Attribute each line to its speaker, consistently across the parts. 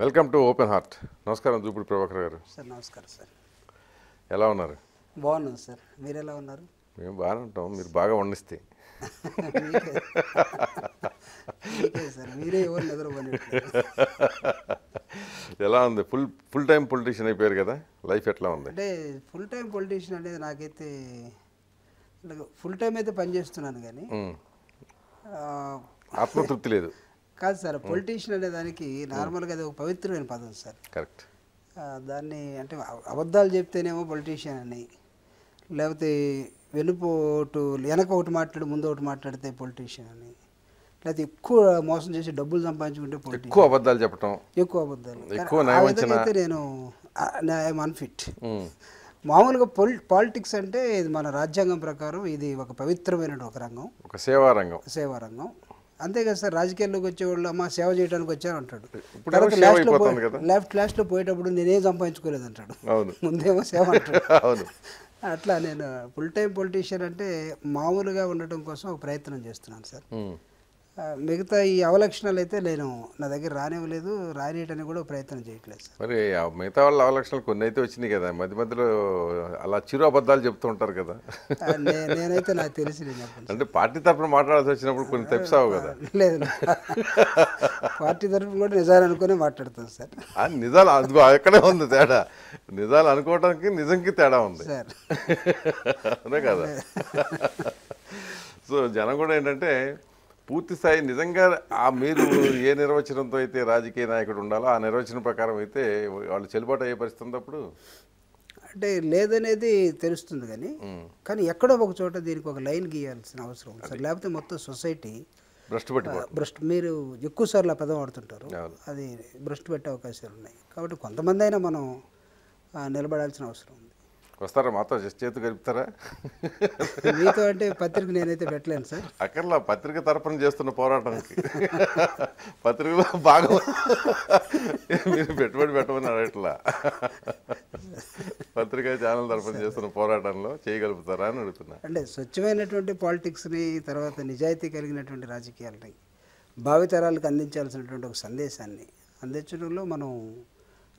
Speaker 1: Welcome to open heart. నమస్కారం దూపుడు ప్రభాకర్ గారు.
Speaker 2: Sir నమస్కారం సార్.
Speaker 1: ఎలా ఉన్నారు?
Speaker 2: బాగున్నాను సార్. మీరు ఎలా ఉన్నారు?
Speaker 1: మేము బాగానే ఉంటాం. మీరు బాగా వండిస్తే.
Speaker 2: మీరే
Speaker 1: ఎలా ఉంది? ఫుల్ ఫుల్ టైం పొలిటీషియన్ అయిపోయారు కదా? లైఫ్ ఎట్లా ఉంది?
Speaker 2: అంటే ఫుల్ టైం పొలిటీషియన్ అనేది నాకైతే ఫుల్ టైం అయితే పనిచేస్తున్నాను కానీ
Speaker 1: ఆత్మతృప్తి లేదు.
Speaker 2: కాదు సార్ పొలిటీషియన్ అనే దానికి నార్మల్గా అది ఒక పవిత్రమైన పదం సార్.
Speaker 1: కరెక్ట్
Speaker 2: దాన్ని అంటే అబ- అబద్ధాలు చెప్తేనేమో పొలిటీషియన్ అని లేకపోతే వెనుపోటు వెనక ఒకటి మాట్లాడి ముందు ఒకటి మాట్లాడితే పొలిటీషియన్ అని లేకపోతే ఎక్కువ మోసం చేసి డబ్బులు సంపాదించుకుంటే
Speaker 1: ఎక్కువ అబద్ధాలు చెప్పటం.
Speaker 2: ఎక్కువ అబద్ధాలు. అయితే నేను ఐఎమ్ అన్ఫిట్. మామూలుగా పొలి పాలిటిక్స్ అంటే ఇది మన రాజ్యాంగం ప్రకారం ఇది ఒక పవిత్రమైన ఒక రంగం.
Speaker 1: ఒక సేవా రంగం
Speaker 2: సేవా రంగం అంతే కదా సార్ రాజకీయాల్లోకి వచ్చేవాళ్ళు అమ్మ సేవ చేయడానికి వచ్చారు అంటాడు. తర్వాత లాస్ట్లో. లెఫ్ట్ లాస్ట్లో పోయేటప్పుడు నేనేం సంపాదించుకోలేదు అంటాడు. ముందేమో సేవ అంటాడు. అట్లా నేను ఫుల్ టైం పొలిటీషియన్ అంటే మామూలుగా ఉండటం కోసం ఒక ప్రయత్నం చేస్తున్నాను సార్. మిగతా ఈ అవలక్షణాలు అయితే నేను నా దగ్గర రానివ్వలేదు రానియటానికి కూడా ప్రయత్నం చేయట్లేదు సార్.
Speaker 1: మరి ఆ మిగతా వాళ్ళ అవలక్షణాలు కొన్ని అయితే వచ్చినాయి కదా మధ్య మధ్యలో అలా చిరు అబద్ధాలు చెప్తూ ఉంటారు కదా.
Speaker 2: నేనైతే నాకు తెలిసి
Speaker 1: అంటే పార్టీ తరఫున మాట్లాడాల్సి వచ్చినప్పుడు కొన్ని తెప్పిసావు కదా.
Speaker 2: లేదు. పార్టీ తరఫున కూడా నిజాలు అనుకుని మాట్లాడతాను సార్.
Speaker 1: నిజాలు అదిగో అక్కడే ఉంది తేడా. నిజాలు అనుకోవడానికి నిజంకి తేడా ఉంది.
Speaker 2: సార్.
Speaker 1: అదే కదా. సో జనం కూడా ఏంటంటే పూర్తి స్థాయి నిజంగా ఆ మీరు ఏ నిర్వచనంతో అయితే రాజకీయ నాయకుడు ఉండాలో ఆ నిర్వచనం ప్రకారం అయితే వాళ్ళు చెల్లుబాటు అయ్యే పరిస్థితి ఉన్నప్పుడు
Speaker 2: అంటే లేదనేది తెలుస్తుంది కానీ కానీ ఎక్కడో ఒక చోట దీనికి ఒక లైన్ గీయాల్సిన అవసరం ఉంది. సార్ లేకపోతే మొత్తం సొసైటీ
Speaker 1: భ్రష్టు
Speaker 2: భ్రష్ట్ మీరు ఎక్కువ సార్లు ఆ పదం వాడుతుంటారు.
Speaker 1: అవును.
Speaker 2: అది భ్రష్టు పెట్టే అవకాశాలు ఉన్నాయి. కాబట్టి కొంతమంది అయినా మనం నిలబడాల్సిన అవసరం ఉంది.
Speaker 1: వస్తారా? మాతో చేతి గలుపుతారా
Speaker 2: మీతో అంటే పత్రిక నేనైతే పెట్టలేను సార్.
Speaker 1: అక్కర్లా పత్రిక తరపున చేస్తున్న పోరాటానికి. పత్రికలో బాగా మీరు పెట్టుబడి పెట్టమని అడగట్లా పత్రికా ఛానల్ తరపున చేస్తున్న పోరాటంలో చేయగలుగుతారా అని అడుగుతున్నా.
Speaker 2: అంటే స్వచ్ఛమైనటువంటి పాలిటిక్స్ని తర్వాత నిజాయితీ కలిగినటువంటి రాజకీయాలని భావితరాలకు అందించాల్సినటువంటి ఒక సందేశాన్ని అందించడంలో మనం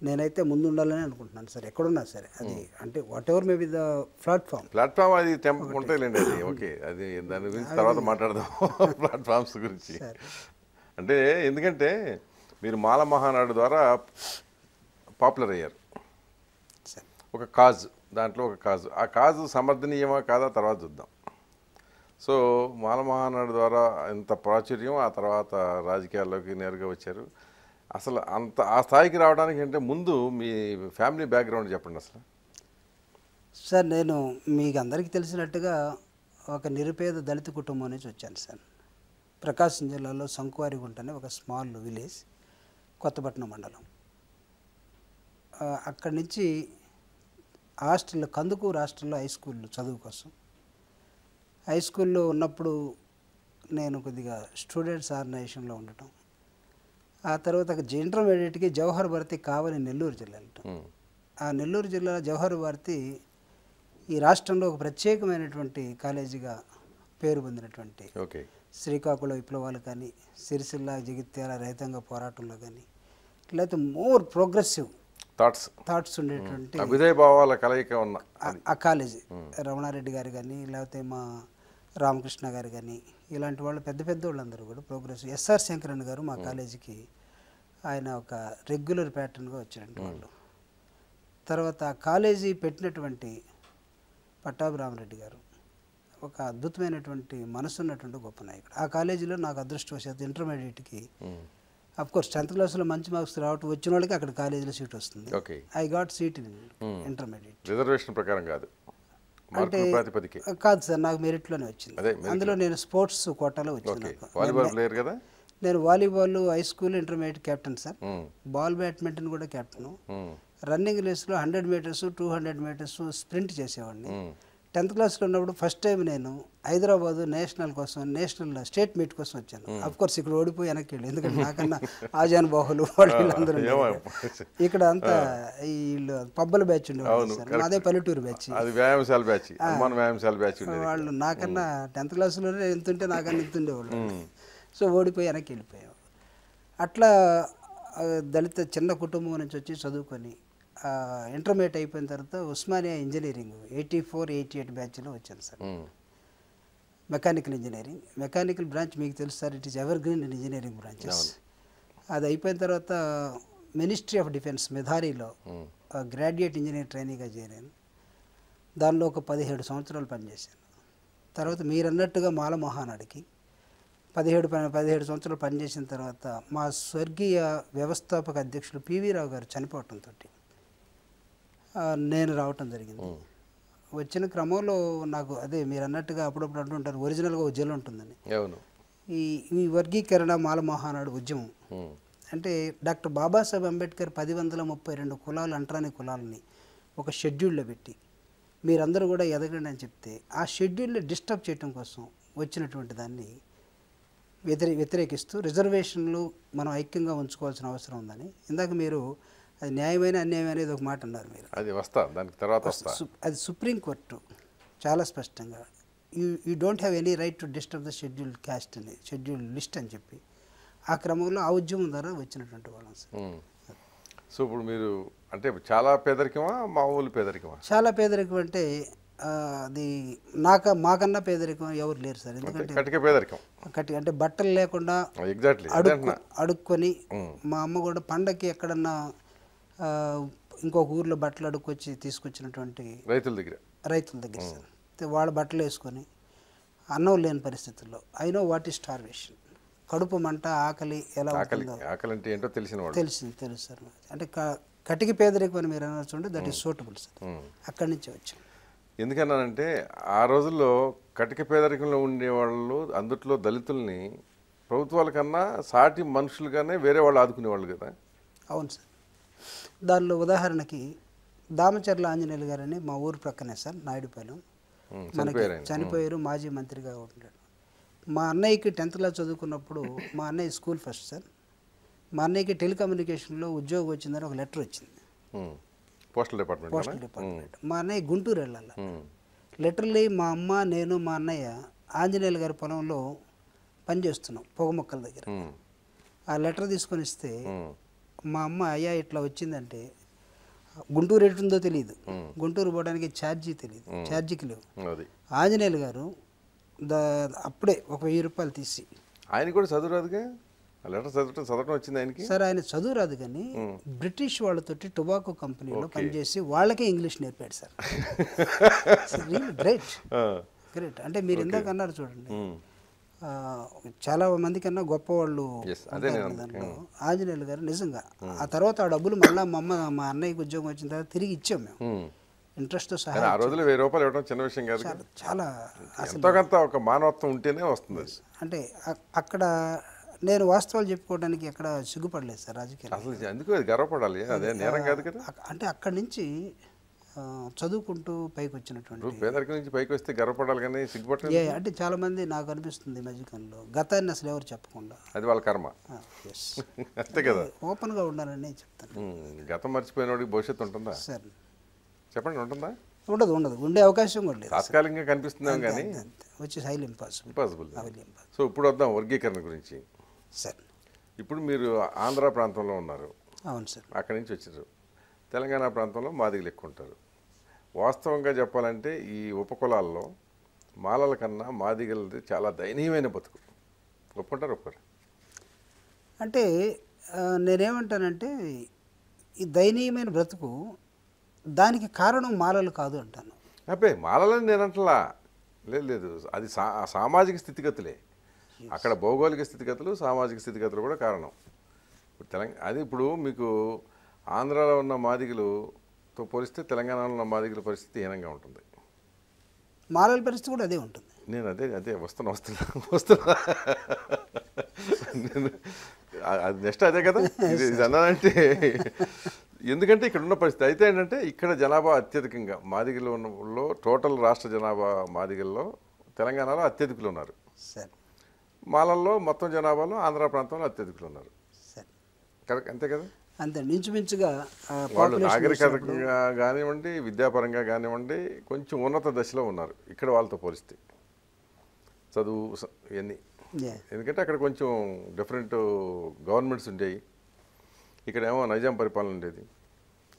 Speaker 2: నేనైతే ముందు ఉండాలని అనుకుంటున్నాను సార్. ఎక్కడున్నా సరే. అది అంటే whatever may be the platform
Speaker 1: platform అది ఉంటాయిలేండి అది. ఓకే. అది దాని గురించి తర్వాత మాట్లాడదాం. ప్లాట్ఫామ్స్ గురించి. అంటే ఎందుకంటే మీరు మాల మహానాడు ద్వారా పాపులర్ అయ్యారు. ఒక కాజ్ దాంట్లో ఒక కాజు. ఆ కాజు సమర్థనీయమా కాదా తర్వాత చూద్దాం. సో మాల మహానాడు ద్వారా ఎంత ప్రాచుర్యం ఆ తర్వాత రాజకీయాల్లోకి నేరుగా వచ్చారు. అసలు అంత ఆ స్థాయికి రావడానికి అంటే ముందు మీ ఫ్యామిలీ బ్యాక్గ్రౌండ్ చెప్పండి అసలు.
Speaker 2: సార్ నేను మీకు అందరికీ తెలిసినట్టుగా ఒక నిరుపేద దళిత కుటుంబం నుంచి వచ్చాను సార్. ప్రకాశం జిల్లాలో సంకువారిగుంట అనే ఒక స్మాల్ విలేజ్ కొత్తపట్నం మండలం. అక్కడి నుంచి హాస్టల్లో కందుకూరు హాస్టల్లో హై స్కూల్ చదువు కోసం. హై స్కూల్లో ఉన్నప్పుడు నేను కొద్దిగా స్టూడెంట్స్ ఆర్గనైజేషన్లో ఉండటం ఆ తర్వాత ఇంటర్మీడియట్కి జవహర్ భారతి కావలి నెల్లూరు జిల్లా వెళ్ళటం
Speaker 1: ఉమ్,
Speaker 2: ఆ నెల్లూరు జిల్లా జవహర్ భారతి ఈ రాష్ట్రంలో ఒక ప్రత్యేకమైనటువంటి కాలేజీగా పేరు పొందినటువంటి శ్రీకాకుళం విప్లవాలు కానీ సిరిసిల్ల జగిత్యాల రైతాంగ పోరాటంలో కానీ లేకపోతే మోర్ ప్రోగ్రెసివ్
Speaker 1: థాట్స్.
Speaker 2: థాట్స్ ఉండేటువంటి
Speaker 1: అభ్యుదయ భావాల కలయిక ఉన్న
Speaker 2: ఆ- ఆ కాలేజీ రమణారెడ్డి గారు కానీ లేకపోతే మా రామకృష్ణ గారు కానీ ఇలాంటి వాళ్ళు పెద్ద పెద్ద వాళ్ళందరూ కూడా ప్రోగ్రెస్ ఎస్ఆర్ శంకరన్ గారు మా కాలేజీకి ఆయన ఒక రెగ్యులర్ ప్యాటర్న్గా వచ్చినట్టు వాళ్ళు. తర్వాత కాలేజీ పెట్టినటువంటి పట్టాభి రామరెడ్డి గారు ఒక అద్భుతమైనటువంటి మనసు ఉన్నటువంటి గొప్ప నాయకుడు. ఆ కాలేజీలో నాకు అదృష్టవశాత్తు ఇంటర్మీడియట్కి కోర్స్ టెన్త్ క్లాస్లో మంచి మార్క్స్ రావటం వచ్చిన వాళ్ళకి అక్కడ కాలేజీలో సీట్ వస్తుంది.
Speaker 1: Okay.
Speaker 2: I got seat in intermediate
Speaker 1: reservation ప్రకారం కాదు. ప్రాతిపదిక.
Speaker 2: కాదు సార్ నాకు మెరిట్లోనే వచ్చింది. అందులో నేను స్పోర్ట్స్ కోటాలో వచ్చింది
Speaker 1: వాలీబాల్ ప్లేయర్ కదా?
Speaker 2: నేను volleyball high school intermediate captain sir. Ball badminton కూడా కెప్టెన్. రన్నింగ్ రేస్లో hundred metres two hundred metres sprint చేసేవాడిని. టెన్త్ క్లాస్లో ఉన్నప్పుడు ఫస్ట్ టైం నేను హైదరాబాద్ నేషనల్ కోసం నేషనల్ స్టేట్ మీట్ కోసం వచ్చాను. అఫ్ కోర్స్ ఇక్కడ ఓడిపోయి వెనక్కి వెళ్ళి ఎందుకంటే నాకన్నా ఆజాన్ బాహులు వాళ్ళు వీళ్ళందరూ. ఇక్కడ అంతా ఈ వీళ్ళు పబ్బల బ్యాచ్ ఉండేవాళ్ళు సార్. మాదే పల్లెటూరు బ్యాచ్.
Speaker 1: అది వ్యాయామశాల బ్యాచ్ వ్యాయామశాల బ్యాచ్
Speaker 2: వాళ్ళు నాకన్నా టెన్త్ క్లాస్లోనే ఎంత ఉంటే నాకన్నా ఇంత ఉండేవాళ్ళు. సో ఓడిపోయి వెనక్కి వెళ్ళిపోయాం. అట్లా దళిత చిన్న కుటుంబం నుంచి వచ్చి చదువుకొని ఇంటర్మీడియట్ అయిపోయిన తర్వాత Osmania engineering eighty four eighty eight బ్యాచ్లో వచ్చాను sir. Mechanical engineering mechanical branch మీకు తెలుసు sir it is evergreen engineering branches అది అయిపోయిన తర్వాత మినిస్ట్రీ ఆఫ్ డిఫెన్స్ మెధారీలో. గ్రాడ్యుయేట్ ఇంజనీర్ ట్రైనింగ్గా చేరాను. దానిలో ఒక పదిహేడు సంవత్సరాలు పనిచేశాను. తర్వాత మీరు అన్నట్టుగా మాల మహానాడికి పదిహేడు పదిహేడు సంవత్సరాలు పనిచేసిన తర్వాత మా స్వర్గీయ వ్యవస్థాపక అధ్యక్షులు పివి రావు గారు చనిపోవటంతో నేను రావటం జరిగింది. వచ్చిన క్రమంలో నాకు అదే మీరు అన్నట్టుగా అప్పుడప్పుడు అంటుంటారు ఒరిజినల్గా జెల్ ఉంటుందని. ఈ ఈ వర్గీకరణ మాల మహానాడు ఉద్యమం. అంటే డాక్టర్ బాబాసాహెబ్ అంబేద్కర్ పది వందల ముప్పై రెండు కులాలు అంటరాని కులాలని ఒక షెడ్యూల్లో పెట్టి మీరందరూ కూడా ఎదగండి అని చెప్తే ఆ షెడ్యూల్ని డిస్టర్బ్ చేయడం కోసం వచ్చినటువంటి దాన్ని వ్యతిరే వ్యతిరేకిస్తూ రిజర్వేషన్లు మనం ఐక్యంగా ఉంచుకోవాల్సిన అవసరం ఉందని. ఇందాక మీరు అది న్యాయమైన అన్యాయం అనేది ఒక మాట అన్నారు మీరు.
Speaker 1: అది వస్తా దానికి తర్వాత
Speaker 2: అది సుప్రీంకోర్టు చాలా స్పష్టంగా you you don't have any right to disturb the scheduled caste అని షెడ్యూల్డ్ లిస్ట్ అని చెప్పి ఆ క్రమంలో ఆ ఉద్యమం ద్వారా వచ్చినటువంటి వాళ్ళం సార్.
Speaker 1: సో ఇప్పుడు మీరు అంటే చాలా పేదరికమా మామూలు పేదరికమా?
Speaker 2: చాలా పేదరికం అంటే అది నాక మాకన్నా పేదరికం ఎవరు లేరు సార్. ఎందుకంటే
Speaker 1: కటిక పేదరికం.
Speaker 2: కట్టి అంటే బట్టలు లేకుండా
Speaker 1: ఎగ్జాక్ట్లీ
Speaker 2: అడుక్కొని. మా అమ్మ కూడా పండక్కి ఎక్కడన్నా ఇంకొక ఊర్లో బట్టలు అడుక్కొచ్చి తీసుకొచ్చినటువంటి
Speaker 1: రైతుల దగ్గర.
Speaker 2: రైతుల దగ్గర సార్. అయితే వాళ్ళ బట్టలు వేసుకొని అన్నం లేని పరిస్థితుల్లో I know what is starvation కడుపు మంట ఆకలి ఎలా
Speaker 1: ఆకలి
Speaker 2: ఉంటుందో
Speaker 1: ఆకలి అంటే ఏంటో తెలిసిన వాళ్ళు.
Speaker 2: తెలిసింది తెలుసు సార్. అంటే కటికి పేదరికం అని మీరు అనొచ్చు that is suitable sir.
Speaker 1: Um.
Speaker 2: అక్కడి నుంచి వచ్చాం.
Speaker 1: ఎందుకన్నానంటే ఆ రోజుల్లో కటిక పేదరికంలో ఉండేవాళ్ళు అందుట్లో దళితుల్ని ప్రభుత్వాల కన్నా సాటి మనుషులుగానే వేరే వాళ్ళు ఆదుకునేవాళ్ళు కదా.
Speaker 2: అవును సార్. దానిలో ఉదాహరణకి దామచర్ల ఆంజనేయులు గారని మా ఊరు ప్రక్కనే సార్ నాయుడుపాలెం మనకి
Speaker 1: చనిపోయారు
Speaker 2: మాజీ మంత్రిగా ఉంటాడు మా అన్నయ్యకి టెన్త్ క్లాస్ చదువుకున్నప్పుడు మా అన్నయ్య స్కూల్ ఫస్ట్ సార్ మా అన్నయ్యకి టెలికమ్యూనికేషన్లో ఉద్యోగం వచ్చిందని ఒక లెటర్ వచ్చింది.
Speaker 1: Postal department
Speaker 2: postal? డిపార్ట్మెంట్ మా అన్నయ్య గుంటూరు వెళ్ళాలి. లెటర్లీ మా అమ్మ నేను మా అన్నయ్య ఆంజనేయులు గారి పొలంలో పనిచేస్తున్నాం పొగ మొక్కల దగ్గర. ఆ లెటర్ తీసుకొని ఇస్తే. మా అమ్మ అయ్యా ఇట్లా వచ్చిందంటే గుంటూరు ఎటుందో తెలియదు. గుంటూరు పోవడానికి ఛార్జీ తెలియదు ఛార్జీకి లేవు. ఆంజనేయులు గారు అప్పుడే ఒక వెయ్యి రూపాయలు తీసి.
Speaker 1: ఆయన కూడా చదువు రాదుగా? ఆ లెటర్ చదవటం చదవటం వచ్చింది ఆయనకి?
Speaker 2: సార్ ఆయన చదువు రాదు కానీ బ్రిటిష్ వాళ్ళతోటి టొబాకో కంపెనీలో పనిచేసి వాళ్ళకే ఇంగ్లీష్ నేర్పాడు సార్. గ్రేట్. గ్రేట్ అంటే మీరు ఇందాక అన్నారు చూడండి. చాలా మంది కన్నా గొప్పవాళ్ళు ఆంజనేయులు గారు నిజంగా. ఆ తర్వాత ఆ డబ్బులు మళ్ళీ మా అమ్మ మా అన్నయ్యకి ఉద్యోగం వచ్చిన తర్వాత తిరిగి ఇచ్చాం మేము.
Speaker 1: ఉమ్.
Speaker 2: ఇంట్రెస్ట్తో సహా
Speaker 1: ఆ వెయ్యి రూపాయలు ఇవ్వడం చిన్న విషయం కాదు.
Speaker 2: చాలా
Speaker 1: ఒక మానవత్వం ఉంటేనే వస్తుంది
Speaker 2: అంటే అక్కడ నేను వాస్తవాలు చెప్పుకోవడానికి ఎక్కడ సిగ్గుపడలేదు సార్ రాజకీయాలు.
Speaker 1: అసలు గర్వపడాలి? అదే నేరం కాదు కదా.
Speaker 2: అంటే అక్కడి నుంచి చదువుకుంటూ పైకి వచ్చినటువంటి
Speaker 1: పేదరికం నుంచి పైకి వస్తే గర్వపడాలి కానీ సిగ్గుపట్టాలి
Speaker 2: ఏ అంటే చాలా మంది నాకు అనిపిస్తుంది ఈ మధ్యకాలంలో. గతాన్ని అసలు ఎవరు చెప్పకుండా.
Speaker 1: అది వాళ్ళ కర్మ. అంతే కదా.
Speaker 2: ఓపెన్గా ఉండాలని చెప్తాను.
Speaker 1: గతం మర్చిపోయిన వాడికి భవిష్యత్తు ఉంటుందా?
Speaker 2: సార్.
Speaker 1: చెప్పండి ఉంటుందా?
Speaker 2: ఉండదు ఉండదు. ఉండే అవకాశం కూడా లేదు
Speaker 1: తాత్కాలికంగా కనిపిస్తున్నాం కానీ
Speaker 2: వచ్చి హైలీ ఇంపాసిబుల్
Speaker 1: ఇంపాసిబుల్ సో ఇప్పుడు వద్దాం వర్గీకరణ గురించి.
Speaker 2: సార్.
Speaker 1: ఇప్పుడు మీరు ఆంధ్ర ప్రాంతంలో ఉన్నారు.
Speaker 2: అవును సార్.
Speaker 1: అక్కడి నుంచి వచ్చారు తెలంగాణ ప్రాంతంలో మాదిగలు ఎక్కువ ఉంటారు వాస్తవంగా చెప్పాలంటే ఈ ఉపకులాల్లో మాలల కన్నా మాదిగలది చాలా దయనీయమైన బతుకు. ఒప్పుకుంటారు ఒప్పుకోరు?
Speaker 2: అంటే నేనేమంటానంటే ఈ దయనీయమైన బ్రతుకు దానికి కారణం మాలలు కాదు అంటాను.
Speaker 1: అబ్బే మాలలని నేను అంటలా. లేదు లేదు అది సా సామాజిక స్థితిగతులే. అక్కడ భౌగోళిక స్థితిగతులు సామాజిక స్థితిగతులు కూడా కారణం. ఇప్పుడు తెలంగాణ అది ఇప్పుడు మీకు ఆంధ్రాలో ఉన్న మాదిగలుతో పోలిస్తే తెలంగాణలో ఉన్న మాదిగల పరిస్థితి హీనంగా ఉంటుంది.
Speaker 2: మాలల పరిస్థితి కూడా అదే ఉంటుంది.
Speaker 1: నేను అదే అదే వస్తున్నా వస్తున్నా వస్తున్నా. నేను అది నెక్స్ట్ అదే కదా? ఇది అన్నానంటే ఎందుకంటే ఇక్కడ ఉన్న పరిస్థితి. అయితే ఏంటంటే ఇక్కడ జనాభా అత్యధికంగా మాదిగలు ఉన్నలో టోటల్ రాష్ట్ర జనాభా మాదిగల్లో తెలంగాణలో అత్యధికులు ఉన్నారు. మాలల్లో మొత్తం జనాభాలో ఆంధ్ర ప్రాంతంలో అత్యధికులు ఉన్నారు. అంతే కదా?
Speaker 2: అంతే ఇంచుమించుగా
Speaker 1: వాళ్ళు నాగరికతంగా కానివ్వండి విద్యాపరంగా కానివ్వండి కొంచెం ఉన్నత దశలో ఉన్నారు. ఇక్కడ వాళ్ళతో పోలిస్తే. చదువు ఇవన్నీ. ఎందుకంటే అక్కడ కొంచెం డిఫరెంట్ గవర్నమెంట్స్ ఉండేవి. ఇక్కడేమో నైజాం పరిపాలన ఉండేది.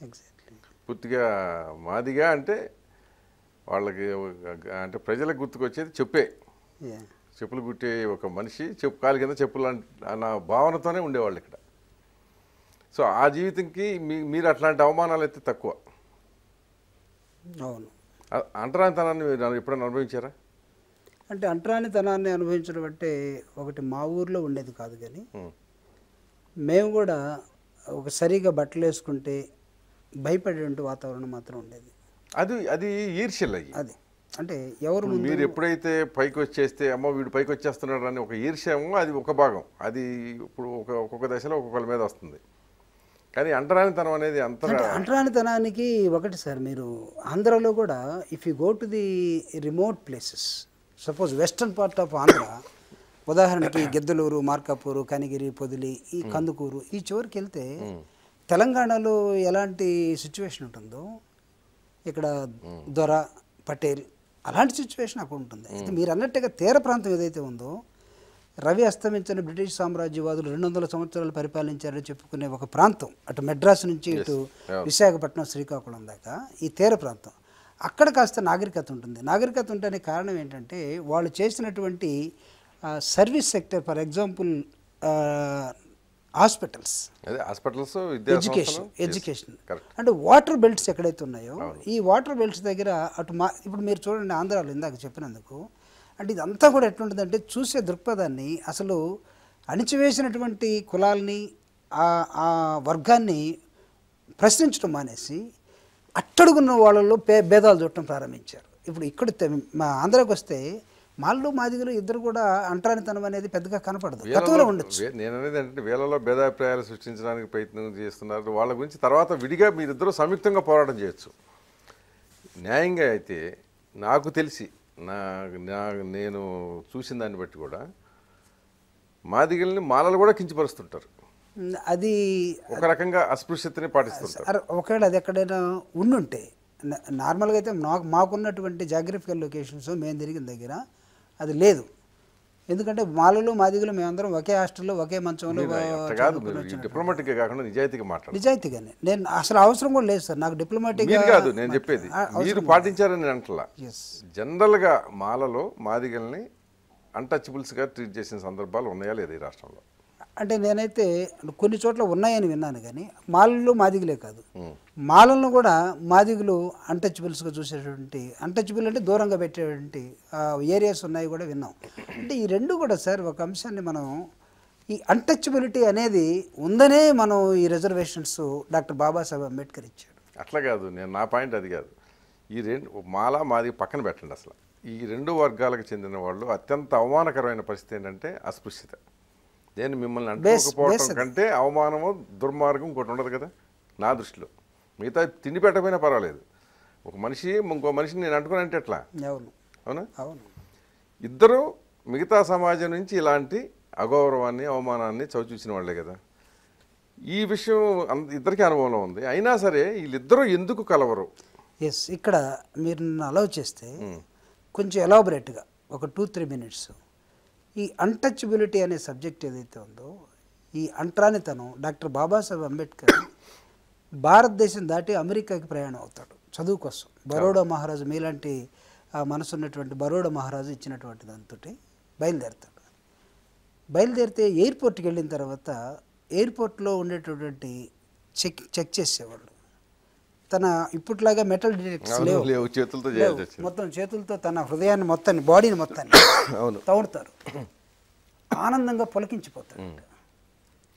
Speaker 2: ఎగ్జాక్ట్లీ
Speaker 1: పూర్తిగా మాదిగా అంటే వాళ్ళకి అంటే ప్రజలకు గుర్తుకొచ్చేది చెప్పే. చెప్పులు కుట్టే ఒక మనిషి చెప్పు కాలు కింద చెప్పులు అన్- అన్న భావనతోనే ఉండేవాళ్ళు ఇక్కడ. సో ఆ జీవితంకి మీ మీరు అట్లాంటి అవమానాలు అయితే తక్కువ.
Speaker 2: అవును.
Speaker 1: అంటరానితనాన్ని మీరు ఎప్పుడైనా అనుభవించారా?
Speaker 2: అంటే అంటరానితనాన్ని అనుభవించడం అంటే ఒకటి మా ఊర్లో ఉండేది కాదు కానీ. మేము కూడా ఒక సరిగా బట్టలు వేసుకుంటే భయపడేటువంటి వాతావరణం మాత్రం ఉండేది.
Speaker 1: అది అది ఈర్ష్యలు అయ్యి.
Speaker 2: అది. అంటే ఎవరు
Speaker 1: మీరు ఎప్పుడైతే పైకి వచ్చేస్తే అమ్మ వీడు పైకి వచ్చేస్తున్నాడు అని ఒక ఈర్ష్యమో అది ఒక భాగం. అది ఇప్పుడు ఒక ఒక్కొక్క దశలో ఒక్కొక్కరి మీద వస్తుంది. కానీ అంటరానితనం అనేది అంత
Speaker 2: అంటే అంటరానితనానికి ఒకటి సార్ మీరు ఆంధ్రాలో కూడా if you go to the remote places suppose western part of Andhra ఉదాహరణకి గిద్దలూరు మార్కాపూరు కనిగిరి పొదిలి ఈ కందుకూరు ఈ చివరికి వెళ్తే తెలంగాణలో ఎలాంటి సిచ్యువేషన్ ఉంటుందో ఇక్కడ దొర పటేల్ అలాంటి సిచ్యువేషన్ అక్కడ ఉంటుంది. అయితే మీరు అన్నట్టుగా తీర ప్రాంతం ఏదైతే ఉందో రవి అస్తమించిన బ్రిటిష్ సామ్రాజ్యవాదులు రెండు వందల సంవత్సరాలు పరిపాలించారని చెప్పుకునే ఒక ప్రాంతం అటు మెడ్రాస్ నుంచి ఇటు విశాఖపట్నం శ్రీకాకుళం దాకా ఈ తీర ప్రాంతం. అక్కడ కాస్త నాగరికత ఉంటుంది. నాగరికత ఉండడానికి కారణం ఏంటంటే వాళ్ళు చేసినటువంటి service sector for example hospitals.
Speaker 1: Hospitals
Speaker 2: education education. అంటే వాటర్ బెల్ట్స్ ఎక్కడైతే ఉన్నాయో ఈ వాటర్ బెల్ట్స్ దగ్గర అటు మా ఇప్పుడు మీరు చూడండి ఆంధ్రాలో ఇందాక చెప్పినందుకు అంటే ఇదంతా కూడా ఎట్లుంటుందంటే చూసే దృక్పథాన్ని అసలు అణిచివేసినటువంటి కులాల్ని ఆ ఆ వర్గాన్ని ప్రశ్నించడం మానేసి అట్టడుగున్న వాళ్ళలో పే భేదాలు చూడటం ప్రారంభించారు. ఇప్పుడు ఇక్కడ మా ఆంధ్రాకి వస్తే మాళ్ళు మాదిగలు ఇద్దరు కూడా అంటరానితనం అనేది పెద్దగా కనపడదు. గతంలో ఉండొచ్చు.
Speaker 1: నేను అనేది ఏంటంటే వేలలో భేదాభిప్రాయాలు సృష్టించడానికి ప్రయత్నం చేస్తున్నారు. వాళ్ళ గురించి తర్వాత విడిగా మీరిద్దరూ సంయుక్తంగా పోరాటం చేయొచ్చు. న్యాయంగా అయితే నాకు తెలిసి నా నా నేను చూసిన దాన్ని బట్టి కూడా మాదిగల్ని మాలలు కూడా కించపరుస్తుంటారు.
Speaker 2: అది
Speaker 1: ఒక రకంగా అస్పృశ్యతని పాటిస్తుంటారు.
Speaker 2: ఒకవేళ అది ఎక్కడైనా ఉండుంటే నార్మల్గా అయితే నాకు మాకున్నటువంటి జాగ్రఫికల్ లొకేషన్స్ మేము తిరిగిన దగ్గర అది లేదు. ఎందుకంటే మాలలు మాదిగలు మేమందరం ఒకే హాస్టల్లో ఒకే మంచంలో
Speaker 1: కాదు కాకుండా నిజాయితీగా మాట్లాడు
Speaker 2: నిజాయితీగానే. నేను అసలు అవసరం కూడా లేదు సార్. నాకు డిప్లొమాటిక్
Speaker 1: కాదు నేను చెప్పేది. మీరు పాటించారని అంటలా. జనరల్గా మాలలో మాదిగల్ని అన్టచబుల్స్గా ట్రీట్ చేసిన సందర్భాలు ఉన్నాయా లేదా ఈ రాష్ట్రంలో?
Speaker 2: అంటే నేనైతే కొన్ని చోట్ల ఉన్నాయని విన్నాను కానీ మాలల్లో మాదిగలే కాదు. మాలలను కూడా మాదిగులు అన్టచబుల్స్గా చూసేటువంటి అన్టచబుల్ అంటే దూరంగా పెట్టేటువంటి ఏరియాస్ ఉన్నాయి కూడా విన్నాం. అంటే ఈ రెండు కూడా సార్ ఒక అంశాన్ని మనం ఈ అన్టచబిలిటీ అనేది ఉందనే మనం ఈ రిజర్వేషన్స్ డాక్టర్ బాబాసాహెబ్ అంబేద్కర్ ఇచ్చాడు.
Speaker 1: అట్లా కాదు నేను నా పాయింట్ అది కాదు. ఈ రెండు మాల మాది పక్కన పెట్టండి అసలు. ఈ రెండు వర్గాలకు చెందిన వాళ్ళు అత్యంత అవమానకరమైన పరిస్థితి ఏంటంటే అస్పృశ్యత. నేను మిమ్మల్ని కంటే అవమానము దుర్మార్గం ఇంకోటి ఉండదు కదా నా దృష్టిలో. మిగతా తిండి పెట్టకపోయినా పర్వాలేదు. ఒక మనిషి ఇంకో మనిషిని నేను అంటుకుని ఎట్లా?
Speaker 2: అవును.
Speaker 1: అవునా?
Speaker 2: అవును.
Speaker 1: ఇద్దరు మిగతా సమాజం నుంచి ఇలాంటి అగౌరవాన్ని అవమానాన్ని చవిచూసిన వాళ్ళే కదా. ఈ విషయం ఇద్దరికీ అనుభవంలో ఉంది. అయినా సరే వీళ్ళిద్దరూ ఎందుకు కలవరు?
Speaker 2: ఎస్ ఇక్కడ మీరు నన్ను అలౌ చేస్తే కొంచెం ఎలాబొరేట్గా ఒక టూ త్రీ మినిట్స్ ఈ అన్టచబిలిటీ అనే సబ్జెక్ట్ ఏదైతే ఉందో ఈ అంటరానితనం డాక్టర్ బాబాసాహెబ్ అంబేద్కర్ భారతదేశం దాటి అమెరికాకి ప్రయాణం అవుతాడు చదువు కోసం. బరోడా మహారాజు మీలాంటి మనసు ఉన్నటువంటి బరోడా మహారాజు ఇచ్చినటువంటి దాంతో బయలుదేరుతాడు. బయలుదేరితే ఎయిర్పోర్ట్కి వెళ్ళిన తర్వాత ఎయిర్పోర్ట్లో ఉండేటటువంటి చెక్ చెక్ చేసేవాళ్ళు. తన ఇప్పట్లాగా మెటల్ డిటెక్టర్స్ లేవు.
Speaker 1: చేతులతో
Speaker 2: మొత్తం చేతులతో తన హృదయాన్ని మొత్తాన్ని బాడీని మొత్తాన్ని
Speaker 1: అవును.
Speaker 2: తవ్వుతారు. ఆనందంగా పొలకించిపోతాడు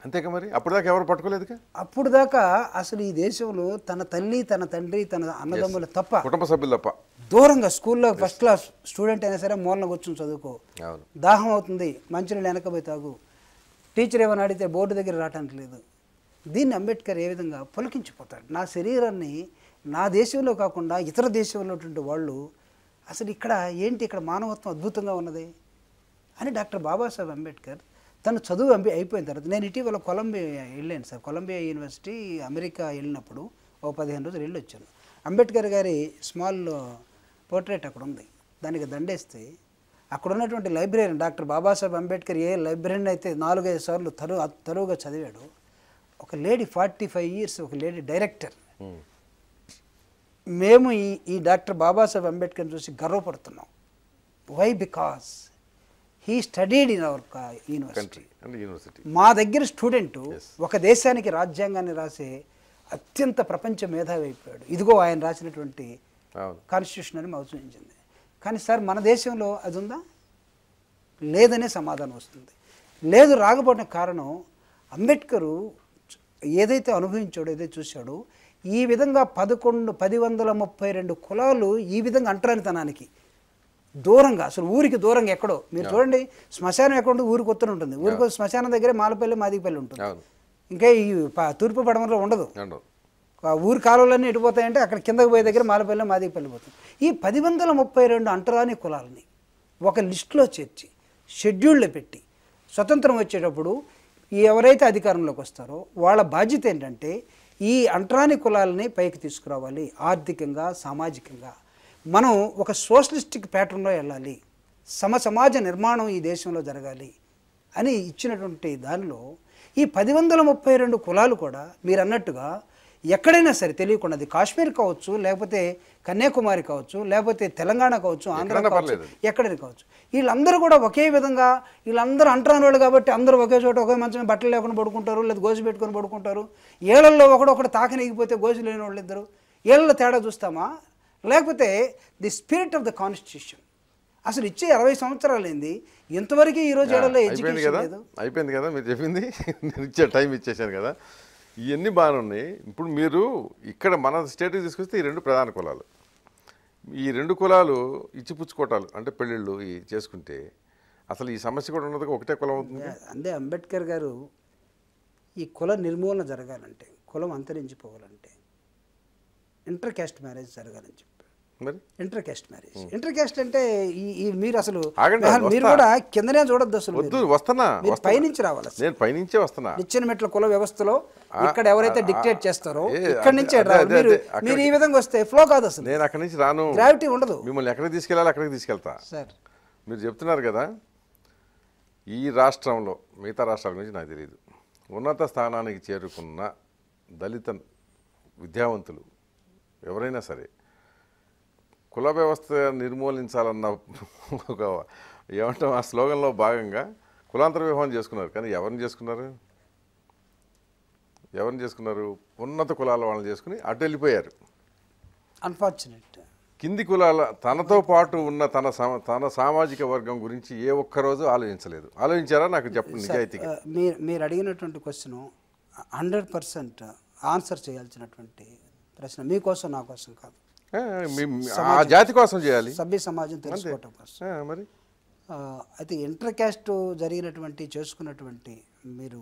Speaker 1: అంతేకా మరి? అప్పటిదాకా ఎవరు పట్టుకోలేదుగా?
Speaker 2: అప్పుడు దాకా అసలు ఈ దేశంలో తన తల్లి తన తండ్రి తన అన్నదమ్ములు తప్ప
Speaker 1: కుటుంబ సభ్యులు తప్ప.
Speaker 2: దూరంగా స్కూల్లో ఫస్ట్ క్లాస్ స్టూడెంట్ అయినా సరే మూలన కూర్చొని చదువుకో. దాహం అవుతుంది మంచినీళ్ళు వెనకపోయి తాగు. టీచర్ ఏమైనా అడిగితే బోర్డు దగ్గర రావటానికి లేదు. దీన్ని అంబేద్కర్ ఏ విధంగా పులకించిపోతాడు? నా శరీరాన్ని నా దేశంలో కాకుండా ఇతర దేశంలో ఉన్నటువంటి వాళ్ళు అసలు ఇక్కడ ఏంటి ఇక్కడ మానవత్వం అద్భుతంగా ఉన్నది అని డాక్టర్ బాబాసాహెబ్ అంబేద్కర్ తను చదువు అంబి అయిపోయిన తర్వాత నేను ఇటీవల కొలంబియా వెళ్ళాను సార్. కొలంబియా యూనివర్సిటీ అమెరికా వెళ్ళినప్పుడు ఓ పదిహేను రోజులు వెళ్ళి వచ్చాను. అంబేద్కర్ గారి స్మాల్ పోర్ట్రేట్ అక్కడ ఉంది. దానికి దండేస్తే అక్కడ ఉన్నటువంటి లైబ్రరీ డాక్టర్ బాబాసాహెబ్ అంబేద్కర్ ఏ లైబ్రరీని అయితే నాలుగైదు సార్లు తరు తరువుగా చదివాడు ఒక లేడీ ఫార్టీ ఫైవ్ ఇయర్స్ ఒక లేడీ డైరెక్టర్. మేము ఈ ఈ డాక్టర్ బాబాసాహెబ్ అంబేద్కర్ చూసి గర్వపడుతున్నాం. Why because he studied in our university మా దగ్గర స్టూడెంట్. ఒక దేశానికి రాజ్యాంగాన్ని రాసే అత్యంత ప్రపంచ మేధావి అయిపోయాడు. ఇదిగో ఆయన రాసినటువంటి కాన్స్టిట్యూషన్ అని మాకు చూపించింది. కానీ సార్ మన దేశంలో అది ఉందా లేదనే సమాధానం వస్తుంది. లేదు రాకపోవడానికి కారణం అంబేద్కరు ఏదైతే అనుభవించాడో ఏదైతే చూశాడో ఈ విధంగా పదకొండు పది వందల ముప్పై రెండు కులాలు ఈ విధంగా అంటరానితనానికి దూరంగా అసలు ఊరికి దూరంగా ఎక్కడో. మీరు చూడండి శ్మశానం ఎక్కడ ఉంటుంది ఊరికి ఒత్తున ఉంటుంది. ఊరికి శ్మశానం దగ్గరే మాలపల్లి మాదిగపల్లి ఉంటుంది. ఇంకా ఈ తూర్పు పడమరలో ఉండదు. ఊరి కాలువలన్నీ ఎటుపోతాయంటే అక్కడ కిందకు పోయే దగ్గర మాలపల్లి మాదిగపల్లి పోతుంది ఈ పది వందల ముప్పై రెండు అంటరాని కులాలని ఒక లిస్టులో చేర్చి షెడ్యూల్లో పెట్టి స్వతంత్రం వచ్చేటప్పుడు ఎవరైతే అధికారంలోకి వస్తారో వాళ్ళ బాధ్యత ఏంటంటే ఈ అంటరాని కులాలని పైకి తీసుకురావాలి. ఆర్థికంగా సామాజికంగా. మనం ఒక సోషలిస్టిక్ ప్యాటర్న్లో వెళ్ళాలి. సమ సమాజ నిర్మాణం ఈ దేశంలో జరగాలి అని ఇచ్చినటువంటి దానిలో ఈ పది వందల ముప్పై రెండు కులాలు కూడా మీరు అన్నట్టుగా ఎక్కడైనా సరే తెలియకుండా అది కాశ్మీర్ కావచ్చు లేకపోతే కన్యాకుమారి కావచ్చు లేకపోతే తెలంగాణ కావచ్చు ఆంధ్ర కావచ్చు. ఎక్కడైనా కావచ్చు. వీళ్ళందరూ కూడా ఒకే విధంగా వీళ్ళందరూ అంటరాని వాళ్ళు కాబట్టి అందరూ ఒకే చోట ఒకే మంచం బట్టలు లేకుండా పడుకుంటారు లేదా గోజు పెట్టుకొని పడుకుంటారు. ఏళ్ళల్లో ఒకడొకడు తాకనీగిపోతే గోజు లేని వాళ్ళు ఇద్దరు. ఏళ్ళలో తేడా చూస్తామా? లేకపోతే the spirit of the constitution. అసలు ఇచ్చే ఇరవై సంవత్సరాలు ఏంది? ఇంతవరకు ఈ రోజు ఎడ్యుకేషన్
Speaker 1: కదా? అయిపోయింది కదా? మీరు చెప్పింది? నేను ఇచ్చే టైం ఇచ్చేసాను కదా? ఇవన్నీ బాగానే ఉన్నాయి. ఇప్పుడు మీరు ఇక్కడ మన స్టేట్కి తీసుకొస్తే ఈ రెండు ప్రధాన కులాలు. ఈ రెండు కులాలు ఇచ్చిపుచ్చుకోవటాలు అంటే పెళ్ళిళ్ళు ఈ చేసుకుంటే అసలు ఈ సమస్య కూడా ఉన్నది ఒకటే కులం అవుతుంది
Speaker 2: అందే అంబేద్కర్ గారు ఈ కుల నిర్మూలన జరగాలంటే కులం అంతరించిపోవాలంటే ఇంటర్ క్యాస్ట్ మ్యారేజ్ జరగాలని చెప్పారు
Speaker 1: మరి?
Speaker 2: Inter caste marriage inter caste అంటే ఈ మీరు అసలు మీరు. కూడా కిందనే చూడొద్దు అసలు
Speaker 1: వద్దు. వస్తున్నా.
Speaker 2: పైనుంచి రావాలి.
Speaker 1: నేను పైనుంచే వస్తున్నా.
Speaker 2: నిచ్చెన మెట్ల కుల వ్యవస్థలో ఇక్కడ ఎవరైతే డిక్టేట్ చేస్తారో ఇక్కడి నుంచే మీరు మీరు ఈ విధంగా వస్తే ఫ్లో కాదు అసలు.
Speaker 1: నేను అక్కడి నుంచి రాను.
Speaker 2: గ్రావిటీ ఉండదు.
Speaker 1: మిమ్మల్ని ఎక్కడికి తీసుకెళ్ళాలి అక్కడికి తీసుకెళ్తా.
Speaker 2: సార్
Speaker 1: మీరు చెప్తున్నారు కదా ఈ రాష్ట్రంలో మిగతా రాష్ట్రాల గురించి నాకు తెలియదు ఉన్నత స్థానానికి చేరుకున్న దళిత విద్యావంతులు ఎవరైనా సరే కుల వ్యవస్థ నిర్మూలించాలన్న ఒక ఏమంటాం ఆ స్లోగన్లో భాగంగా కులాంతర వివాహం చేసుకున్నారు. కానీ ఎవరిని చేసుకున్నారు? ఎవరిని చేసుకున్నారు? ఉన్నత కులాల వాళ్ళని చేసుకుని అటు వెళ్ళిపోయారు.
Speaker 2: అన్ఫార్చునేట్
Speaker 1: కింది కులాల తనతో పాటు ఉన్న తన తన సామాజిక వర్గం గురించి ఏ ఒక్క రోజు ఆలోచించలేదు. ఆలోచించారా? నాకు చెప్పండి నిజాయితీగా.
Speaker 2: మీరు మీరు అడిగినటువంటి క్వశ్చన్ హండ్రెడ్ పర్సెంట్ ఆన్సర్ చేయాల్సినటువంటి ప్రశ్న మీకోసం నా కోసం కాదు.
Speaker 1: ఆ, జాతి కోసం చేయాలి.
Speaker 2: సభ్య సమాజం తెలుసుకోవటం కోసం.
Speaker 1: మరి?
Speaker 2: అయితే ఇంటర్ క్యాస్ట్ జరిగినటువంటి చేసుకున్నటువంటి మీరు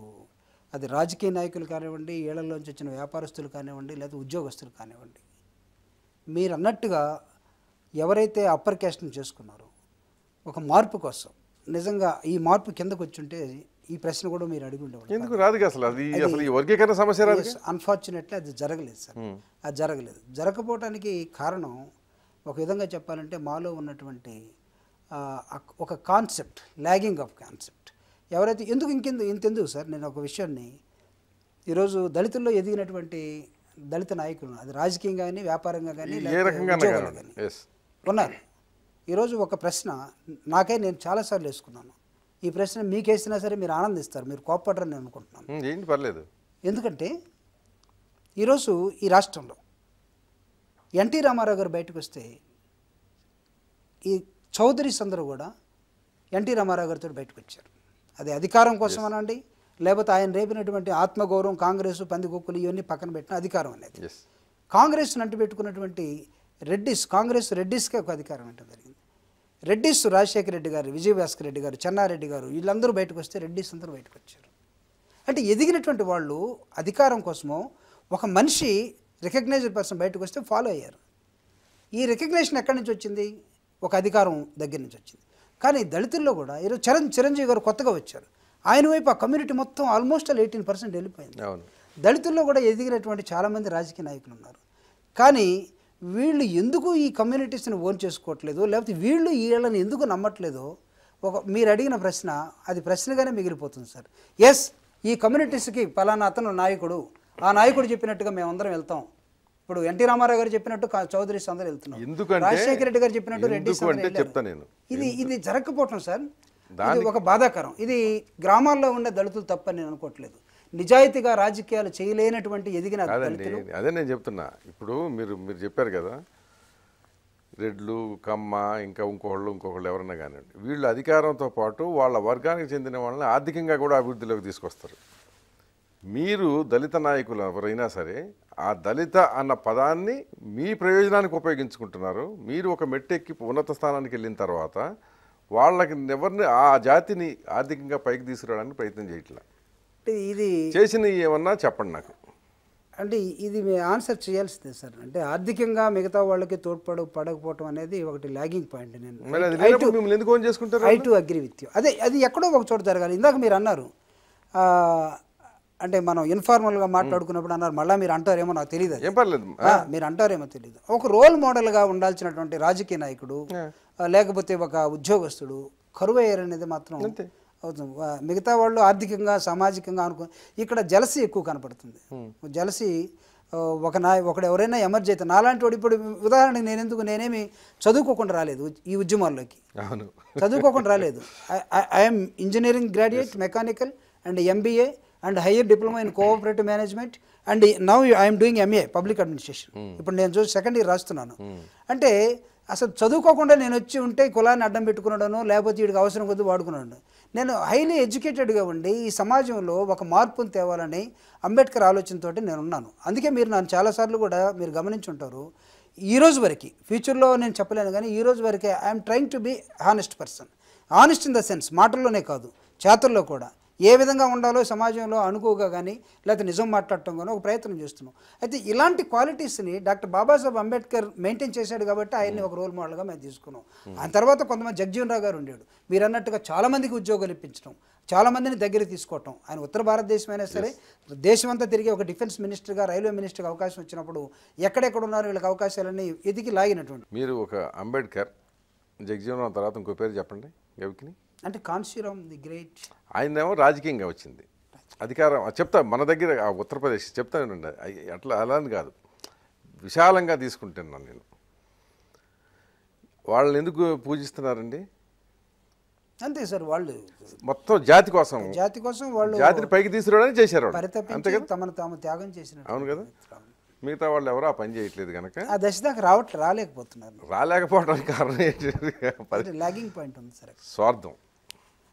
Speaker 2: అది రాజకీయ నాయకులు కానివ్వండి ఏళ్ళలోంచి వచ్చిన వ్యాపారస్తులు కానివ్వండి లేదా ఉద్యోగస్తులు కానివ్వండి మీరు అన్నట్టుగా ఎవరైతే అప్పర్ క్యాస్ట్ని చేసుకున్నారో ఒక మార్పు కోసం నిజంగా ఈ మార్పు కిందకు వచ్చుంటే ఈ ప్రశ్న కూడా మీరు అడిగి ఉండేవాళ్ళు.
Speaker 1: ఎందుకు రాదు అసలు? అది అసలు ఈ వర్గీకరణ సమస్య రాదు
Speaker 2: అన్ఫార్చునేట్లీ అది జరగలేదు సార్. అది జరగలేదు. జరగకపోవటానికి కారణం ఒక విధంగా చెప్పాలంటే మాలో ఉన్నటువంటి ఒక కాన్సెప్ట్ ల్యాగింగ్ ఆఫ్ కాన్సెప్ట్ ఎవరైతే ఎందుకు ఇంకెందుకు ఇంతెందుకు సార్? నేను ఒక విషయాన్ని ఈరోజు దళితుల్లో ఎదిగినటువంటి దళిత నాయకులు అది రాజకీయంగా కానీ వ్యాపారంగా కానీ ఉన్నారు. ఈరోజు ఒక ప్రశ్న నాకే నేను చాలాసార్లు వేసుకున్నాను. ఈ ప్రశ్న మీకు వేసినా సరే మీరు ఆనందిస్తారు మీరు కోప్పడరని నేను అనుకుంటున్నాను
Speaker 1: ఏంటి పర్లేదు.
Speaker 2: ఎందుకంటే ఈరోజు ఈ రాష్ట్రంలో ఎన్టీ రామారావు గారు బయటకు వస్తే ఈ చౌదరీస్ అందరూ కూడా ఎన్టీ రామారావు గారితో బయటకు వచ్చారు అది అధికారం కోసం అనండి లేకపోతే ఆయన రేపినటువంటి ఆత్మగౌరవం కాంగ్రెస్ పందికొక్కులు ఇవన్నీ పక్కన పెట్టిన అధికారం అనేది.
Speaker 1: ఎస్
Speaker 2: కాంగ్రెస్ అంటు పెట్టుకున్నటువంటి రెడ్డిస్ కాంగ్రెస్ రెడ్డిస్కే ఒక అధికారం అంటే జరిగింది. రెడ్డిస్ రాజశేఖర రెడ్డి గారు విజయభాస్కర్ రెడ్డి గారు చెన్నారెడ్డి గారు వీళ్ళందరూ బయటకు వస్తే రెడ్డిస్ అందరూ బయటకు వచ్చారు. అంటే ఎదిగినటువంటి వాళ్ళు అధికారం కోసమో ఒక మనిషి రికగ్నైజ్డ్ పర్సన్ బయటకు వస్తే ఫాలో అయ్యారు. ఈ రికగ్నేషన్ ఎక్కడి నుంచి వచ్చింది? ఒక అధికారం దగ్గర నుంచి వచ్చింది. కానీ దళితుల్లో కూడా ఈరోజు చరణ్ చిరంజీవి గారు కొత్తగా వచ్చారు. ఆయన వైపు ఆ కమ్యూనిటీ మొత్తం ఆల్మోస్ట్ ఆల్ ఎయిటీన్ పర్సెంట్ వెళ్ళిపోయింది. దళితుల్లో కూడా ఎదిగినటువంటి చాలామంది రాజకీయ నాయకులు ఉన్నారు. కానీ వీళ్ళు ఎందుకు ఈ కమ్యూనిటీస్ని ఓన్ చేసుకోవట్లేదు? లేకపోతే వీళ్ళు వీళ్ళని ఎందుకు నమ్మట్లేదో? ఒక మీరు అడిగిన ప్రశ్న అది ప్రశ్నగానే మిగిలిపోతుంది సార్. ఎస్ ఈ కమ్యూనిటీస్కి పలానా అతను నాయకుడు. ఆ నాయకుడు చెప్పినట్టుగా మేమందరం వెళ్తాం. ఇప్పుడు ఎన్టీ రామారావు గారు చెప్పినట్టు చౌదరీస్ అందరూ వెళ్తున్నాం.
Speaker 1: ఎందుకంటే-
Speaker 2: రాజశేఖర రెడ్డి గారు చెప్పినట్టు రెడ్డి
Speaker 1: చెప్తా నేను.
Speaker 2: ఇది ఇది జరగకపోవటం సార్. ఇది ఒక బాధాకరం. ఇది గ్రామాల్లో ఉండే దళితులు తప్పని నేను అనుకోవట్లేదు. నిజాయితీగా రాజకీయాలు చేయలేనటువంటి ఎదిగిన
Speaker 1: అదే నేను చెప్తున్నా. ఇప్పుడు మీరు మీరు చెప్పారు కదా రెడ్లు కమ్మ ఇంకా ఇంకొకళ్ళు ఇంకొకళ్ళు ఎవరన్నా కానివ్వండి వీళ్ళు అధికారంతో పాటు వాళ్ళ వర్గానికి చెందిన వాళ్ళని ఆర్థికంగా కూడా అభివృద్ధిలోకి తీసుకొస్తారు. మీరు దళిత నాయకులు ఎవరైనా సరే ఆ దళిత అన్న పదాన్ని మీ ప్రయోజనానికి ఉపయోగించుకుంటున్నారు. మీరు ఒక మెట్టెక్కి ఉన్నత స్థానానికి వెళ్ళిన తర్వాత వాళ్ళకి ఎవరిని ఆ జాతిని ఆర్థికంగా పైకి తీసుకురావడానికి ప్రయత్నం చేయట్లా?
Speaker 2: అంటే ఇది
Speaker 1: చేసిన ఏమన్నా చెప్పండి నాకు.
Speaker 2: అంటే ఇది ఆన్సర్ చేయాల్సిందే సార్. అంటే ఆర్థికంగా మిగతా వాళ్ళకి తోడ్పడ పడకపోవటం అనేది ఒకటి లాగింగ్ పాయింట్ నేను. I to agree with you అదే అది ఎక్కడో ఒక చోట జరగాలి. ఇందాక మీరు అన్నారు అంటే మనం ఇన్ఫార్మల్గా మాట్లాడుకున్నప్పుడు అన్నారు మళ్ళీ మీరు అంటారేమో నాకు తెలియదు.
Speaker 1: ఏం పర్లేదు.
Speaker 2: మీరు అంటారేమో తెలియదు ఒక రోల్ మోడల్గా ఉండాల్సినటువంటి రాజకీయ నాయకుడు లేకపోతే ఒక ఉద్యోగస్తుడు కరువు అయ్యారనేది మాత్రం అవుతుంది. మిగతా వాళ్ళు ఆర్థికంగా సామాజికంగా అనుకో ఇక్కడ జలసి ఎక్కువ కనపడుతుంది. జలసి ఒక నా ఒకడు ఎవరైనా ఎమర్జీ అయితే నాలాంటి వాడు ఇప్పుడు ఉదాహరణకి నేను ఎందుకు నేనేమి చదువుకోకుండా రాలేదు ఈ ఉద్యమాల్లోకి.
Speaker 1: అవును.
Speaker 2: చదువుకోకుండా రాలేదు. I'm engineering graduate mechanical and MBA and higher diploma in cooperative management and now I'm doing MA public administration. ఇప్పుడు నేను చూసి సెకండ్ ఇయర్ రాస్తున్నాను. అంటే అసలు చదువుకోకుండా నేను వచ్చి ఉంటే కులాన్ని అడ్డం పెట్టుకున్నాడను లేకపోతే వీడికి అవసరం కొద్ది వాడుకున్నాడు నేను హైలీ ఎడ్యుకేటెడ్గా ఉండి ఈ సమాజంలో ఒక మార్పును తేవాలని అంబేద్కర్ ఆలోచనతో నేను ఉన్నాను అందుకే మీరు నన్ను చాలాసార్లు కూడా మీరు గమనించి ఉంటారు ఈ రోజు వరకు ఫ్యూచర్లో నేను చెప్పలేను కానీ ఈ రోజు వరకే I'm trying to be honest person honest in the sense మాటల్లోనే కాదు చేతల్లో కూడా. ఏ విధంగా ఉండాలో సమాజంలో అనుకోగా కానీ లేకపోతే నిజం మాట్లాడటం కానీ ఒక ప్రయత్నం చేస్తున్నాం. అయితే ఇలాంటి క్వాలిటీస్ని డాక్టర్ బాబాసాహెబ్ అంబేద్కర్ మెయింటైన్ చేశాడు కాబట్టి ఆయన్ని ఒక రోల్ మోడల్గా మేము తీసుకున్నాం. ఆ తర్వాత కొంతమంది జగ్జీవన్ రావు గారు ఉండేడు మీరు అన్నట్టుగా చాలామందికి ఉద్యోగాలు ఇప్పించడం చాలామందిని దగ్గర తీసుకోవటం. ఆయన ఉత్తర భారతదేశం అయినా సరే దేశమంతా తిరిగి ఒక డిఫెన్స్ మినిస్టర్గా రైల్వే మినిస్టర్గా అవకాశం వచ్చినప్పుడు ఎక్కడెక్కడ ఉన్నారు వీళ్ళకి అవకాశాలన్నీ ఎదిగి లాగినటువంటి
Speaker 1: మీరు ఒక అంబేద్కర్ జగజీవనం తర్వాత ఇంకో పేరు చెప్పండి గవికిని.
Speaker 2: అంటే కాన్సీరామ్ ది గ్రేట్.
Speaker 1: ఆయనేమో రాజకీయంగా వచ్చింది. అధికారం చెప్తా మన దగ్గర ఆ ఉత్తరప్రదేశ్ చెప్తానండి అయ్- అట్లా అలా అని కాదు. విశాలంగా తీసుకుంటున్నాను నేను. వాళ్ళని ఎందుకు పూజిస్తున్నారండి?
Speaker 2: అంతే సార్ వాళ్ళు
Speaker 1: మొత్తం జాతి కోసం
Speaker 2: జాతి కోసం వాళ్ళు
Speaker 1: జాతిని పైకి తీసుకురావడానికి చేశారు. అంతే కదా?
Speaker 2: తమను తాము త్యాగం చేసినట్టు
Speaker 1: అవును కదా? మిగతా వాళ్ళు ఎవరు ఆ పని చేయట్లేదు కనుక
Speaker 2: ఆ దశ దాకా రావట్లే రాలేకపోతున్నారు.
Speaker 1: రాలేకపోవడానికి కారణం
Speaker 2: లాగింగ్ పాయింట్ ఉంది సార్.
Speaker 1: స్వార్థం.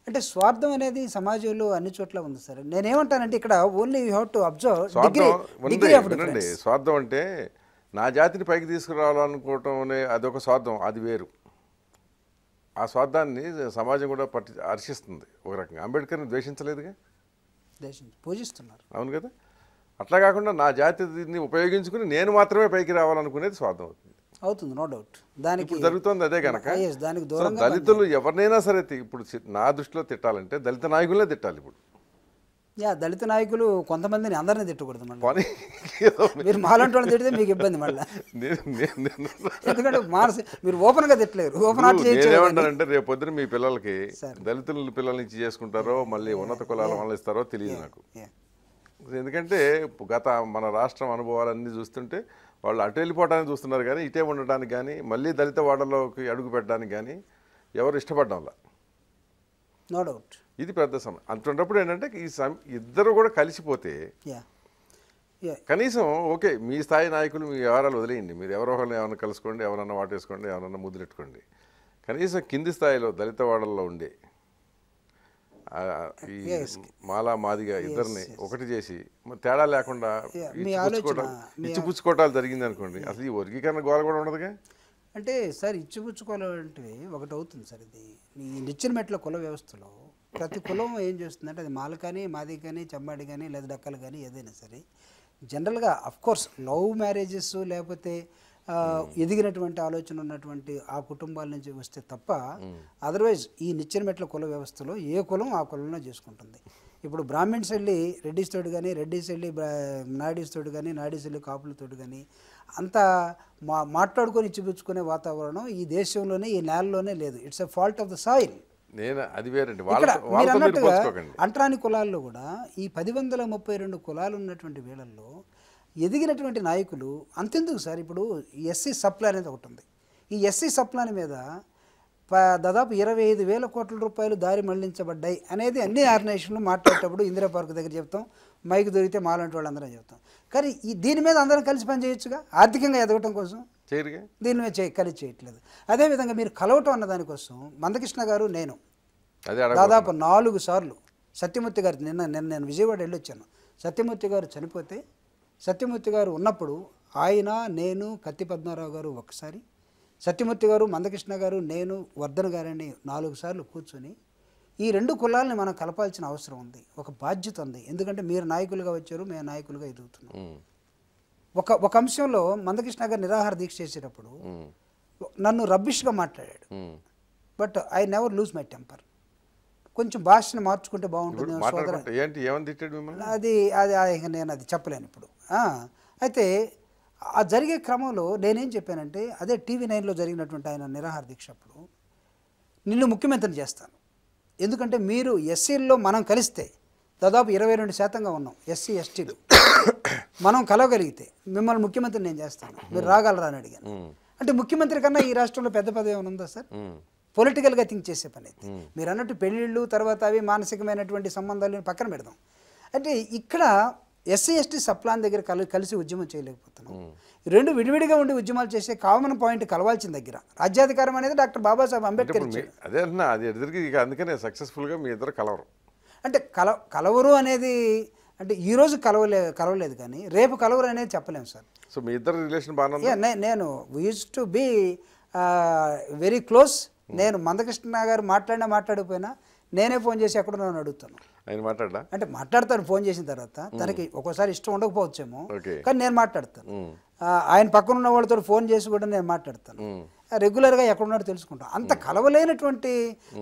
Speaker 2: అంటే స్వార్థం అనేది సమాజంలో అన్ని చోట్ల ఉంది సార్. నేనేమంటానంటే ఇక్కడ only you have to observe degree
Speaker 1: స్వార్థం అంటే నా జాతిని పైకి తీసుకురావాలనుకోవటం అనే అదొక స్వార్థం అది వేరు. ఆ స్వార్థాన్ని సమాజం కూడా పట్టి హర్షిస్తుంది ఒక రకంగా. అంబేద్కర్ని ద్వేషించలేదుగా?
Speaker 2: పూజిస్తున్నారు.
Speaker 1: అవును కదా? అట్లా కాకుండా నా జాతిని ఉపయోగించుకుని నేను మాత్రమే పైకి రావాలనుకునేది స్వార్థం అవుతుంది.
Speaker 2: అవుతుంది నో డౌట్ దానికి
Speaker 1: జరుగుతుంది అదే కనుక
Speaker 2: దానికి
Speaker 1: సో
Speaker 2: దూరంగా
Speaker 1: దళితులు ఎవరినైనా సరే ఇప్పుడు నా దృష్టిలో తిట్టాలంటే దళిత నాయకులనే తిట్టాలి ఇప్పుడు.
Speaker 2: యా దళిత నాయకులు కొంతమందిని అందరినీ తిట్టకూడదు మళ్ళీ. మీరు మాలాంటి వాళ్ళని తిడితే మీకు ఇబ్బంది మళ్ళీ. ఎందుకంటే మానసి మీరు తిట్టలేరు. ఓపెన్ హార్ట్ చేయొచ్చు
Speaker 1: నేనేమంటానంటే రేపు పొద్దున మీ పిల్లలకి దళితుల పిల్లల్ని ఇచ్చి చేసుకుంటారో మళ్ళీ ఉన్నత కులాల వల్ల ఇస్తారో తెలియదు నాకు. ఎందుకంటే గత మన రాష్ట్రం అనుభవాలన్నీ చూస్తుంటే వాళ్ళు అటు వెళ్ళిపోవడానికి చూస్తున్నారు కానీ ఇటే ఉండడానికి కానీ మళ్ళీ దళిత వాడలోకి అడుగు పెట్టడానికి కానీ ఎవరు ఇష్టపడ్డంలా
Speaker 2: నో డౌట్
Speaker 1: ఇది పెద్ద సమయం అంటున్నప్పుడు ఏంటంటే ఈ సమ ఇద్దరు కూడా కలిసిపోతే కనీసం ఓకే మీ స్థాయి నాయకులు మీ వ్యవహారాలు వదిలేయండి. మీరు ఎవరో ఒకరిని ఎవరైనా కలుసుకోండి ఎవరన్నా వాటేసుకోండి ఎవరన్నా ముద్దులెట్టుకోండి కనీసం కింది స్థాయిలో దళిత వాడల్లో ఉండే ఈ మాలా మాదిగా ఇద్దరిని ఒకటి చేసి తేడా లేకుండా ఇచ్చిపుచ్చుకోవటాలు జరిగింది అనుకోండి అసలు ఈ వర్గీకరణ గోల కూడా ఉండదుగా?
Speaker 2: అంటే సార్ ఇచ్చిపుచ్చుకోవాలంటే ఒకటి అవుతుంది సార్ ఇది. ఈ నిచ్చెన మెట్ల కుల వ్యవస్థలో ప్రతి కులం ఏం చేస్తుందంటే అది మాల కానీ మాది కానీ చెమ్మాడి కానీ లేదా డక్కలు కానీ ఏదైనా సరే జనరల్గా కోర్స్ లవ్ మ్యారేజెస్ లేకపోతే ఎదిగినటువంటి ఆలోచన ఉన్నటువంటి ఆ కుటుంబాల నుంచి వస్తే తప్ప అదర్వైజ్ ఈ నిచ్చెన మెట్ల కుల వ్యవస్థలో ఏ కులం ఆ కులంలో చేసుకుంటుంది. ఇప్పుడు బ్రాహ్మిన్స్ వెళ్ళి రెడ్డిస్ తోటి కానీ రెడ్డిస్ వెళ్ళి నాయుడిస్ తోటి కానీ నాయుడిస్ వెళ్ళి కాపులతోటి కానీ అంత మా మాట్లాడుకొని ఇచ్చిపుచ్చుకునే వాతావరణం ఈ దేశంలోనే ఈ నేలలోనే లేదు. It's a fault of the soil
Speaker 1: నేను అది వేరండి.
Speaker 2: అంటరాని కులాల్లో కూడా ఈ పది వందల ముప్పై రెండు కులాలు ఉన్నటువంటి వేళల్లో ఎదిగినటువంటి నాయకులు అంతెందుకు సార్? ఇప్పుడు ఎస్సీ సప్లై అనేది ఒకటి ఉంది. ఈ ఎస్సీ సప్లాన్ మీద ప- దాదాపు ఇరవై ఐదు వేల కోట్ల రూపాయలు దారి మళ్ళించబడ్డాయి అనేది అన్ని ఆర్గనైజేషన్లు మాట్లాడేటప్పుడు ఇందిరా పార్క్ దగ్గర చెప్తాం. మైక్ దొరికితే మాలాంటి వాళ్ళందరం చెప్తాం. కానీ ఈ దీని మీద అందరం కలిసి పనిచేయొచ్చుగా ఆర్థికంగా ఎదగటం కోసం? దీని మీద చేయ కలిసి చేయట్లేదు. అదేవిధంగా మీరు కలవటం అన్న దానికోసం మందకృష్ణ గారు నేను దాదాపు నాలుగు సార్లు సత్యమూర్తి గారు నిన్న నిన్న నేను విజయవాడ వెళ్ళొచ్చాను. సత్యమూర్తి గారు చనిపోతే సత్యమూర్తి గారు ఉన్నప్పుడు ఆయన నేను కత్తి పద్మారావు గారు ఒకసారి సత్యమూర్తి గారు మందకృష్ణ గారు నేను వర్ధన్ గారని నాలుగు సార్లు కూర్చొని ఈ రెండు కులాలని మనం కలపాల్సిన అవసరం ఉంది. ఒక బాధ్యత ఉంది. ఎందుకంటే మీరు నాయకులుగా వచ్చారు మేము నాయకులుగా ఎదుగుతున్నాం. ఒక ఒక అంశంలో మందకృష్ణ గారు నిరాహార దీక్ష చేసేటప్పుడు నన్ను రబ్బిష్గా మాట్లాడాడు. But I never lose my temper. కొంచెం భాషను మార్చుకుంటే బాగుంటుంది అది అది నేను అది చెప్పలేను ఇప్పుడు. అయితే ఆ జరిగే క్రమంలో నేనేం చెప్పానంటే అదే టీవీ నైన్లో జరిగినటువంటి ఆయన నిరాహార దీక్ష అప్పుడు నిన్ను ముఖ్యమంత్రిని చేస్తాను. ఎందుకంటే మీరు ఎస్సీల్లో మనం కలిస్తే దాదాపు ఇరవై రెండు శాతంగా ఉన్నాం ఎస్సీ ఎస్టీలు. మనం కలవగలిగితే మిమ్మల్ని ముఖ్యమంత్రిని నేను చేస్తాను. మీరు రాగలరా అని అడిగాను. అంటే ముఖ్యమంత్రి కన్నా ఈ రాష్ట్రంలో పెద్ద పదవి ఏమైనా ఉందా సార్? పొలిటికల్గా థింక్ చేసే పని అయితే. మీరు అన్నట్టు పెళ్ళిళ్ళు తర్వాత అవి మానసికమైనటువంటి సంబంధాలు పక్కన పెడదాం. అంటే ఇక్కడ ఎస్సీ ఎస్టీ సప్లాన్ దగ్గర కలి కలిసి ఉద్యమం చేయలేకపోతున్నాం. రెండు విడివిడిగా ఉండి ఉద్యమాలు చేసే కామన్ పాయింట్ కలవాల్సిన దగ్గర. రాజ్యాధికారం అనేది డాక్టర్ బాబాసాహెబ్ అంబేద్కర్
Speaker 1: అదే అంటున్నా అది ఇక అందుకనే సక్సెస్ఫుల్గా మీ ఇద్దరు కలవరు.
Speaker 2: అంటే కల కలవరు అనేది అంటే ఈ రోజు కలవలే కలవలేదు కానీ రేపు కలవరు అనేది చెప్పలేము సార్.
Speaker 1: సో మీ ఇద్దరు రిలేషన్
Speaker 2: నే- నేను use to be very close నేను మందకృష్ణ గారు మాట్లాడినా మాట్లాడకపోయినా నేనే ఫోన్ చేసి ఎక్కడున్నాను అడుగుతాను.
Speaker 1: ఆయన మాట్లాడా
Speaker 2: అంటే మాట్లాడతాను ఫోన్ చేసిన తర్వాత. తనకి ఒక్కోసారి ఇష్టం ఉండకపోవచ్చేమో. కానీ నేను మాట్లాడతాను. ఆయన పక్కన ఉన్న వాళ్ళతో ఫోన్ చేసి కూడా నేను మాట్లాడతాను. రెగ్యులర్గా ఎక్కడున్నాడో తెలుసుకుంటాం. అంత కలవలేనటువంటి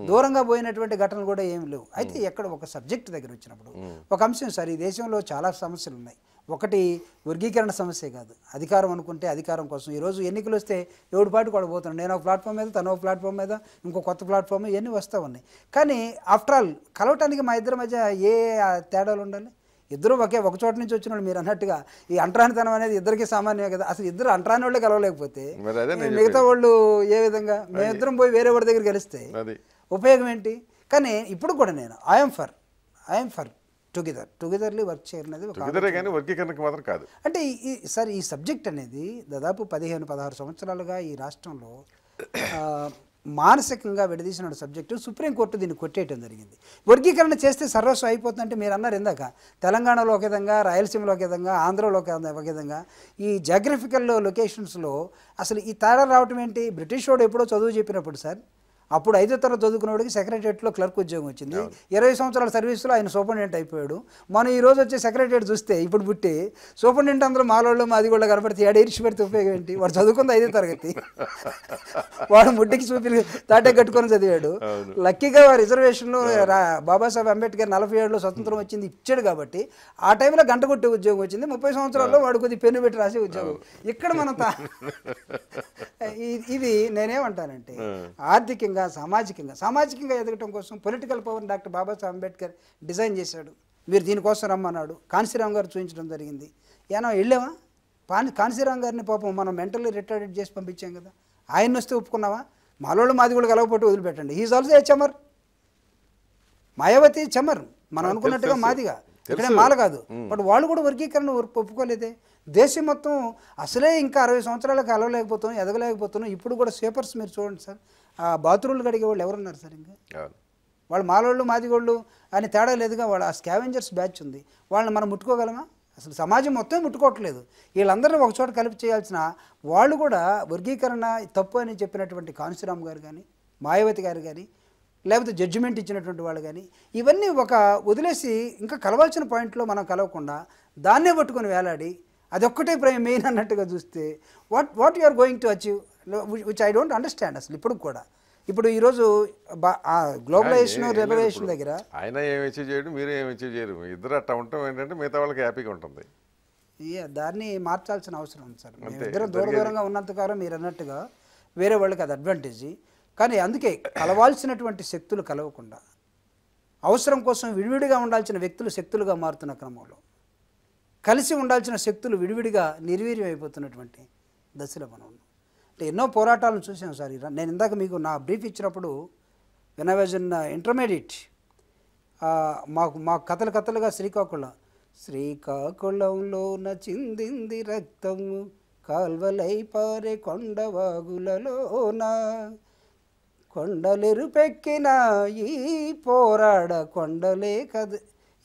Speaker 2: దూరంగా పోయినటువంటి ఘటనలు కూడా ఏమి లేవు. అయితే ఎక్కడ ఒక సబ్జెక్ట్ దగ్గర వచ్చినప్పుడు ఒక అంశం సార్ ఈ దేశంలో చాలా సమస్యలు ఉన్నాయి. ఒకటి వర్గీకరణ సమస్య కాదు. అధికారం అనుకుంటే అధికారం కోసం. ఈరోజు ఎన్నికలు వస్తే ఎవడి పాటు కూడా పోతున్నాను నేను ఒక ప్లాట్ఫామ్ మీద తను ఒక ప్లాట్ఫామ్ మీద ఇంకో కొత్త ప్లాట్ఫామ్ ఇవన్నీ వస్తూ ఉన్నాయి. కానీ ఆఫ్టర్ ఆల్ కలవటానికి మా ఇద్దరి మధ్య ఏ తేడాలు ఉండాలి? ఇద్దరు ఒకే ఒక చోట నుంచి వచ్చిన మీరు అన్నట్టుగా ఈ అంటరానితనం అనేది ఇద్దరికి సామాన్యమే కదా. అసలు ఇద్దరు అంటరాని వాళ్ళే కలవలేకపోతే మిగతా వాళ్ళు ఏ విధంగా? మేమిద్దరం పోయి వేరే వాడి దగ్గర కలిస్తే ఉపయోగం ఏంటి? కానీ ఇప్పుడు కూడా నేను I'm for I'm for together togetherly work చేయనది
Speaker 1: కానీ వర్గీకరణకు మాత్రం కాదు.
Speaker 2: అంటే సార్ ఈ సబ్జెక్ట్ అనేది దాదాపు పదిహేను పదహారు సంవత్సరాలుగా ఈ రాష్ట్రంలో మానసికంగా విడదీసిన సబ్జెక్టు సుప్రీంకోర్టు దీన్ని కొట్టేయటం జరిగింది. వర్గీకరణ చేస్తే సర్వస్వం అయిపోతుందంటే మీరు అన్నారు ఇందాక. తెలంగాణలో ఒక విధంగా రాయలసీమలో ఒక విధంగా ఆంధ్రలో ఒక విధంగా ఈ జాగ్రఫికల్ లొకేషన్స్లో అసలు ఈ తేడా రావటం ఏంటి? బ్రిటిష్ వాడు ఎప్పుడో చదువు చెప్పినప్పుడు సార్. అప్పుడు ఐదో తరగతి చదువుకున్నవాడికి సెక్రటరియట్లో క్లర్క్ ఉద్యోగం వచ్చింది. ఇరవై సంవత్సరాల సర్వీస్లో ఆయన సూపరింటెండెంట్ అయిపోయాడు. మనం ఈ రోజు వచ్చే సెక్రటరియట్ చూస్తే ఇప్పుడు పుట్టి సూపరింటెండెంట్ అందరూ మాలోళ్ళు మాది కూడా కనపడితే ఏడు ఇరిచి పెడితే ఉపయోగం ఏంటి? వాడు చదువుకుంది ఐదో తరగతి. వాడు ముడ్డికి చూపి తాటే కట్టుకొని చదివాడు. లక్కీగా రిజర్వేషన్లో రా బాబాసాహెబ్ అంబేద్కర్ నలభై ఏడులో స్వతంత్రం వచ్చింది ఇచ్చాడు కాబట్టి ఆ టైంలో గంట కొట్టే ఉద్యోగం వచ్చింది. ముప్పై సంవత్సరాల్లో వాడు కొద్ది పెన్ను పెట్టి రాసే ఉద్యోగం. ఇక్కడ మనం ఇది నేనేమంటానంటే ఆర్థికంగా సామాజికంగా సామాజికంగా ఎదగటం కోసం political power doctor Babasaheb Ambedkar design చేశాడు. మీరు దీనికోసం రమ్మన్నాడు. కాన్సీరామ్ గారు చూపించడం జరిగింది. ఏనా వెళ్ళావా? పాని కాన్సీరామ్ గారిని పాపం మనం మెంటల్లీ రిటార్డెడ్ చేసి పంపించాం కదా. ఆయన వస్తే ఒప్పుకున్నావా? మాలోళ్ళు మాది కూడా కలవపోతే వదిలిపెట్టండి. He's also a Chamar Mayawati Chamar మనం అనుకున్నట్టుగా. మాదిగా. ఇక్కడే మాల కాదు. బట్ వాళ్ళు కూడా వర్గీకరణ ఒప్పు- ఒప్పుకోలేదే. దేశం మొత్తం అసలే ఇంకా అరవై సంవత్సరాలకు కలవలేకపోతున్నాం ఎదగలేకపోతున్నాం. ఇప్పుడు కూడా స్వీపర్స్ మీరు చూడండి సార్. బాత్రూమ్లు కడిగే వాళ్ళు ఎవరున్నారు సార్ ఇంకా? వాళ్ళు మాలోళ్ళు మాదిగోళ్ళు అని తేడా లేదుగా వాళ్ళ ఆ స్కావెంజర్స్ బ్యాచ్ ఉంది. వాళ్ళని మనం ముట్టుకోగలమా? అసలు సమాజం మొత్తం ముట్టుకోవట్లేదు. వీళ్ళందరినీ ఒక చోట కలిపి చేయాల్సిన వాళ్ళు కూడా వర్గీకరణ తప్పు అని చెప్పినటువంటి కాన్సీరామ్ గారు కానీ మాయావతి గారు కానీ లేకపోతే జడ్జిమెంట్ ఇచ్చినటువంటి వాళ్ళు కానీ ఇవన్నీ ఒక వదిలేసి ఇంకా కలవాల్సిన పాయింట్లో మనం కలవకుండా దాన్నే పట్టుకొని వేలాడి అదొక్కటే ప్రేమ మెయిన్ అన్నట్టుగా చూస్తే what what you are going to achieve which I don't understand అసలు ఇప్పుడు కూడా. ఇప్పుడు ఈరోజు గ్లోబలైజేషన్ రెవల్యూషన్. దగ్గర.
Speaker 1: ఆయన ఏం అచీవ్ చేయడు మీరు ఏం అచీవ్ చేయరు. ఇద్దరు అట్లా ఉండటం ఏంటంటే మిగతా వాళ్ళకి హ్యాపీగా ఉంటుంది.
Speaker 2: దాన్ని మార్చాల్సిన అవసరం ఉంది సార్. ఇద్దరు దూర. దూరంగా ఉన్నంతకాలం మీరు అన్నట్టుగా వేరే వాళ్ళకి అది అడ్వాంటేజ్ కానీ అందుకే కలవాల్సినటువంటి శక్తులు కలవకుండా అవసరం కోసం విడివిడిగా ఉండాల్సిన వ్యక్తులు శక్తులుగా మారుతున్న క్రమంలో కలిసి ఉండాల్సిన శక్తులు విడివిడిగా నిర్వీర్యం అయిపోతున్నటువంటి దశలో మనం ఎన్నో పోరాటాలను చూసాం సార్. నేను ఇందాక మీకు నా బ్రీఫ్ ఇచ్చినప్పుడు when I was in intermediate మాకు మా కథలు కథలుగా శ్రీకాకుళం. శ్రీకాకుళంలో చిందింది రక్తము కాల్వలై పారే కొండవాగులలోన. కొండలెరుపెక్కిన ఈ పోరాడ కొండలే కద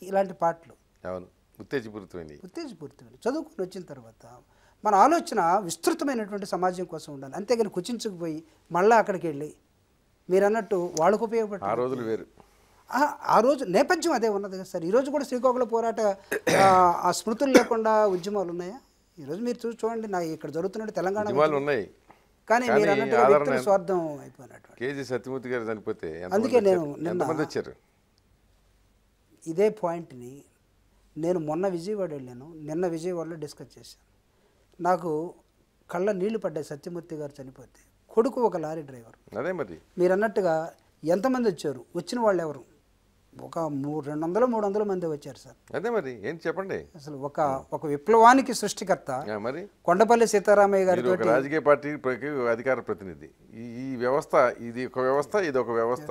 Speaker 2: ఇలాంటి పాటలు.
Speaker 1: అవును. ఉత్తేజపూరితమైంది.
Speaker 2: ఉత్తేజపూరితమైన చదువుకుని వచ్చిన తర్వాత మన ఆలోచన విస్తృతమైనటువంటి సమాజం కోసం ఉండాలి. అంతేగాని కుచించుకుపోయి మళ్ళీ అక్కడికి వెళ్ళి మీరు అన్నట్టు వాళ్ళకు
Speaker 1: ఆ
Speaker 2: ఉపయోగపడాలి
Speaker 1: రోజులు వేరు.
Speaker 2: ఆ రోజు నేపథ్యం అదే ఉన్నది కదా సార్. ఈరోజు కూడా శ్రీకాకుళ పోరాట ఆ, ఆ స్మృతులు లేకుండా ఉద్యమాలు ఉన్నాయా? ఈరోజు మీరు చూసి చూడండి నా ఇక్కడ జరుగుతున్నట్టు తెలంగాణ
Speaker 1: ఉన్నాయి.
Speaker 2: కానీ మీరు అన్నట్టుగా స్వార్థం అయిపోయినట్టు
Speaker 1: కేజీ సత్యమూర్తి గారు చనిపోతే
Speaker 2: అందుకే నేను? నిన్న- ఇదే పాయింట్ని నేను మొన్న విజయవాడ వెళ్ళాను. నిన్న విజయవాడలో డిస్కస్ చేశాను. నాకు కళ్ళ నీళ్ళు పడ్డాయి సత్యమూర్తి గారు చనిపోతే కొడుకు ఒక లారీ డ్రైవర్.
Speaker 1: అదే మరి.
Speaker 2: మీరు అన్నట్టుగా ఎంతమంది వచ్చారు? వచ్చిన వాళ్ళు ఎవరు? ఒక మూడు రెండు వందలు మూడు వందల మంది వచ్చారు సార్.
Speaker 1: అదే మరి ఏంటి చెప్పండి?
Speaker 2: అసలు ఒక ఒక విప్లవానికి సృష్టికర్త
Speaker 1: మరి?
Speaker 2: కొండపల్లి సీతారామయ్య
Speaker 1: ఒక రాజకీయ పార్టీ అధికార ప్రతినిధి. ఈ వ్యవస్థ ఇది ఒక వ్యవస్థ ఇది ఒక వ్యవస్థ.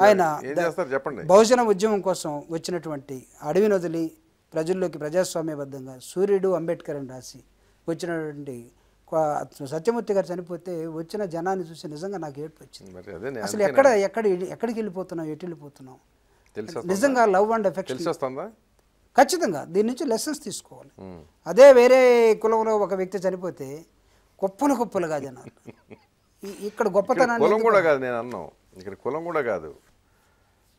Speaker 2: ఆయన
Speaker 1: ఏం చెప్పండి?
Speaker 2: బహుజన ఉద్యమం కోసం వచ్చినటువంటి అడవిని వదిలి ప్రజల్లోకి ప్రజాస్వామ్యబద్ధంగా సూర్యుడు అంబేద్కర్ అని రాసి వచ్చినటువంటి సత్యమూర్తి గారు చనిపోతే వచ్చిన జనాన్ని చూసి నిజంగా నాకు ఏడుపు వచ్చింది. అసలు ఎక్కడ ఎక్కడ ఎక్కడికి వెళ్ళిపోతున్నాం ఎటు వెళ్ళిపోతున్నాం
Speaker 1: తెలిసి
Speaker 2: నిజంగా లవ్ అండ్ ఎఫెక్షన్
Speaker 1: వస్తుందా
Speaker 2: ఖచ్చితంగా. దీని నుంచి లెసన్స్ తీసుకోవాలి. అదే వేరే కులంలో ఒక వ్యక్తి చనిపోతే కుప్పలు కుప్పలుగా జనాలు. ఇక్కడ గొప్పతనాన్ని
Speaker 1: కులం కూడా కాదు నేను అన్నాం ఇక్కడ కులం కూడా కాదు.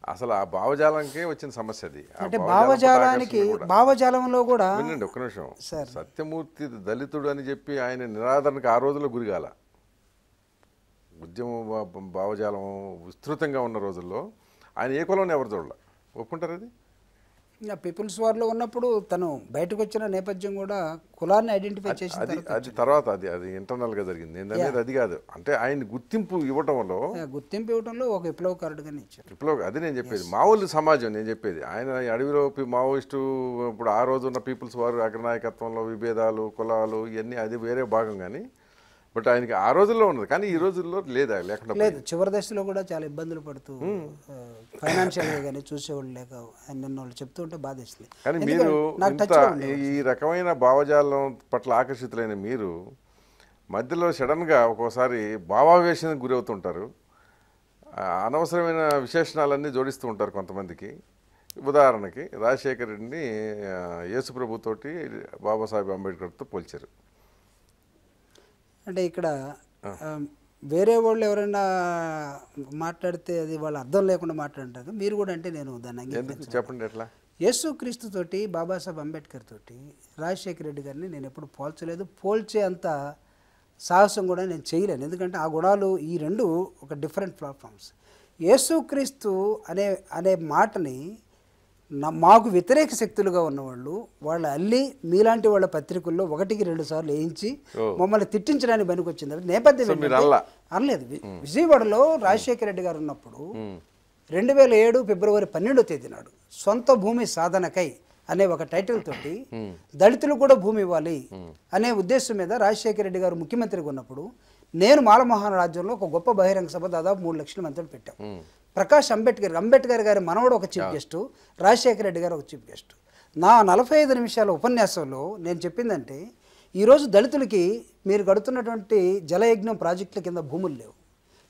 Speaker 1: అసలు ఆ భావజాలంకే వచ్చిన సమస్య అది
Speaker 2: అంటే
Speaker 1: భావజాలం
Speaker 2: భావజాలానికి. భావజాలంలో కూడా
Speaker 1: వినండి ఒక్క నిమిషం.
Speaker 2: సార్.
Speaker 1: సత్యమూర్తి దళితుడు అని చెప్పి ఆయన నిరాదరణకు ఆ రోజుల్లో గురిగాల ఉద్యమ భావజాలం విస్తృతంగా ఉన్న రోజుల్లో ఆయన ఏ కులం ఎవరు చూడాల? ఒప్పుకుంటారు అది
Speaker 2: ఇంకా పీపుల్స్ వార్లో ఉన్నప్పుడు తను బయటకు వచ్చిన నేపథ్యం కూడా కులాన్ని ఐడెంటిఫై చేసిన
Speaker 1: అది
Speaker 2: తర్వాత
Speaker 1: అది తర్వాత అది అది ఇంటర్నల్గా జరిగింది. అనేది అది కాదు. అంటే ఆయన గుర్తింపు ఇవ్వటంలో
Speaker 2: గుర్తింపు ఇవ్వడంలో ఒక విప్లవకారుడుగానే ఇచ్చారు.
Speaker 1: ఇప్పుడు అది నేను చెప్పేది. మామూలు సమాజం నేను చెప్పేది. ఆయన అడవిలో మావోయిస్టు ఇప్పుడు ఆ రోజు ఉన్న పీపుల్స్ వారు అగ్రనాయకత్వంలో విభేదాలు కులాలు ఇవన్నీ అది వేరే భాగం కానీ బట్ ఆయనకి ఆ రోజుల్లో ఉన్నది. కానీ ఈ రోజుల్లో లేదా లేకుండా
Speaker 2: లేదు చివరి దశలో కూడా చాలా ఇబ్బందులు పడుతూ ఫైనాన్షియల్గా కానీ చూసేవాళ్ళు లేక నిన్న వాళ్ళు చెప్తుంటే బాధేస్తుంది
Speaker 1: కానీ మీరు ఈ రకమైన భావజాలం పట్ల ఆకర్షితులైన మీరు మధ్యలో సడన్గా ఒక్కోసారి భావావేశానికి గురవుతుంటారు. అనవసరమైన విశేషణాలన్నీ జోడిస్తూ ఉంటారు కొంతమందికి. ఉదాహరణకి రాజశేఖర్ రెడ్డిని యేసుప్రభుతోటి బాబాసాహెబ్ అంబేద్కర్తో పోల్చారు.
Speaker 2: అంటే ఇక్కడ వేరే వాళ్ళు ఎవరైనా మాట్లాడితే అది వాళ్ళు అర్థం లేకుండా మాట్లాడతారు మీరు కూడా అంటే నేను దాన్ని
Speaker 1: చెప్పండి ఎట్లా?
Speaker 2: యేసుక్రీస్తు తోటి బాబాసాహెబ్ అంబేద్కర్ తోటి రాజశేఖర రెడ్డి గారిని నేను ఎప్పుడు పోల్చలేదు. పోల్చే అంత సాహసం కూడా నేను చేయలేను. ఎందుకంటే ఆ గుణాలు ఈ రెండు ఒక డిఫరెంట్ ప్లాట్ఫామ్స్ యేసుక్రీస్తు అనే అనే మాటని మాకు వ్యతిరేక శక్తులుగా ఉన్నవాళ్ళు వాళ్ళ అల్లి మీలాంటి వాళ్ళ పత్రికల్లో ఒకటికి రెండు సార్లు వేయించి. మమ్మల్ని తిట్టించడానికి పనికొచ్చింది. నేపథ్యం? అనలేదు. విజయవాడలో రాజశేఖర రెడ్డి గారు ఉన్నప్పుడు. రెండు వేల ఏడు ఫిబ్రవరి పన్నెండో తేదీ నాడు సొంత భూమి సాధనకై అనే ఒక టైటిల్ తోటి దళితులు కూడా భూమి ఇవ్వాలి అనే ఉద్దేశం మీద రాజశేఖర రెడ్డి గారు ముఖ్యమంత్రిగా ఉన్నప్పుడు నేను మాలమోహన రాజ్యంలో ఒక గొప్ప బహిరంగ సభ దాదాపు మూడు లక్షల మందిని పెట్టాం. ప్రకాష్ అంబేద్కర్ అంబేద్కర్ గారి మనవడు ఒక చీఫ్ గెస్ట్ రాజశేఖర రెడ్డి గారు ఒక చీఫ్ గెస్ట్. నా నలభై ఐదు నిమిషాల ఉపన్యాసంలో నేను చెప్పిందంటే ఈరోజు దళితులకి మీరు గడుతున్నటువంటి జలయజ్ఞం ప్రాజెక్టుల కింద భూములు లేవు.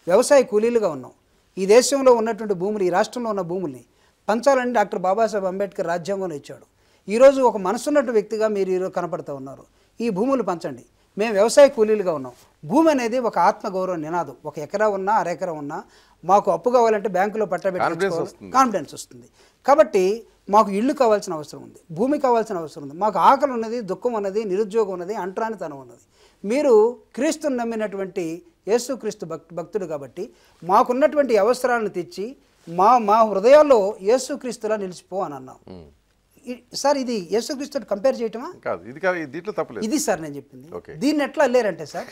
Speaker 2: వ్యవసాయ కూలీలుగా ఉన్నాం. ఈ దేశంలో ఉన్నటువంటి భూములు ఈ రాష్ట్రంలో ఉన్న భూముల్ని పంచాలని డాక్టర్ బాబాసాహెబ్ అంబేద్కర్ రాజ్యాంగంలో ఇచ్చాడు. ఈరోజు ఒక మనసున్నట్టు వ్యక్తిగా మీరు ఈరోజు కనపడుతూ ఉన్నారు. ఈ భూములు పంచండి. మేము వ్యవసాయ కూలీలుగా ఉన్నాం. భూమి అనేది ఒక ఆత్మగౌరవ నినాదం. ఒక ఎకరా ఉన్నా అరెకరా ఉన్నా మాకు అప్పు కావాలంటే బ్యాంకులో పట్టబెట్టి. కాన్ఫిడెన్స్ వస్తుంది. కాబట్టి మాకు ఇల్లు కావాల్సిన అవసరం ఉంది. భూమి కావాల్సిన అవసరం ఉంది. మాకు ఆకలి ఉన్నది దుఃఖం ఉన్నది నిరుద్యోగం ఉన్నది అంటరానితనం ఉన్నది. మీరు క్రీస్తుని నమ్మినటువంటి యేసుక్రీస్తు భక్ భక్తుడు కాబట్టి మాకున్నటువంటి అవసరాలను తెచ్చి మా మా హృదయాల్లో యేసుక్రీస్తులా నిలిచిపో అని అన్నాం. ఈ- సార్ ఇది యేసుక్రీస్తు కంపేర్ చేయటమా?
Speaker 1: కాదు ఇది కాదు దీంట్లో తప్పలేదు
Speaker 2: ఇది సార్ నేను చెప్పింది. దీన్ని ఎట్లా లేరంటే సార్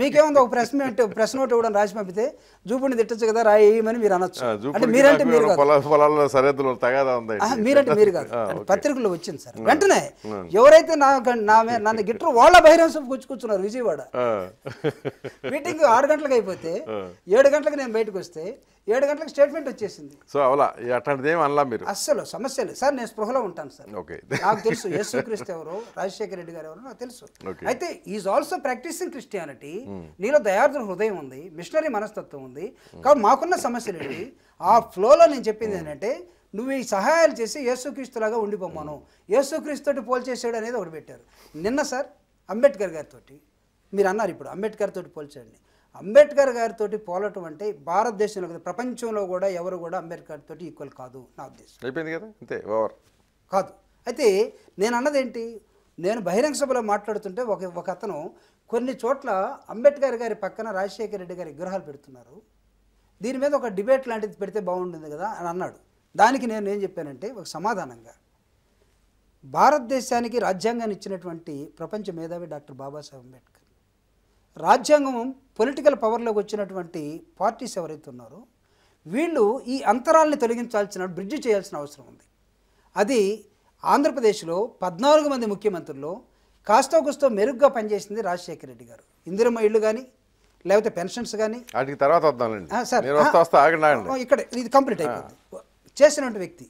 Speaker 2: మీకేముంది ఒక ప్రెస్ మీట్ ప్రెస్ నోట్ ఇవ్వడం రాసి పంపితే జూపుని తిట్టచ్చు కదా రాయమని మీరు అనొచ్చు. అంటే మీరంటే మీరు
Speaker 1: పొలాల్లో సరిహద్దులో తగాదా ఉంది
Speaker 2: మీరంటే మీరు కాదు. అంటే. పత్రికల్లో వచ్చింది సార్. వెంటనే ఎవరైతే నా నా నన్ను గిట్టరు వాళ్ళ బహిరంగ సభకు వచ్చి కూర్చున్నారు విజయవాడ. మీటింగ్ ఆరు గంటలకు అయిపోతే ఏడు గంటలకు నేను బయటకు వస్తే ఏడు గంటలకు స్టేట్మెంట్ వచ్చేసింది.
Speaker 1: సో అవలా అట్లాంటిది ఏం అనలా మీరు?
Speaker 2: అస్సలు సమస్య లేదు. సార్ నేను స్పృహలో ఉంటాను సార్.
Speaker 1: ఓకే.
Speaker 2: నాకు తెలుసు యేసుక్రీస్తు ఎవరు రాజశేఖర రెడ్డి గారు ఎవరు నాకు తెలుసు. అయితే ఈజ్ ఆల్సో ప్రాక్టీసింగ్ క్రిస్టియానిటీ నీలో దయార్థ హృదయం ఉంది మిషనరీ మనస్తత్వం ఉంది. కాబట్టి మాకున్న సమస్యలు ఏంటి ఆ ఫ్లోలో నేను చెప్పింది ఏంటంటే నువ్వు ఈ సహాయాలు చేసి యేసుక్రీస్తులాగా ఉండిపోమ్మాను యేసుక్రీస్తుతోటి పోల్చేసాడు అనేది ఒకటి పెట్టారు. నిన్న సార్ అంబేద్కర్ గారితో మీరు అన్నారు ఇప్పుడు అంబేద్కర్ తోటి పోల్చాడని. అంబేద్కర్ గారితో పోలటం అంటే భారతదేశంలో కాదు, ప్రపంచంలో కూడా ఎవరు కూడా అంబేద్కర్ తోటి ఈక్వల్ కాదు నా ఉద్దేశం.
Speaker 1: అయిపోయింది కదా? అంతే ఓవర్.
Speaker 2: కాదు. అయితే నేను అన్నది ఏంటి నేను బహిరంగ సభలో మాట్లాడుతుంటే ఒక ఒక అతను కొన్ని చోట్ల అంబేద్కర్ గారి పక్కన రాజశేఖర రెడ్డి గారి విగ్రహాలు పెడుతున్నారు. దీని మీద ఒక డిబేట్ లాంటిది పెడితే బాగుంటుంది కదా అని అన్నాడు. దానికి నేను ఏం చెప్పానంటే ఒక సమాధానంగా భారతదేశానికి రాజ్యాంగాన్ని ఇచ్చినటువంటి ప్రపంచ మేధావి డాక్టర్ బాబాసాహెబ్ అంబేద్కర్ రాజ్యాంగం పొలిటికల్ పవర్లోకి వచ్చినటువంటి పార్టీస్ ఎవరైతే ఉన్నారో వీళ్ళు ఈ అంతరాల్ని తొలగించాల్సిన బ్రిడ్జ్ చేయాల్సిన అవసరం ఉంది. అది ఆంధ్రప్రదేశ్లో పద్నాలుగు మంది ముఖ్యమంత్రుల్లో కాస్తో కూస్తో మెరుగ్గా పనిచేసింది రాజశేఖర రెడ్డి గారు. ఇందిరమ్మ ఇళ్ళు కానీ లేకపోతే పెన్షన్స్ కానీ
Speaker 1: వాటికి తర్వాత
Speaker 2: ఇక్కడ ఇది కంప్లీట్ అయిపోయింది. చేసినటువంటి వ్యక్తి.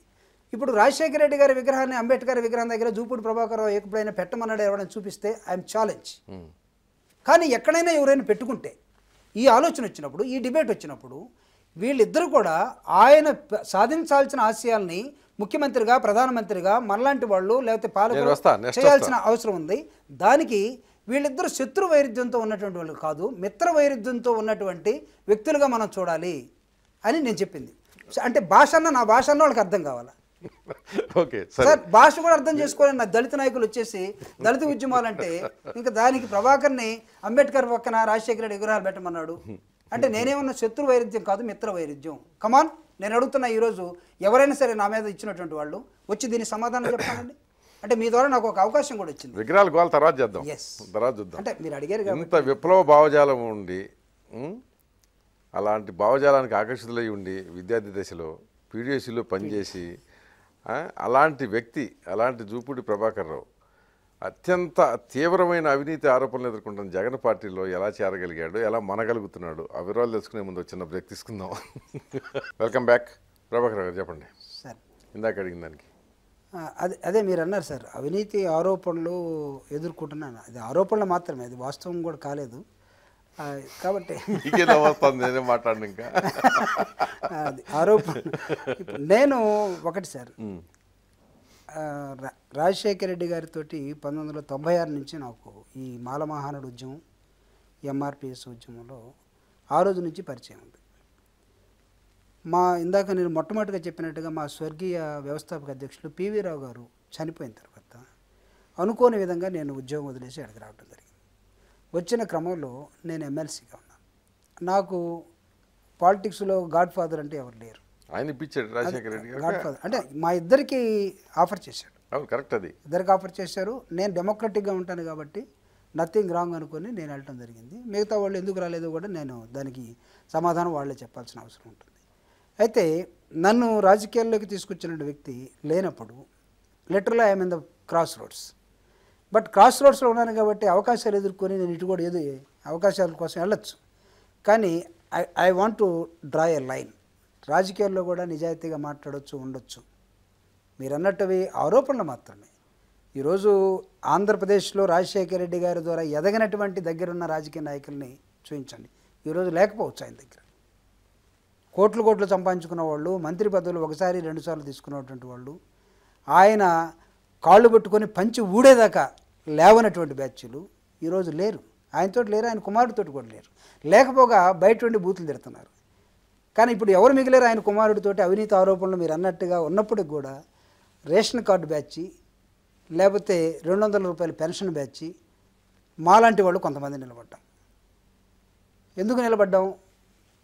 Speaker 2: ఇప్పుడు రాజశేఖర రెడ్డి గారి విగ్రహాన్ని అంబేద్కర్ విగ్రహం దగ్గర జూపూడి ప్రభాకర్ రావు ఎప్పుడైనా పెట్టమన్నాడు ఎవరైనా చూపిస్తే ఐఎమ్ ఛాలెంజ్. కానీ ఎక్కడైనా ఎవరైనా పెట్టుకుంటే ఈ ఆలోచన వచ్చినప్పుడు ఈ డిబేట్ వచ్చినప్పుడు వీళ్ళిద్దరూ కూడా ఆయన సాధించాల్సిన ఆశయాల్ని ముఖ్యమంత్రిగా ప్రధానమంత్రిగా మనలాంటి వాళ్ళు లేకపోతే పాలకులు చేయాల్సిన అవసరం ఉంది. దానికి వీళ్ళిద్దరూ శత్రు వైరుధ్యంతో ఉన్నటువంటి వాళ్ళు కాదు మిత్ర వైరుధ్యంతో ఉన్నటువంటి వ్యక్తులుగా మనం చూడాలి అని నేను చెప్పింది. అంటే భాష అన్న నా భాష అన్న వాళ్ళకి అర్థం కావాలా?
Speaker 1: ఓకే సరే.
Speaker 2: భాష కూడా అర్థం చేసుకోవాలని నా దళిత నాయకులు వచ్చేసి దళిత ఉద్యమాలంటే ఇంకా దానికి ప్రభాకర్ని అంబేద్కర్ పక్కన రాజశేఖర రెడ్డి విగ్రహాలు పెట్టమన్నాడు. అంటే నేనేమన్నా శత్రు వైరుధ్యం కాదు మిత్ర వైరుధ్యం. కమాన్ నేను అడుగుతున్నా ఈరోజు ఎవరైనా సరే నా మీద ఇచ్చినటువంటి వాళ్ళు వచ్చి దీనికి సమాధానం చెప్పానండి అంటే మీ ద్వారా నాకు ఒక అవకాశం కూడా వచ్చింది.
Speaker 1: విగ్రహాలు గోల తర్వాత చేద్దాం. తర్వాత చూద్దాం.
Speaker 2: అంటే మీరు అడిగారు
Speaker 1: ఇంత విప్లవ భావజాలం ఉండి? అలాంటి భావజాలానికి ఆకర్షితులై ఉండి విద్యార్థి దశలో పీడిఎస్సిలో పనిచేసి అలాంటి వ్యక్తి అలాంటి జూపూడి ప్రభాకర్ రావు అత్యంత తీవ్రమైన అవినీతి ఆరోపణలు ఎదుర్కొంటున్న జగన్ పార్టీలో ఎలా చేరగలిగాడు ఎలా మనగలుగుతున్నాడు ఆ వివరాలు తెలుసుకునే ముందు చిన్న బ్రేక్ తీసుకుందాం. వెల్కమ్ బ్యాక్ ప్రభాకర్ గారు చెప్పండి.
Speaker 2: సార్.
Speaker 1: ఇందాక అడిగిన దానికి.
Speaker 2: అదే అదే మీరు అన్నారు సార్ అవినీతి ఆరోపణలు ఎదుర్కొంటున్నాను. అది ఆరోపణలు మాత్రమే అది వాస్తవం కూడా కాలేదు. కాబట్టి.
Speaker 1: నేనే మాట్లాడిన ఇంకా.
Speaker 2: అది ఆరోపణ నేను ఒకటి సార్. రాజశేఖర రెడ్డి గారితో పంతొమ్మిది వందల తొంభై ఆరు నుంచి నాకు ఈ మాలమహానుడు ఉద్యమం ఎంఆర్పిఎస్ ఉద్యమంలో ఆ రోజు నుంచి పరిచయం ఉంది. మా ఇందాక నేను మొట్టమొదటిగా చెప్పినట్టుగా మా స్వర్గీయ వ్యవస్థాపక అధ్యక్షులు పివి రావు గారు చనిపోయిన తర్వాత అనుకోని విధంగా నేను ఉద్యోగం వదిలేసి అక్కడికి రావడం జరిగింది. వచ్చిన క్రమంలో నేను ఎమ్మెల్సీగా ఉన్నాను నాకు పాలిటిక్స్లో గాడ్ ఫాదర్ అంటే ఎవరు లేరు.
Speaker 1: ఆయన ఇప్పించాడు రాజశేఖర రెడ్డి
Speaker 2: గాడ్ ఫాదర్ అంటే మా ఇద్దరికి ఆఫర్ చేశాడు.
Speaker 1: అవును కరెక్ట్ అది.
Speaker 2: ఇద్దరికి ఆఫర్ చేశారు. నేను డెమోక్రటిక్గా ఉంటాను కాబట్టి నథింగ్ రాంగ్ అనుకొని నేను వెళ్ళటం జరిగింది. మిగతా వాళ్ళు ఎందుకు రాలేదో కూడా నేను దానికి సమాధానం వాళ్ళే చెప్పాల్సిన అవసరం ఉంటుంది. అయితే నన్ను రాజకీయాల్లోకి తీసుకొచ్చిన వ్యక్తి లేనప్పుడు literal I'm in the cross roads but cross రోడ్స్లో ఉన్నాను కాబట్టి అవకాశాలు ఎదుర్కొని నేను ఇటు కూడా ఏదో అవకాశాల కోసం వెళ్ళొచ్చు. కానీ I I want to draw a line. రాజకీయాల్లో కూడా నిజాయితీగా మాట్లాడవచ్చు ఉండొచ్చు. మీరు అన్నట్టువి ఆరోపణలు మాత్రమే. ఈరోజు ఆంధ్రప్రదేశ్లో రాజశేఖర రెడ్డి గారి ద్వారా ఎదగనటువంటి దగ్గరున్న రాజకీయ నాయకుల్ని చూపించండి. ఈరోజు లేకపోవచ్చు ఆయన దగ్గర. కోట్లు కోట్లు సంపాదించుకున్న వాళ్ళు మంత్రి పదవులు ఒకసారి రెండుసార్లు తీసుకున్నటువంటి వాళ్ళు. ఆయన కాళ్ళు పట్టుకొని పంచి ఊడేదాకా లేవనటువంటి బ్యాచ్లు ఈరోజు లేరు. ఆయనతో లేరు ఆయన కుమారుడితో కూడా లేరు. లేకపోగా బయట ఉండి బూతులు తిడుతున్నారు. కానీ ఇప్పుడు ఎవరు మిగిలేరు ఆయన కుమారుడితోటి అవినీతి ఆరోపణలు మీరు అన్నట్టుగా ఉన్నప్పటికి కూడా రేషన్ కార్డు బ్యాచి లేకపోతే రెండు వందల రూపాయల పెన్షన్ బ్యాచి మాలాంటి వాళ్ళు కొంతమంది నిలబడ్డాం. ఎందుకు నిలబడ్డాం?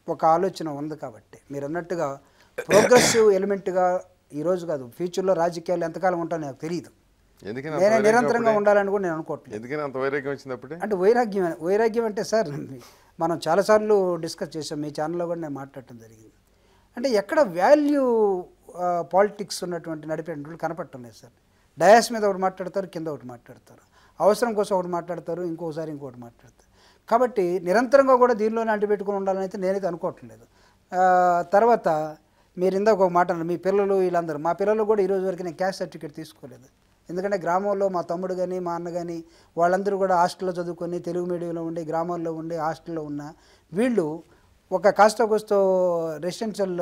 Speaker 2: ఒక ఆలోచన ఉంది కాబట్టి. మీరు అన్నట్టుగా ప్రోగ్రెసివ్ ఎలిమెంట్గా ఈ రోజు కాదు ఫ్యూచర్లో రాజకీయాలు ఎంతకాలం ఉంటాయో నాకు తెలియదు నేనే నిరంతరంగా? ఉండాలని కూడా నేను అనుకోవట్లేదు. అంటే వైరాగ్యం వైరాగ్యం అంటే సార్ మనం చాలాసార్లు డిస్కస్ చేసాం మీ ఛానల్లో కూడా నేను మాట్లాడటం జరిగింది. అంటే ఎక్కడ వాల్యూ పాలిటిక్స్ ఉన్నటువంటి నడిపేటువంటి కనపడటం లేదు సార్. డయాస్ మీద ఒకటి మాట్లాడతారు కింద ఒకటి మాట్లాడతారు. అవసరం కోసం ఒకటి మాట్లాడతారు ఇంకోసారి ఇంకోటి మాట్లాడతారు. కాబట్టి నిరంతరంగా కూడా దీనిలోనే అంటిపెట్టుకుని ఉండాలని అయితే నేనైతే అనుకోవట్లేదు. తర్వాత మీరు ఇందాక ఒక మాట అన్నారు మీ పిల్లలు వీళ్ళందరూ. మా పిల్లలు కూడా ఈ రోజు వరకు నేను క్యాస్ట్ సర్టిఫికేట్ తీసుకోలేదు. ఎందుకంటే గ్రామంలో మా తమ్ముడు కానీ మా అన్న కానీ వాళ్ళందరూ కూడా హాస్టల్లో చదువుకొని తెలుగు మీడియంలో ఉండి గ్రామాల్లో ఉండి హాస్టల్లో ఉన్న వీళ్ళు ఒక కాస్త కోస్తో రెసిడెన్షియల్.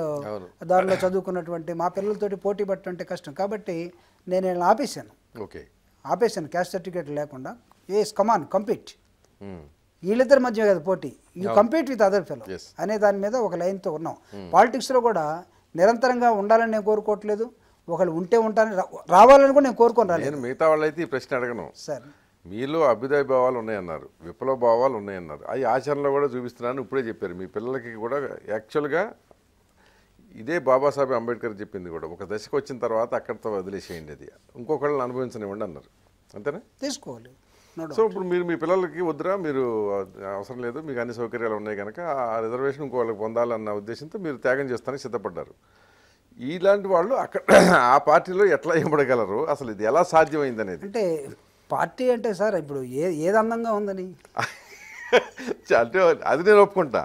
Speaker 2: దారిలో చదువుకున్నటువంటి మా పిల్లలతోటి పోటీ పట్టంటే కష్టం. కాబట్టి నేను వీళ్ళని ఆపేశాను.
Speaker 1: ఓకే.
Speaker 2: ఆపేశాను. క్యాస్ట్ సర్టిఫికేట్ లేకుండా. A common compete. వీళ్ళిద్దరి మధ్య కదా పోటీ. You compete with other fellow. అనే దాని మీద ఒక లైన్తో ఉన్నాం. పాలిటిక్స్లో కూడా నిరంతరంగా ఉండాలని నేను కోరుకోవట్లేదు. ఒకళ్ళు ఉంటే ఉంటానని రా- రావాలని కూడా నేను కోరుకొని రాలేదు.
Speaker 1: నేను మిగతా వాళ్ళైతే ఈ ప్రశ్న అడగను.
Speaker 2: సార్.
Speaker 1: మీలో అభ్యుదయ భావాలు ఉన్నాయన్నారు విప్లవ భావాలు ఉన్నాయన్నారు. అవి ఆచరణలో కూడా చూపిస్తున్నాను ఇప్పుడే చెప్పారు. మీ పిల్లలకి కూడా యాక్చువల్గా ఇదే బాబాసాహెబ్ అంబేద్కర్ చెప్పింది కూడా. ఒక దశకు వచ్చిన తర్వాత అక్కడితో వదిలేసేయండి అది. ఇంకొకళ్ళని అనుభవించనివ్వండి అన్నారు. అంతేనా?
Speaker 2: తీసుకోవాలి.
Speaker 1: సో ఇప్పుడు మీరు మీ పిల్లలకి వద్దురా మీరు అవసరం లేదు మీకు అన్ని సౌకర్యాలు ఉన్నాయి కనుక ఆ రిజర్వేషన్ వాళ్ళకి పొందాలన్న ఉద్దేశంతో మీరు త్యాగం చేస్తానికి సిద్ధపడ్డారు. ఇలాంటి వాళ్ళు అక్కడ ఆ పార్టీలో ఎట్లా ఇవ్వడగలరు అసలు ఇది ఎలా సాధ్యమైంది అనేది
Speaker 2: అంటే పార్టీ అంటే సార్ ఇప్పుడు ఏ ఏది అందంగా ఉందని?
Speaker 1: అంటే అది నేను ఒప్పుకుంటా.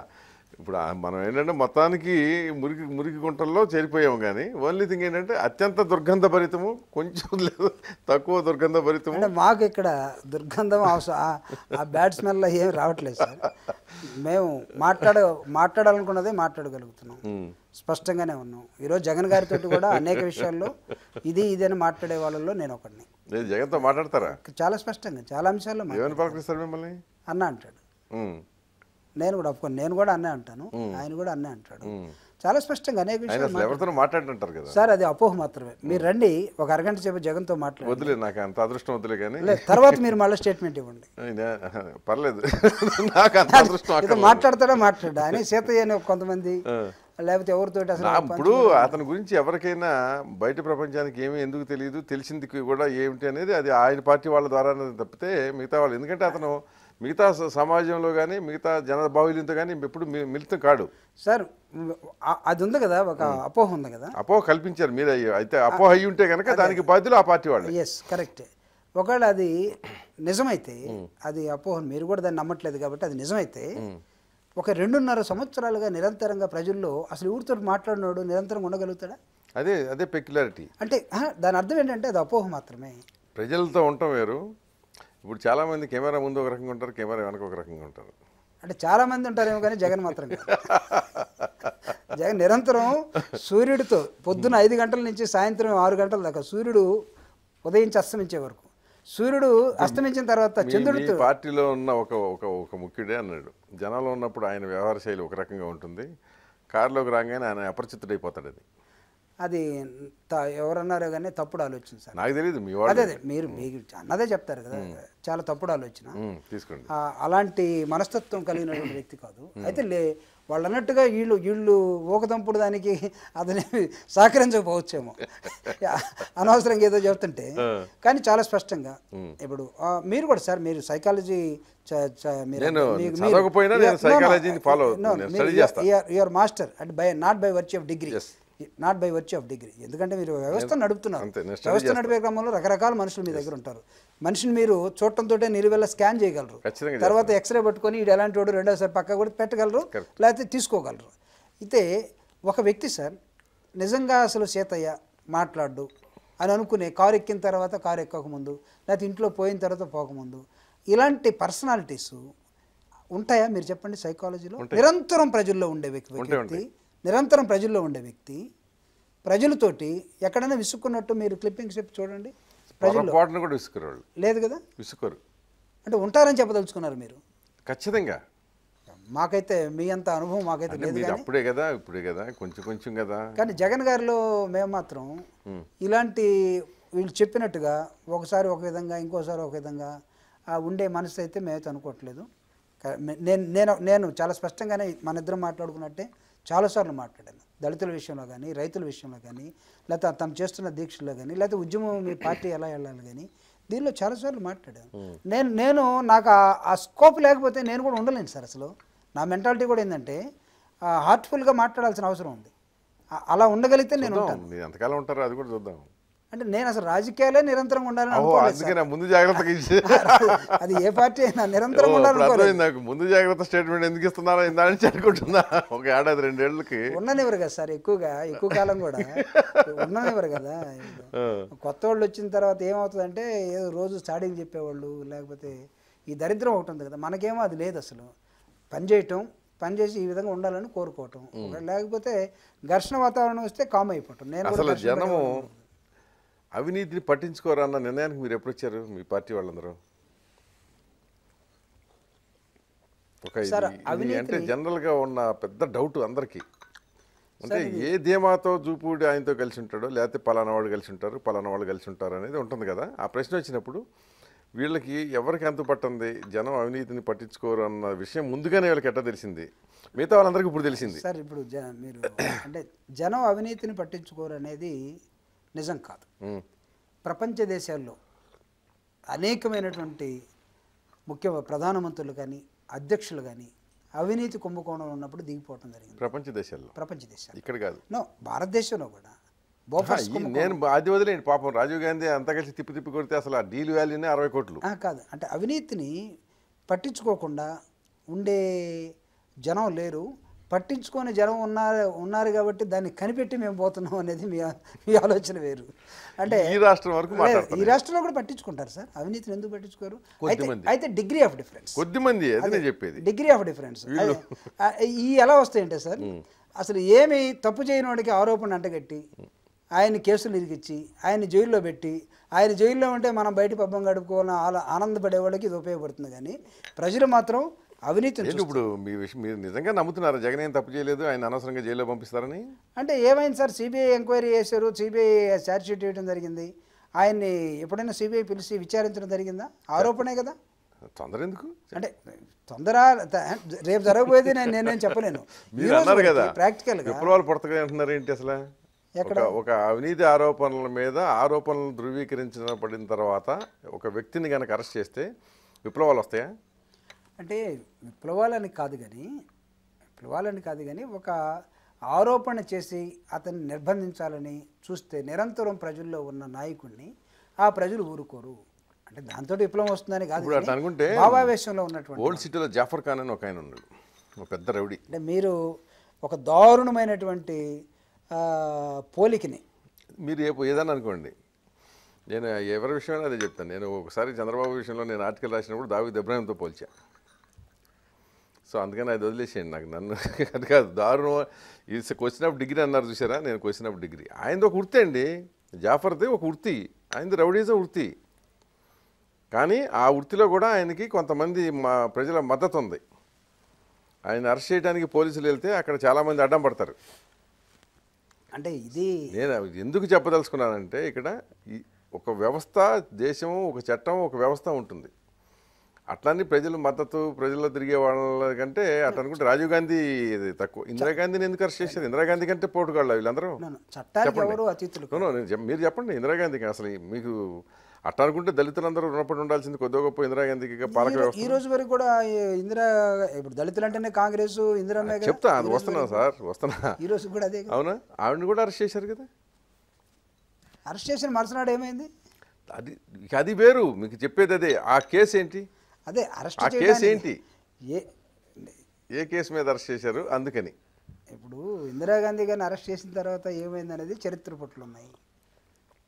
Speaker 1: ఇప్పుడు మనం ఏంటంటే మొత్తానికి మురికి మురికి గుంటల్లో చేరిపోయాము కానీ ఓన్లీ థింగ్ ఏంటంటే అత్యంత దుర్గంధభరితము కొంచెం లేదు తక్కువ దుర్గంధభరితము.
Speaker 2: అంటే మాకు ఇక్కడ దుర్గంధం అవసరం. ఆ- బ్యాడ్ స్మెల్ ఏం రావట్లేదు సార్. మేము మాట్లాడ మాట్లాడాలనుకున్నదే మాట్లాడగలుగుతున్నాం. స్పష్టంగానే ఉన్నాం. ఈరోజు జగన్ గారితో కూడా అనేక విషయాల్లో ఇది ఇది అని మాట్లాడే వాళ్ళలో నేను ఒకడిని.
Speaker 1: జగన్తో మాట్లాడతారా?
Speaker 2: చాలా స్పష్టంగా చాలా అంశాల్లో
Speaker 1: ఏమని పలకరిస్తారు మిమ్మల్ని?
Speaker 2: అన్న అంటాడు. నేను కూడా ఒప్పుకోను నేను కూడా అన్నే అంటాను. ఆయన కూడా అన్నే అంటాడు. చాలా స్పష్టంగా అనేక
Speaker 1: ఆయన
Speaker 2: విషయాలు
Speaker 1: ఎవరితో మాట్లాడినంటారు కదా.
Speaker 2: సార్ అది అపోహ మాత్రమే. మీరు రండి ఒక అరగంట సేపు జగన్తో మాట్లాడండి.
Speaker 1: వదిలే నాకు అంత అదృష్టం వదిలే కానీ
Speaker 2: తర్వాత మీరు మళ్ళీ స్టేట్మెంట్ ఇవ్వండి.
Speaker 1: ఆయన పర్లేదు. నాకు అంత అదృష్టం
Speaker 2: మాట్లాడతాడా మాట్లాడా. అని సీతయ్య అని కొంతమంది లేకపోతే ఎవరితోటి అసలు
Speaker 1: ఇప్పుడు అతని గురించి ఎవరికైనా బయట ప్రపంచానికి ఏమీ ఎందుకు తెలియదు తెలిసింది కూడా ఏమిటి అనేది అది ఆయన పార్టీ వాళ్ళ ద్వారానే తప్పితే మిగతా వాళ్ళు. ఎందుకంటే అతను మిగతా సమాజంలో కానీ మిగతా జన బాహుల్యంతో కానీ ఎప్పుడు మి- మిళితం కాడు.
Speaker 2: సార్ అది ఉంది కదా ఒక అపోహ ఉంది కదా.
Speaker 1: అపోహ కల్పించారు మీరు అయితే అపోహ అయ్యి ఉంటే కనుక దానికి బాధ్యులు ఆ పార్టీ వాళ్ళు.
Speaker 2: ఎస్ కరెక్టే ఒకవేళ అది నిజమైతే అది అపోహ మీరు కూడా దాన్ని నమ్మట్లేదు కాబట్టి అది నిజమైతే ఒక రెండున్నర సంవత్సరాలుగా నిరంతరంగా ప్రజల్లో అసలు ఊరితో మాట్లాడినోడు నిరంతరం ఉండగలుగుతాడా?
Speaker 1: అదే అదే పెక్యులారిటీ
Speaker 2: అంటే దాని అర్థం ఏంటంటే అది అపోహ మాత్రమే.
Speaker 1: ప్రజలతో ఉండటం వేరు ఇప్పుడు చాలామంది కెమెరా ముందు ఒక రకంగా ఉంటారు కెమెరా వెనక ఒక రకంగా ఉంటారు.
Speaker 2: అంటే చాలా మంది ఉంటారేమో కానీ జగన్ మాత్రం. జగన్ నిరంతరం సూర్యుడితో పొద్దున ఐదు గంటల నుంచి సాయంత్రం ఆరు గంటల దాకా సూర్యుడు ఉదయించి అస్తమించే వరకు. సూర్యుడు అస్తమించిన తర్వాత చంద్రుడితో
Speaker 1: పార్టీలో ఉన్న ఒక ఒక ఒక ముఖ్యుడే అన్నాడు. జనాల్లో ఉన్నప్పుడు ఆయన వ్యవహార శైలి ఒక రకంగా ఉంటుంది. కారులోకి రాగానే ఆయన అపరిచితుడైపోతాడు అది.
Speaker 2: అది ఎవరన్నారో కానీ తప్పుడు ఆలోచన సార్.
Speaker 1: నాకు తెలియదు మీ
Speaker 2: అదే అదే మీరు మీకు అన్నదే చెప్తారు కదా. చాలా తప్పుడు ఆలోచన.
Speaker 1: తీసుకోండి.
Speaker 2: అలాంటి మనస్తత్వం కలిగినటువంటి వ్యక్తి కాదు. అయితే లే వాళ్ళు అన్నట్టుగా వీళ్ళు వీళ్ళు ఊకదంపుడు దానికి అతని సహకరించకపోవచ్చేమో. అనవసరంగా ఏదో చెప్తుంటే. కానీ చాలా స్పష్టంగా ఇప్పుడు మీరు కూడా సార్ మీరు psychology master and by not by virtue of degree. Not by virtue of degree ఎందుకంటే మీరు వ్యవస్థ నడుపుతున్నారు. వ్యవస్థ నడిపే క్రమంలో రకరకాల మనుషులు మీ దగ్గర ఉంటారు. మనిషిని మీరు చూడటంతో నిలువెల్ల స్కాన్ చేయగలరు. తర్వాత ఎక్స్రే పట్టుకొని ఇది ఎలాంటి వాడు రెండోసారి పక్క కూడా పెట్టగలరు లేకపోతే తీసుకోగలరు. అయితే ఒక వ్యక్తి సార్ నిజంగా అసలు సీతయ్య మాట్లాడు అని అనుకునే కారు ఎక్కిన తర్వాత కారు ఎక్కకముందు లేకపోతే ఇంట్లో పోయిన తర్వాత పోకముందు ఇలాంటి పర్సనాలిటీస్ ఉంటాయా? మీరు చెప్పండి సైకాలజీలో నిరంతరం ప్రజల్లో ఉండే వ్యక్తి నిరంతరం ప్రజల్లో ఉండే వ్యక్తి ప్రజలతోటి ఎక్కడైనా విసుక్కున్నట్టు మీరు క్లిప్పింగ్స్ చెప్పి చూడండి.
Speaker 1: పొరపాటును కూడా విసుకురు వాళ్ళు
Speaker 2: లేదు కదా?
Speaker 1: విసుకోరు
Speaker 2: అంటే ఉంటారని చెప్పదలుచుకున్నారు మీరు?
Speaker 1: ఖచ్చితంగా.
Speaker 2: మాకైతే మీ అంత అనుభవం మాకైతే లేదు
Speaker 1: అప్పుడే కదా ఇప్పుడే కదా కొంచెం కొంచెం కదా.
Speaker 2: కానీ జగన్ గారిలో మేము మాత్రం ఇలాంటి వీళ్ళు చెప్పినట్టుగా ఒకసారి ఒక విధంగా ఇంకోసారి ఒక విధంగా ఆ ఉండే మనసు అయితే మేమైతే అనుకోవట్లేదు. నేను నేను నేను చాలా స్పష్టంగానే మన ఇద్దరం మాట్లాడుకున్నట్టే చాలాసార్లు మాట్లాడాను. దళితుల విషయంలో కానీ రైతుల విషయంలో కానీ లేకపోతే తను చేస్తున్న దీక్షల్లో కానీ లేకపోతే ఉద్యమం మీ పార్టీ ఎలా వెళ్ళాలి కానీ దీనిలో చాలాసార్లు మాట్లాడాను. నేను నేను నాకు ఆ- స్కోప్ లేకపోతే నేను కూడా ఉండలేను సార్ అసలు. నా మెంటాలిటీ కూడా ఏంటంటే హార్ట్ఫుల్గా మాట్లాడాల్సిన అవసరం ఉంది. అలా ఉండగలిగితే నేను
Speaker 1: ఎంతకాలం ఉంటారో అది కూడా చూద్దాం.
Speaker 2: అంటే నేను అసలు రాజకీయాలే నిరంతరంగా ఉండాలని
Speaker 1: ముందు జాగ్రత్తగా ఇచ్చి
Speaker 2: అది ఏ పార్టీ అయినా ఉండాలనుకోలేదు
Speaker 1: అర్థమైంది నాకు. ముందు జాగ్రత్త స్టేట్మెంట్ ఎందుకు ఇస్తున్నారో ఇందా నుంచి అనుకుంటున్నా. ఒక ఏడాది రెండేళ్ళకి
Speaker 2: ఉండనివ్వరు కదా సార్ ఎక్కువగా ఎక్కువ కాలం కూడా. ఉండనివ్వరు కదా. కొత్త వాళ్ళు వచ్చిన తర్వాత ఏమవుతుందంటే ఏదో రోజు స్టార్టింగ్ చెప్పేవాళ్ళు లేకపోతే ఈ దరిద్రం ఒకటి ఉంది కదా. మనకేమో అది లేదు అసలు. పని చేయటం పని చేసి ఈ విధంగా ఉండాలని కోరుకోవటం. లేకపోతే ఘర్షణ వాతావరణం వస్తే కామ్ అయిపోవటం. నేను
Speaker 1: అసలు జనము. అవినీతిని పట్టించుకోరన్న నిర్ణయానికి మీరు ఎప్పుడు వచ్చారు మీ పార్టీ వాళ్ళందరూ? ఒక అంటే జనరల్గా ఉన్న పెద్ద డౌట్ అందరికీ. అంటే ఏ ధీమాతో జూపూడి ఆయనతో కలిసి ఉంటాడో లేకపోతే పలానా వాడు కలిసి ఉంటారు పలానా వాళ్ళు కలిసి ఉంటారు అనేది ఉంటుంది కదా. ఆ ప్రశ్న వచ్చినప్పుడు వీళ్ళకి ఎవరికి అంతు పట్టింది జనం అవినీతిని పట్టించుకోరు అన్న విషయం ముందుగానే వీళ్ళకి ఎట్లా తెలిసింది? మిగతా వాళ్ళందరికీ ఇప్పుడు తెలిసింది.
Speaker 2: సార్ ఇప్పుడు మీరు అంటే జనం అవినీతిని పట్టించుకోరు అనేది నిజం కాదు. ప్రపంచ దేశాల్లో అనేకమైనటువంటి ముఖ్య ప్రధానమంత్రులు కానీ అధ్యక్షులు కానీ అవినీతి కుంభకోణం ఉన్నప్పుడు దిగిపోవటం జరిగింది.
Speaker 1: ప్రపంచ దేశాల్లో?
Speaker 2: ప్రపంచ దేశాలు
Speaker 1: ఇక్కడ కాదు.
Speaker 2: నో భారతదేశంలో కూడా.
Speaker 1: నేను అది వదిలేండి పాపం రాజీవ్ గాంధీ అంతా కలిసి తిప్పి తిప్పి కొడితే అసలు ఆ డీల్ వాల్యూనే అరవై కోట్లు.
Speaker 2: కాదు. అంటే అవినీతిని పట్టించుకోకుండా ఉండే జనం లేరు. పట్టించుకొని జనం ఉన్నారు ఉన్నారు కాబట్టి దాన్ని కనిపెట్టి మేము పోతున్నాం అనేది మీ మీ ఆలోచన వేరు. అంటే
Speaker 1: ఈ రాష్ట్రం వరకు
Speaker 2: ఈ రాష్ట్రంలో కూడా పట్టించుకుంటారు సార్. అవినీతిని ఎందుకు పట్టించుకోరు? అయితే
Speaker 1: కొద్దిమంది.
Speaker 2: Degree of difference.
Speaker 1: కొద్ది మంది అది నేను చెప్పేది.
Speaker 2: Degree of difference. ఈ ఎలా వస్తాయంటే సార్ అసలు ఏమి తప్పు చేయని వాడికి ఆరోపణ అంటగట్టి ఆయన కేసులు ఇరిగిచ్చి ఆయన జైల్లో పెట్టి ఆయన జైల్లో ఉంటే మనం బయట పబ్బం గడుపుకోవాలని ఆనందపడే వాళ్ళకి ఇది ఉపయోగపడుతుంది. కానీ ప్రజలు మాత్రం అవినీతిని
Speaker 1: ఏంటి ఇప్పుడు మీ విషయం మీరు నిజంగా నమ్ముతున్నారా? జగన్ ఏం తప్పు చేయలేదు ఆయన అనవసరంగా జైల్లో పంపిస్తారని?
Speaker 2: అంటే ఏమైంది సార్? సిబిఐ ఎంక్వైరీ చేశారు సిబిఐ ఛార్జ్ షీట్ వేయడం జరిగింది. ఆయన్ని ఎప్పుడైనా సిబిఐ పిలిచి విచారించడం జరిగిందా? ఆరోపణే కదా.
Speaker 1: తొందర ఎందుకు?
Speaker 2: అంటే తొందర రేపు జరగబోయేది నేను నేనేం చెప్పలేను.
Speaker 1: మీరు అన్నారు కదా
Speaker 2: ప్రాక్టికల్గా
Speaker 1: విప్లవాలు పుడతగా అంటున్నారు ఏంటి అసలు? ఒక ఒక అవినీతి ఆరోపణల మీద ఆరోపణలు ధృవీకరించబడిన తర్వాత ఒక వ్యక్తిని కనుక అరెస్ట్ చేస్తే విప్లవాలు వస్తాయా?
Speaker 2: అంటే విప్లవాలని కాదు కానీ విప్లవాలని కాదు కానీ ఒక ఆరోపణ చేసి అతన్ని నిర్బంధించాలని చూస్తే నిరంతరం ప్రజల్లో ఉన్న నాయకుడిని ఆ ప్రజలు ఊరుకోరు. అంటే దాంతో విప్లవం వస్తుందని కాదు
Speaker 1: అనుకుంటే
Speaker 2: భావావేశంలో ఉన్నటువంటి
Speaker 1: ఓల్డ్ సిటీలో జాఫర్ ఖాన్ అని ఒక ఆయన ఉన్నాడు ఒక పెద్ద రౌడీ.
Speaker 2: అంటే మీరు ఒక దారుణమైనటువంటి పోలికని
Speaker 1: మీరు ఏ ఏదన్నా అనుకోండి నేను ఎవరి విషయమైనా అదే చెప్తాను. నేను ఒకసారి చంద్రబాబు విషయంలో నేను ఆర్టికల్ రాసినప్పుడు దావిద్ ఇబ్రాహింతో పోల్చా. సో అందుకని అది వదిలేసేయండి నాకు నన్ను. అది కాదు దారుణం. ఇది క్వశ్చన్ ఆఫ్ డిగ్రీ అన్నారు చూసారా? నేను క్వశ్చన్ ఆఫ్ డిగ్రీ. ఆయనది ఒక వృత్తి అండి. జాఫర్ది ఒక వృత్తి. ఆయనది రౌడీజం వృత్తి. కానీ ఆ వృత్తిలో కూడా ఆయనకి కొంతమంది మా ప్రజల మద్దతు ఉంది. ఆయన అరెస్ట్ చేయడానికి పోలీసులు వెళ్తే అక్కడ చాలామంది అడ్డం పడతారు.
Speaker 2: అంటే ఇది
Speaker 1: నేను ఎందుకు చెప్పదలుచుకున్నానంటే ఇక్కడ ఒక వ్యవస్థ దేశం ఒక చట్టం ఒక వ్యవస్థ ఉంటుంది. అట్లని ప్రజలు మద్దతు ప్రజల్లో తిరిగే వాళ్ళ కంటే అట్లా అనుకుంటే రాజీవ్ గాంధీ తక్కువ. ఇందిరాగాంధీని ఎందుకు అరెస్ట్ చేశారు ఇందిరాగాంధీ కంటే పోటుగాళ్ళు వీళ్ళందరూ? చెప్- మీరు చెప్పండి ఇందిరాగాంధీకి అసలు మీకు అట్లా అనుకుంటే దళితులందరూ రుణపడి ఉండాల్సింది కొద్దిగా గొప్ప ఇందిరాగాంధీకి పాలక
Speaker 2: ఈ రోజు వరకు కూడా ఇందిరా ఇప్పుడు దళితులు అంటేనే కాంగ్రెస్ కదా
Speaker 1: చెప్తా అది వస్తున్నా సార్ వస్తున్నా.
Speaker 2: ఈ రోజు కూడా అదే
Speaker 1: అవునా? ఆవిడని కూడా అరెస్ట్ చేశారు కదా?
Speaker 2: అరెస్ట్ చేసిన మరుసనాడు ఏమైంది?
Speaker 1: అది అది వేరు మీకు చెప్పేది అదే. ఆ కేసు ఏంటి?
Speaker 2: అదే అరెస్ట్
Speaker 1: కేసు ఏంటి?
Speaker 2: ఏ
Speaker 1: ఏ కేసు మీద అరెస్ట్ చేశారు? అందుకని.
Speaker 2: ఇప్పుడు ఇందిరాగాంధీ గారిని అరెస్ట్ చేసిన తర్వాత ఏమైంది అనేది చరిత్ర పుట్లు ఉన్నాయి.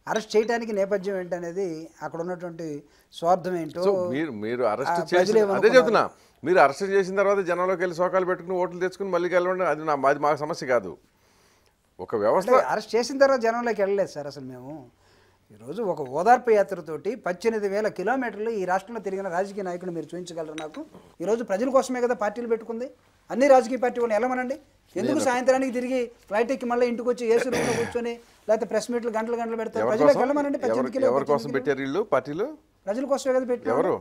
Speaker 2: అరెస్ట్ చేయడానికి నేపథ్యం ఏంటనేది అక్కడ ఉన్నటువంటి స్వార్థం ఏంటో
Speaker 1: మీరు మీరు అరెస్ట్ చేసి అదే? చెప్తున్నా. మీరు అరెస్ట్ చేసిన తర్వాత జనంలోకి వెళ్ళి సోకాలు పెట్టుకుని ఓట్లు తెచ్చుకుని మళ్ళీ గెలవండి అది నా మాది మా సమస్య కాదు. ఒక వ్యవస్థ
Speaker 2: అరెస్ట్ చేసిన తర్వాత జనంలోకి వెళ్ళలేదు సార్ అసలు మేము. ఈరోజు ఒక ఓదార్పు యాత్రతోటి పద్దెనిమిది వేల కిలోమీటర్లు ఈ రాష్ట్రంలో తిరిగిన రాజకీయ నాయకులు మీరు చూపించగలరు నాకు? ఈరోజు ప్రజల కోసమే కదా పార్టీలు పెట్టుకుంది? అన్ని రాజకీయ పార్టీ వాళ్ళు వెళ్ళమనండి ఎందుకు సాయంత్రానికి తిరిగి ఫ్లైట్ ఎక్కి మళ్ళీ ఇంటికి వచ్చి ఏసీ రూమ్లో కూర్చొని లేకపోతే ప్రెస్ మీట్లు గంటలు గంటలు పెడతారు? ప్రజలకు వెళ్ళమనండి
Speaker 1: ఎవరి- కోసం పెట్టారు వీళ్ళు పార్టీలు?
Speaker 2: ప్రజల కోసమే కదా పెట్టి
Speaker 1: ఎవరు?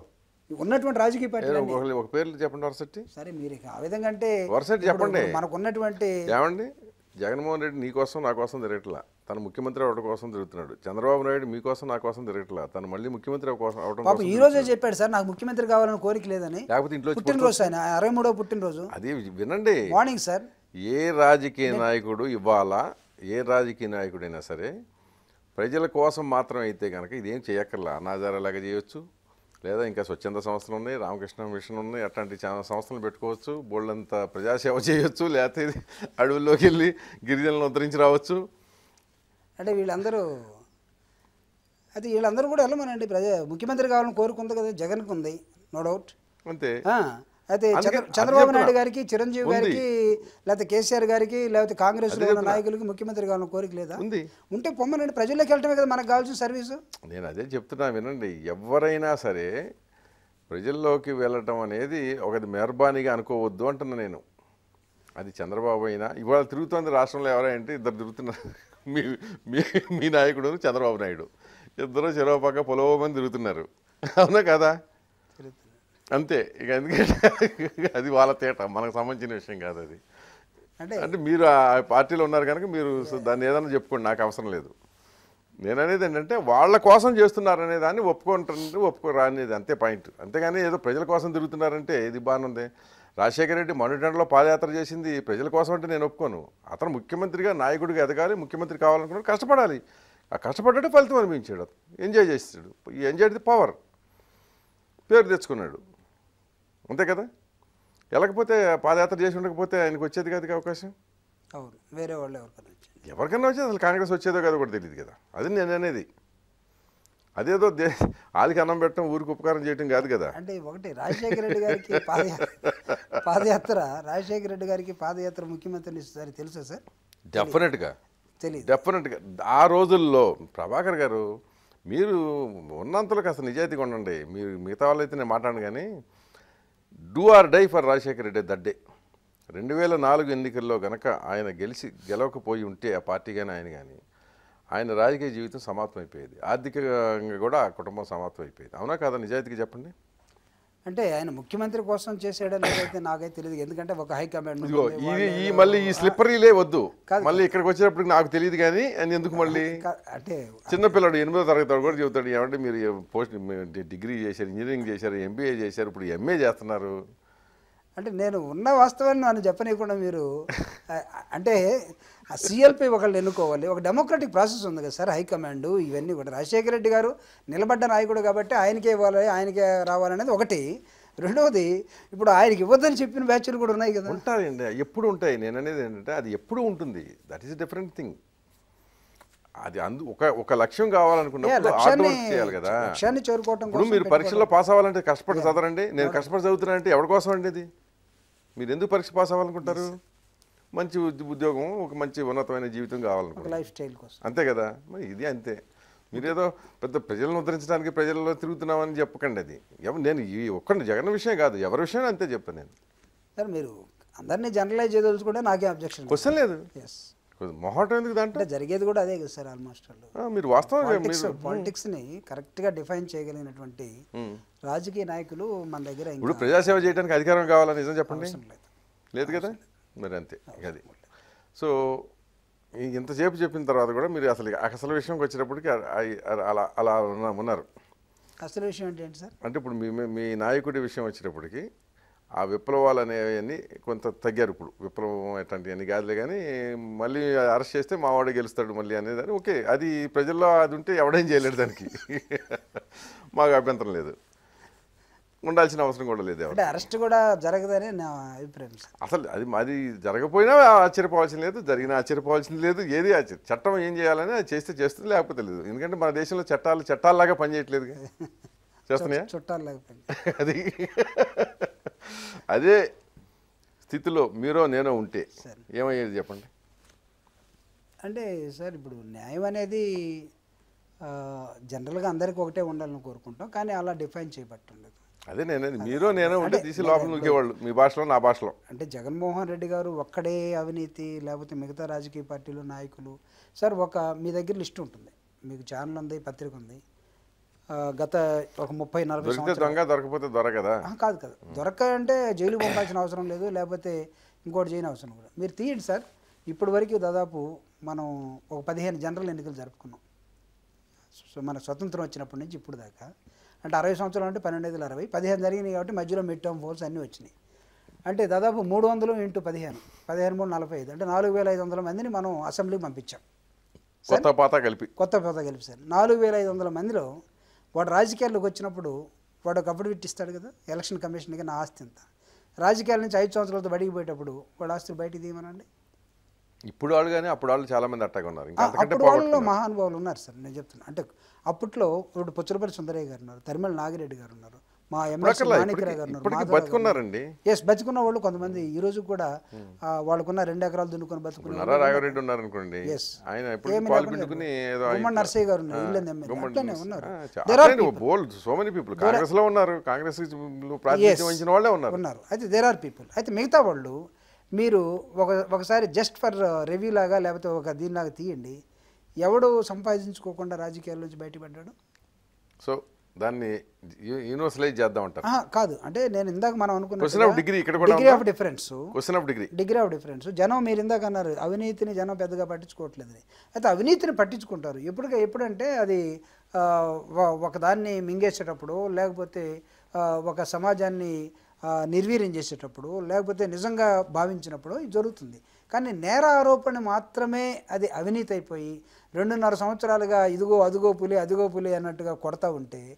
Speaker 2: ఉన్నటువంటి రాజకీయ అన్నీ.
Speaker 1: ఒక- పేర్లు చెప్పండి వరసట్టి.
Speaker 2: సరే మీరు ఆ విధంగా అంటే
Speaker 1: వరుసటి చెప్పండి.
Speaker 2: మనకు ఉన్నటువంటి
Speaker 1: ఏమండి? జగన్మోహన్ రెడ్డి నీ కోసం నా కోసం తిరగట్లా. తను ముఖ్యమంత్రి అవడం కోసం తిరుగుతున్నాడు. చంద్రబాబు నాయుడు మీకోసం నా కోసం తిరగట్లా? తను మళ్ళీ ముఖ్యమంత్రి కోసం అవడం
Speaker 2: పాపం ఈ రోజే చెప్పాడు సార్ నాకు ముఖ్యమంత్రి కావాలని కోరిక లేదని.
Speaker 1: లేకపోతే ఇంట్లో
Speaker 2: పుట్టినరోజు ఆయన అరవై మూడో పుట్టినరోజు.
Speaker 1: అది వినండి.
Speaker 2: మార్నింగ్ సార్
Speaker 1: ఏ రాజకీయ నాయకుడు ఇవాళ ఏ రాజకీయ నాయకుడైనా సరే ప్రజల కోసం మాత్రం అయితే కనుక ఇదేం చేయక్కర్లా? అనాచారాలాగా చేయొచ్చు. లేదా ఇంకా స్వచ్ఛంద సంస్థలు ఉన్నాయి రామకృష్ణ మిషన్ ఉన్నాయి అట్లాంటి చాలా సంస్థలు పెట్టుకోవచ్చు బోళ్ళంత ప్రజాసేవ చేయొచ్చు లేకపోతే అడవుల్లోకి వెళ్ళి గిరిజనులను ఉద్ధరించి రావచ్చు.
Speaker 2: అంటే వీళ్ళందరూ అయితే వీళ్ళందరూ కూడా వెళ్ళమనండి. ప్రజా ముఖ్యమంత్రి కావాలని కోరుకుంది కదా జగన్కి ఉంది నో డౌట్
Speaker 1: అంతే
Speaker 2: అయితే
Speaker 1: అది
Speaker 2: చంద్రబాబు. నాయుడు గారికి చిరంజీవి. గారికి లేకపోతే కేసీఆర్ గారికి లేకపోతే కాంగ్రెస్ ఉన్న. నాయకులకి ముఖ్యమంత్రి కావాలని కోరిక లేదా? ఉంటే పొమ్మనండి. ప్రజల్లోకి వెళ్ళటమే కదా మనకు కావాల్సిన సర్వీసు.
Speaker 1: నేను అదే చెప్తున్నా వినండి. ఎవరైనా సరే ప్రజల్లోకి వెళ్ళటం అనేది ఒకటి మెహర్బానీగా అనుకోవద్దు అంటున్నా నేను. అది చంద్రబాబు అయినా ఇవాళ తిరుగుతోంది రాష్ట్రంలో ఎవరంటే ఇద్దరు తిరుగుతున్నారు. మీ మీ మీ నాయకుడు చంద్రబాబు నాయుడు. ఇద్దరు చెరవ పక్క పొలవ మంది తిరుగుతున్నారు. అవునా కదా? అంతే. ఇక ఎందుకంటే అది వాళ్ళ తేట మనకు సంబంధించిన విషయం కాదు అది.
Speaker 2: అంటే
Speaker 1: అంటే మీరు ఆ పార్టీలో ఉన్నారు కనుక మీరు దాన్ని ఏదైనా చెప్పుకోండి నాకు అవసరం లేదు. నేను అనేది ఏంటంటే వాళ్ళ కోసం చేస్తున్నారనే దాన్ని ఒప్పుకుంటారంటే ఒప్పుకోరా అనేది అంతే పాయింట్. అంతేగాని ఏదో ప్రజల కోసం తిరుగుతున్నారంటే ఇది బాగుంది? రాజశేఖర రెడ్డి మనుటంలో పాదయాత్ర చేసింది ప్రజల కోసం అంటే నేను ఒప్పుకోను. అతను ముఖ్యమంత్రిగా నాయకుడిగా ఎదగాలి ముఖ్యమంత్రి కావాలనుకున్నాడు కష్టపడాలి. ఆ కష్టపడ్డట్టు ఫలితం అనిపించాడు ఎంజాయ్ చేస్తాడు ఈ ఎంజాయ్ ది పవర్. పేరు తెచ్చుకున్నాడు. అంతే కదా? వెళ్ళకపోతే పాదయాత్ర చేసి ఉండకపోతే ఆయనకు వచ్చేది కదా అవకాశం?
Speaker 2: అవును. వేరే వాళ్ళు ఎవరికైనా వచ్చి.
Speaker 1: ఎవరికైనా వచ్చేది? అసలు కాంగ్రెస్ వచ్చేదో కదా కూడా తెలియదు కదా. అది నేను అనేది. అదేదో దే ఆదికి అన్నం పెట్టడం ఊరికి ఉపకారం చేయటం కాదు కదా.
Speaker 2: అంటే ఒకటి రాజశేఖర రెడ్డి గారికి పాదయాత్ర పాదయాత్ర రాజశేఖర రెడ్డి గారికి పాదయాత్ర ముఖ్యమంత్రిని ఇస్తారు తెలుసా సార్?
Speaker 1: డెఫినెట్గా
Speaker 2: తెలియదు
Speaker 1: డెఫినెట్గా ఆ రోజుల్లో ప్రభాకర్ గారు మీరు ఉన్నంతలో కాస్త నిజాయితీగా ఉండండి. మీరు మిగతా వాళ్ళైతే నేను మాట్లాడను కానీ do or die for Rajasekhara Reddy that day రెండు వేల నాలుగు ఎన్నికల్లో గనక ఆయన గెలిచి గెలవకపోయి ఉంటే ఆ పార్టీ కానీ ఆయన కానీ ఆయన రాజకీయ జీవితం సమాప్తం అయిపోయేది ఆర్థికంగా కూడా కుటుంబం సమాప్తం అయిపోయేది అవునా కాదా నిజాయితీగా చెప్పండి?
Speaker 2: అంటే ఆయన ముఖ్యమంత్రి కోసం చేసాడని ఏదైతే నాకైతే తెలియదు ఎందుకంటే ఒక హైకమాండ్
Speaker 1: ఇది ఈ మళ్ళీ ఈ స్లిప్పరీలే వద్దు. మళ్ళీ ఇక్కడికి వచ్చేటప్పటికి నాకు తెలియదు కానీ అని ఎందుకు మళ్ళీ?
Speaker 2: అంటే
Speaker 1: చిన్నపిల్లడు ఎనిమిదో తరగతి కూడా చెబుతాడు ఏమంటే మీరు పోస్ట్ డిగ్రీ చేశారు ఇంజనీరింగ్ చేశారు ఎంబీఏ చేశారు ఇప్పుడు ఎంఏ చేస్తున్నారు?
Speaker 2: అంటే నేను ఉన్న వాస్తవాన్ని నన్ను చెప్పనీయకుండా మీరు అంటే ఆ సిఎల్పి ఒకళ్ళు ఎన్నుకోవాలి. ఒక డెమోక్రటిక్ ప్రాసెస్ ఉంది కదా సార్ హైకమాండ్ ఇవన్నీ కూడా. రాజశేఖర రెడ్డి గారు నిలబడ్డ నాయకుడు కాబట్టి ఆయనకే ఇవ్వాలి ఆయనకే రావాలనేది ఒకటి. రెండవది ఇప్పుడు ఆయనకి ఇవ్వద్దని చెప్పిన బ్యాచ్లు కూడా ఉన్నాయి కదా.
Speaker 1: ఉంటాయండి ఎప్పుడు ఉంటాయి. నేను అనేది ఏంటంటే అది ఎప్పుడు ఉంటుంది. దట్ ఈస్ డిఫరెంట్ థింగ్ అది అందు ఒక ఒక లక్ష్యం కావాలనుకున్నప్పుడు చేయాలి కదా.
Speaker 2: లక్ష్యాన్ని
Speaker 1: మీరు పరీక్షలో పాస్ అవ్వాలంటే కష్టపడి చదవరండి నేను కష్టపడి చదువుతున్నానంటే ఎవరి కోసం అండి ఇది? మీరు ఎందుకు పరీక్ష పాస్ అవ్వాలనుకుంటారు? మంచి ఉద్య- ఉద్యోగం ఒక మంచి ఉన్నతమైన జీవితం కావాలనుకుంటారు.
Speaker 2: లైఫ్ స్టైల్ కోసం.
Speaker 1: అంతే కదా? మరి ఇది అంతే. మీరేదో పెద్ద ప్రజలను ఉద్ధరించడానికి ప్రజల్లో తిరుగుతున్నామని చెప్పకండి అది. నేను ఈ ఒక్కడి జగన్ విషయం కాదు ఎవరి విషయం అంతే చెప్పాను నేను.
Speaker 2: సార్ మీరు అందరినీ జనరలైజ్ చేయదలుచుకుంటే నాకే అబ్జెక్షన్
Speaker 1: క్వశ్చన్ లేదు.
Speaker 2: ఎస్
Speaker 1: మొహటం ఎందుకు దాంట్లో
Speaker 2: జరిగేది కూడా అదే కదా సార్ ఆల్మోస్ట్
Speaker 1: మీరు వాస్తవం
Speaker 2: పాలిటిక్స్
Speaker 1: మీరు
Speaker 2: పాలిటిక్స్ని కరెక్ట్గా డిఫైన్ చేయగలిగినటువంటి. రాజకీయ నాయకులు మన దగ్గర
Speaker 1: ఇప్పుడు ప్రజాసేవ చేయడానికి అధికారం కావాలని నిజం చెప్పండి.
Speaker 2: లేదు.
Speaker 1: కదా? మరి అంతే అది. సో ఇంతసేపు చెప్పిన తర్వాత కూడా మీరు అసలు అసలు విషయంకి వచ్చేటప్పటికి అలా అలా ఉన్న- ఉన్నారు.
Speaker 2: అసలు విషయం ఏంటి సార్?
Speaker 1: అంటే ఇప్పుడు మీ మీ- మీ నాయకుడి విషయం వచ్చేటప్పటికి ఆ విప్లవాలు అనేవన్నీ కొంత తగ్గారు ఇప్పుడు. విప్లవం అట్లాంటివన్నీ కాదులే కానీ మళ్ళీ అరెస్ట్ చేస్తే మా వాడే గెలుస్తాడు మళ్ళీ అనేది అని ఓకే అది ప్రజల్లో అది ఉంటే ఎవడేం చేయలేడు దానికి. మాకు అభ్యంతరం లేదు. ఉండాల్సిన అవసరం కూడా లేదు
Speaker 2: అంటే అరెస్ట్ కూడా జరగదని నా అభిప్రాయం
Speaker 1: అసలు అది అది జరగపోయినా ఆశ్చర్యపోవాల్సిన లేదు జరిగినా ఆశ్చర్యపోవాల్సింది లేదు ఏది ఆశ్చర్య చట్టం ఏం చేయాలని అది చేస్తే చేస్తుంది లేకపోతే లేదు. ఎందుకంటే మన దేశంలో చట్టాలు చట్టాల్లాగా పనిచేయట్లేదు. చేస్తున్నాయా?
Speaker 2: చుట్టాలు లేకపోయింది
Speaker 1: అది. అదే స్థితిలో మీరో నేనో ఉంటే. ఏమయ్యేది చెప్పండి?
Speaker 2: అంటే సార్ ఇప్పుడు న్యాయం అనేది జనరల్గా అందరికీ ఒకటే ఉండాలని కోరుకుంటాం కానీ అలా డిఫైన్ చేయబట్టుండదు
Speaker 1: అదే నేనేది. మీరో నేనో ఉంటే తీసి లోపల నూకేవాళ్ళు. మీ భాషలో నా భాషలో.
Speaker 2: అంటే జగన్మోహన్ రెడ్డి గారు ఒక్కడే అవినీతి లేకపోతే మిగతా రాజకీయ పార్టీలు నాయకులు. సార్ ఒక మీ దగ్గర లిస్ట్ ఉంటుంది. మీకు ఛానల్ ఉంది పత్రిక ఉంది. గత ఒక ముప్పై నలభై
Speaker 1: దొంగ దొరకపోతే దొర కదా
Speaker 2: కాదు. దొరక అంటే జైలు పంపాల్సిన అవసరం లేదు లేకపోతే ఇంకోటి చేయని అవసరం కూడా. మీరు తీయండి సార్. ఇప్పటి వరకు దాదాపు మనం ఒక పదిహేను జనరల్ ఎన్నికలు జరుపుకున్నాం. సో మన స్వతంత్రం వచ్చినప్పటి నుంచి ఇప్పుడు దాకా. అంటే అరవై సంవత్సరాలు అంటే పన్నెండు ఐదులు అరవై. పదిహేను జరిగినాయి కాబట్టి మధ్యలో మిడ్ టర్మ్ పోల్స్ అన్నీ వచ్చినాయి. అంటే దాదాపు మూడు వందలు ఇంటూ పదిహేను. పదిహేను మూడు నలభై ఐదు. అంటే నాలుగు వేల ఐదు వందల మందిని మనం అసెంబ్లీకి పంపించాం.
Speaker 1: కొత్త పాత కలిపి.
Speaker 2: కొత్త పెద్ద గెలిపారు నాలుగు వేల ఐదు వందల మందిలో వాడు రాజకీయాల్లోకి వచ్చినప్పుడు వాడు ఒక అప్పుడు ఇస్తాడు కదా ఎలక్షన్ కమిషన్కి నా ఆస్తి ఎంత? రాజకీయాల నుంచి ఐదు సంవత్సరాలతో బయటికి పోయేటప్పుడు వాడు ఆస్తులు బయటికి తీయమనండి?
Speaker 1: ఇప్పుడు వాళ్ళు కానీ అప్పుడు వాళ్ళు చాలా మంది అట్టగా ఉన్నారు.
Speaker 2: అప్పుడు వాళ్ళలో. మహానుభావులు ఉన్నారు సార్ నేను చెప్తున్నా. అంటే అప్పట్లో ఇప్పుడు పుచ్చలపల్లి సుందరయ్య గారు ఉన్నారు తరిమల నాగిరెడ్డి గారు ఉన్నారు మా మాణిక్యరావు
Speaker 1: ఇప్పటికి-
Speaker 2: గారు
Speaker 1: బతుకున్నారండి.
Speaker 2: ఎస్ బతుకున్న వాళ్ళు కొంతమంది. ఈ రోజు కూడా ఆ, వాళ్ళకున్న రెండు ఎకరాలు దున్నుకొని బతుకున్న
Speaker 1: నరా రాఘవరెడ్డి ఉన్నారు అనుకోండి.
Speaker 2: Yes.
Speaker 1: ఆయన ఎప్పుడు
Speaker 2: ఏమీ
Speaker 1: పాలు
Speaker 2: లేకుండా
Speaker 1: పిండుకుని ఏదో
Speaker 2: గుమ్మడి
Speaker 1: ఆయన-
Speaker 2: నరసయ్య గారు ఉన్నారు. ఉన్నారు.
Speaker 1: సో మెనీ పీపుల్ కాంగ్రెస్లో ఉన్నారు కాంగ్రెస్ ప్రాతినిధ్యం వాళ్ళే ఉన్నారు.
Speaker 2: ఉన్నారు. అయితే దేర్ ఆర్ పీపుల్ అయితే మిగతా వాళ్ళు మీరు ఒక ఒకసారి జస్ట్ ఫర్ రివ్యూ లాగా లేకపోతే ఒక దీనిలాగా తీయండి. ఎవడు సంపాదించుకోకుండా రాజకీయాల నుంచి బయటపడ్డాడు?
Speaker 1: సో దాన్ని యూనివర్సలైజ్ చేద్దాం అంటారు
Speaker 2: కాదు. అంటే నేను ఇందాక మనం
Speaker 1: of degree ఇక్కడ కూడా
Speaker 2: degree? Of difference
Speaker 1: question of degree
Speaker 2: degree of difference జనం మీరు ఇందాక అన్నారు అవినీతిని జనం పెద్దగా పట్టించుకోవట్లేదని. అయితే అవినీతిని పట్టించుకుంటారు. ఎప్పుడు ఎప్పుడంటే అది ఆ, వ- ఒకదాన్ని మింగేసేటప్పుడు లేకపోతే ఒక సమాజాన్ని నిర్వీర్యం చేసేటప్పుడు లేకపోతే నిజంగా భావించినప్పుడు ఇది జరుగుతుంది. కానీ నేర ఆరోపణ మాత్రమే అది అవినీతి అయిపోయి రెండున్నర సంవత్సరాలుగా ఇదిగో అదిగో పులి అదిగో పులి అన్నట్టుగా కొడతా ఉంటే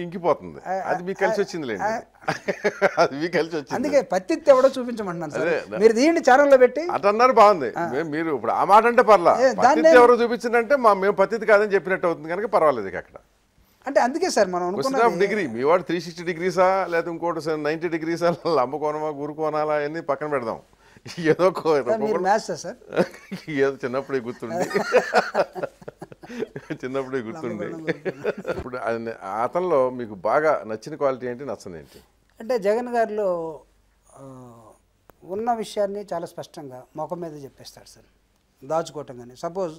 Speaker 1: ఇంకిపోతుంది. అది మీకు కలిసి వచ్చింది అది. మీకు కలిసి వచ్చింది.
Speaker 2: అందుకే పత్తిత్తి ఎవడో చూపించమంటున్నాను సార్. మీరు తీయండి ఛానల్లో పెట్టి
Speaker 1: అట్ అన్నారు బాగుంది. మీరు ఇప్పుడు ఆ మాట అంటే పర్లా.
Speaker 2: ఏ, దాన్ని
Speaker 1: పత్తిది
Speaker 2: నేను-
Speaker 1: ఎవరో చూపించిందంటే మా మేము పత్తిది కాదని చెప్పినట్టు అవుతుంది కనుక పర్వాలేదు ఇక అక్కడ.
Speaker 2: అంటే అందుకే సార్ మనం అనుకున్నది
Speaker 1: డిగ్రీ మీ వాడు త్రీ సిక్స్టీ డిగ్రీసా లేదా ఇంకోటి నైంటీ డిగ్రీసా లంబకోణమా గురుకోనాలా? అవన్నీ పక్కన పెడదాం. ఏదో
Speaker 2: మీరు మ్యాథ్సా సార్?
Speaker 1: ఏదో చిన్నప్పుడే గుర్తుండి. చిన్నప్పుడే గుర్తుండి. ఇప్పుడు అతనిలో మీకు బాగా నచ్చిన క్వాలిటీ ఏంటి నచ్చని ఏంటి?
Speaker 2: అంటే జగన్ గారిలో ఉన్న విషయాన్ని చాలా స్పష్టంగా ముఖం మీద చెప్పేస్తాడు సార్. దాచుకోవటం కానీ సపోజ్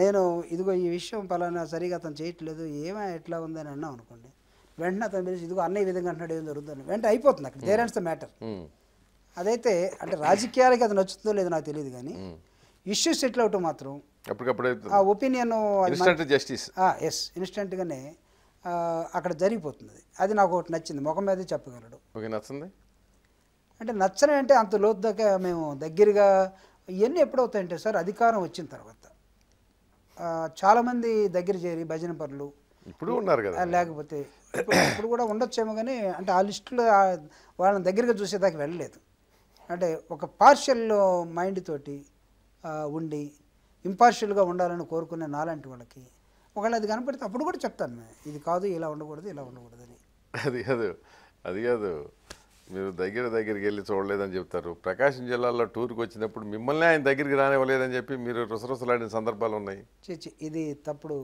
Speaker 2: నేను ఇదిగో ఈ విషయం పలానా సరిగా అతను చేయట్లేదు ఏమో ఎట్లా ఉందని అన్నాం అనుకోండి. వెంటనే అతను పిలిచి ఇదిగో అన్న ఈ విధంగా అంటున్నాడు ఏం జరుగుతుంది వెంటనే అయిపోతుంది అక్కడ. దేర్ ద మ్యాటర్ అదైతే అంటే రాజకీయాలకి అది నచ్చుతుందో లేదో నాకు తెలియదు కానీ ఇష్యూస్ సెటిల్ అవటం మాత్రం ఆ ఒపీనియన్
Speaker 1: ఇన్స్టంట్ జస్టిస్.
Speaker 2: ఎస్ ఇన్స్టెంట్గానే అక్కడ జరిగిపోతుంది. అది. నాకు ఒకటి నచ్చింది ముఖం మీదే చెప్పగలడు.
Speaker 1: నచ్చింది?
Speaker 2: అంటే నచ్చని అంటే అంత లోతు దాకా మేము దగ్గరగా ఇవన్నీ ఎప్పుడవుతాయంటే సార్ అధికారం వచ్చిన తర్వాత. చాలామంది దగ్గర చేరి భజన పనులు
Speaker 1: ఇప్పుడు ఉన్నారు కదా.
Speaker 2: లేకపోతే ఇప్పుడు కూడా ఉండొచ్చేమో కానీ అంటే ఆ లిస్టులో వాళ్ళని దగ్గరగా చూసేదాకా వెళ్ళలేదు. అంటే ఒక పార్షియల్ మైండ్ తోటి ఉండి ఇంపార్షియల్గా ఉండాలని కోరుకునే నాలాంటి వాళ్ళకి ఒకవేళ అది కనపడితే అప్పుడు కూడా చెప్తాను నేను. ఇది కాదు ఇలా ఉండకూడదు ఇలా ఉండకూడదు అని
Speaker 1: అది కాదు అది కాదు. మీరు దగ్గర దగ్గరికి వెళ్ళి చూడలేదని చెప్తారు. ప్రకాశం జిల్లాలో టూర్కి వచ్చినప్పుడు మిమ్మల్ని ఆయన దగ్గరికి రానివ్వలేదని చెప్పి మీరు రుసరుసలాడిన సందర్భాలు ఉన్నాయి.
Speaker 2: చీచి ఇది తప్పుడు.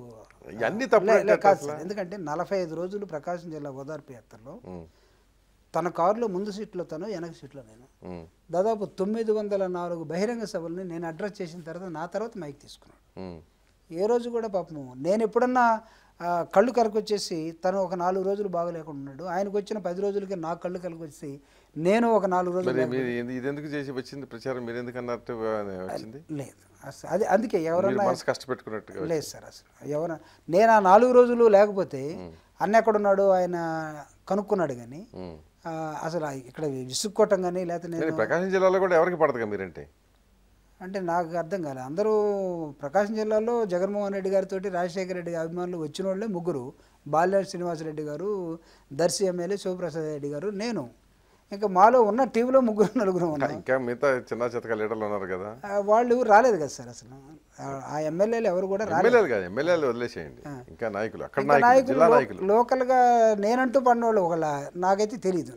Speaker 1: ఇవన్నీ అసలు.
Speaker 2: సార్ ఎందుకంటే నలభై ఐదు రోజులు ప్రకాశం జిల్లా ఓదార్పు యాత్రలో తన కారులో ముందు సీట్లో తను వెనక సీట్లో నేను. దాదాపు తొమ్మిది వందల నాలుగు బహిరంగ సభల్ని నేను అడ్రస్ చేసిన తర్వాత నా తర్వాత మైక్ తీసుకున్నాడు. ఏ రోజు కూడా పాపము నేను ఎప్పుడన్నా కళ్ళు కలకొచ్చేసి తను ఒక నాలుగు రోజులు బాగలేకుండా ఉన్నాడు. ఆయనకు వచ్చిన పది రోజులకి నా కళ్ళు కలకొచ్చి నేను ఒక నాలుగు రోజులు
Speaker 1: చేసి వచ్చింది ప్రచారం? మీరు ఎందుకు అన్నట్టు
Speaker 2: లేదు. అది అందుకే ఎవరన్నా
Speaker 1: మనసు కష్టపెట్టుకున్నట్టుగా
Speaker 2: లేదు సార్ అసలు ఎవరు నేను ఆ నాలుగు రోజులు లేకపోతే అన్న ఎక్కడున్నాడు ఆయన కనుక్కున్నాడు కానీ అసలు ఇక్కడ విసుక్కోవటం కానీ లేకపోతే
Speaker 1: నేను ప్రకాశం జిల్లాలో కూడా ఎవరికి పడదుగా మీరంటే?
Speaker 2: అంటే నాకు అర్థం కాలే. అందరూ ప్రకాశం జిల్లాలో జగన్మోహన్ రెడ్డి గారితో రాజశేఖర రెడ్డి అభిమానులు వచ్చిన వాళ్ళే ముగ్గురు. బాలినేని శ్రీనివాసరెడ్డి గారు దర్శి ఎమ్మెల్యే శివప్రసాద్ రెడ్డి గారు నేను. ఇంకా మాలో ఉన్న టీంలో ముగ్గురు నలుగురు ఉన్నాం
Speaker 1: ఇంకా మిగతా చిన్న చితక లీడర్లు ఉన్నారు కదా.
Speaker 2: వాళ్ళు రాలేదు కదా సార్ అసలు. ఆ- ఎమ్మెల్యేలు ఎవరు కూడా రాలేదు.
Speaker 1: ఎమ్మెల్యేలు కాదు ఎమ్మెల్యేలు వదిలేసేయండి. ఇంకా నాయకులు అక్కడ నాయకులు
Speaker 2: లోకల్గా నేనంటూ పడినోళ్ళు ఒకళ్ళ నాకైతే తెలియదు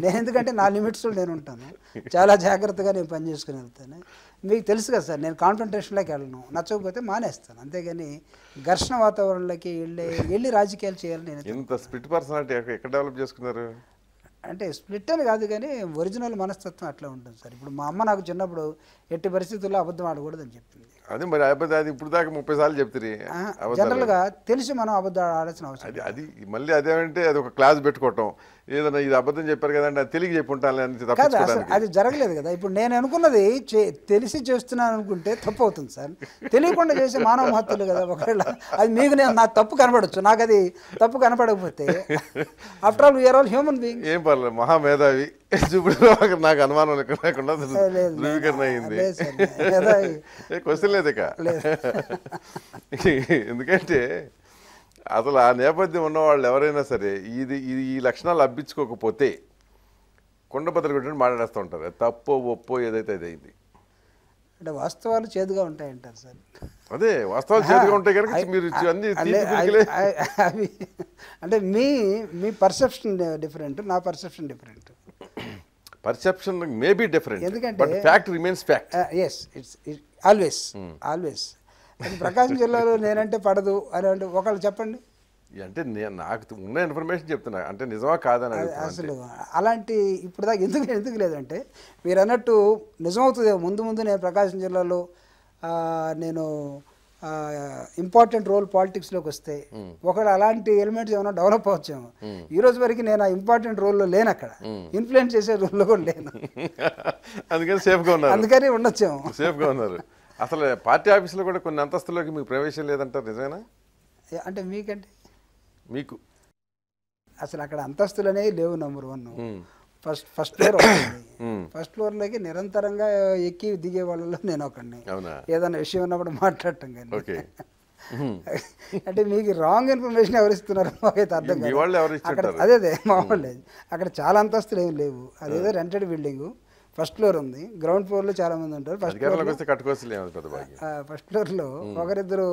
Speaker 2: నేను ఎందుకంటే నా లిమిట్స్లో నేను ఉంటాను. చాలా జాగ్రత్తగా నేను పని చేసుకుని వెళ్తాను. మీకు తెలుసు కదా సార్ నేను కాన్సన్ట్రేషన్లోకి వెళ్ళను. నచ్చకపోతే మానేస్తాను. అంతేగాని ఘర్షణ వాతావరణంలోకి వెళ్ళి వెళ్ళి రాజకీయాలు చేయాలని నేను
Speaker 1: ఇంత స్పిట్ పర్సనాలిటీ ఎక్కడ డెవలప్ చేసుకున్నారు?
Speaker 2: అంటే స్ప్లిట్ అని కాదు కానీ ఒరిజినల్ మనస్తత్వం అట్లా ఉంటుంది సార్. ఇప్పుడు మా అమ్మ నాకు చిన్నప్పుడు ఎట్టి పరిస్థితుల్లో అబద్ధం ఆడకూడదని చెప్పింది.
Speaker 1: అది మరి అబద్ధం అది ఇప్పుడు దాకా ముప్పై సార్లు చెప్తారు.
Speaker 2: ఆహా, జనరల్గా తెలిసి మనం అబద్ధం ఆడాల్సిన అవసరం
Speaker 1: అది అది మళ్ళీ అదేమంటే అది ఒక క్లాస్ పెట్టుకోవటం. ఏదైనా ఇది అబద్ధం చెప్పారు కదండి అది తెలియ చెప్పి ఉంటాను అని
Speaker 2: కాదు అసలు అది జరగలేదు కదా. ఇప్పుడు నేను అనుకున్నది తెలిసి చేస్తున్నాను అనుకుంటే తప్పు అవుతుంది సార్. తెలియకుండా చేసే మానవ మహత్తులు కదా ఒకవేళ. అది మీకు నేను నాకు తప్పు కనపడచ్చు నాకు అది తప్పు కనపడకపోతే after all we are all human being
Speaker 1: ఏం పర్లేదు మహామేధావి. చూపుడు నాకు అనుమానం లేకుండా. ధృవీకరణ అయింది. క్వశ్చన్ లేదు. ఇక ఎందుకంటే అసలు ఆ నేపథ్యం ఉన్న వాళ్ళు ఎవరైనా సరే ఇది ఇది ఈ లక్షణాలు అబ్బించుకోకపోతే కొండ బద్దలు కొట్టి మాట్లాడేస్తూ ఉంటారు. తప్పో ఒప్పో ఏదైతే అది అయింది.
Speaker 2: అంటే వాస్తవాలు చేదుగా ఉంటాయంటారు సార్.
Speaker 1: అదే వాస్తవాలు చేతిగా ఉంటాయి కనుక మీరు అన్ని
Speaker 2: అవి అంటే మీ మీ పర్సెప్షన్ డిఫరెంట్ నా perception different.
Speaker 1: Perception maybe different
Speaker 2: ఎందుకంటే-
Speaker 1: fact remains fact.
Speaker 2: Yes it's always always అది ప్రకాశం జిల్లాలో నేనంటే పడదు అని అంటే ఒకళ్ళు చెప్పండి.
Speaker 1: అంటే నేను నాకు ఉన్న ఇన్ఫర్మేషన్ చెప్తున్నా. అంటే నిజమా కాదని
Speaker 2: అసలు అలాంటి ఇప్పుడు దాకా ఎందుకు ఎందుకు లేదంటే మీరు అన్నట్టు నిజమవుతుంది ముందు ముందు నేను ప్రకాశం జిల్లాలో నేను ఇంపార్టెంట్ రోల్ పాలిటిక్స్లోకి వస్తే ఒకవేళ అలాంటి ఎలిమెంట్స్ ఏమైనా డెవలప్ అవ్వచ్చేమో. ఈ రోజు వరకు నేను ఆ ఇంపార్టెంట్ రోల్లో లేను అక్కడ. ఇన్ఫ్లుయెన్స్ చేసే రోల్లో కూడా లేను.
Speaker 1: అందుకని సేఫ్గా ఉన్నారు.
Speaker 2: అందుకని ఉండొచ్చేమో.
Speaker 1: సేఫ్గా ఉన్నారు. అసలు పార్టీ ఆఫీసులో కూడా కొన్ని అంతస్తులోకి మీకు ప్రవేశం లేదంటారు నిజమేనా?
Speaker 2: అంటే మీకంటే?
Speaker 1: మీకు.
Speaker 2: అసలు అక్కడ అంతస్తులు అనేవి లేవు number one. First first floor. First ఫ్లోర్లోకి నిరంతరంగా ఎక్కి దిగే వాళ్ళలో నేను ఒకడిని. ఏదైనా విషయం ఉన్నప్పుడు మాట్లాడటం కానీ. అంటే మీకు రాంగ్ ఇన్ఫర్మేషన్ ఎవరు ఇస్తున్నారు మాకైతే అర్థం
Speaker 1: మీ
Speaker 2: కాదు.
Speaker 1: వాళ్ళు ఎవరు
Speaker 2: అక్కడ? అదే అదే మామూలు అక్కడ చాలా అంతస్తులు ఏమి లేవు. అదేదో రెంటెడ్ బిల్డింగ్ ఫస్ట్ ఫ్లోర్ ఉంది. గ్రౌండ్ ఫ్లోర్లో చాలా మంది ఉంటారు. ఫస్ట్
Speaker 1: భాగ్యం.
Speaker 2: ఫస్ట్ ఫ్లోర్లో ఒకరిద్దరు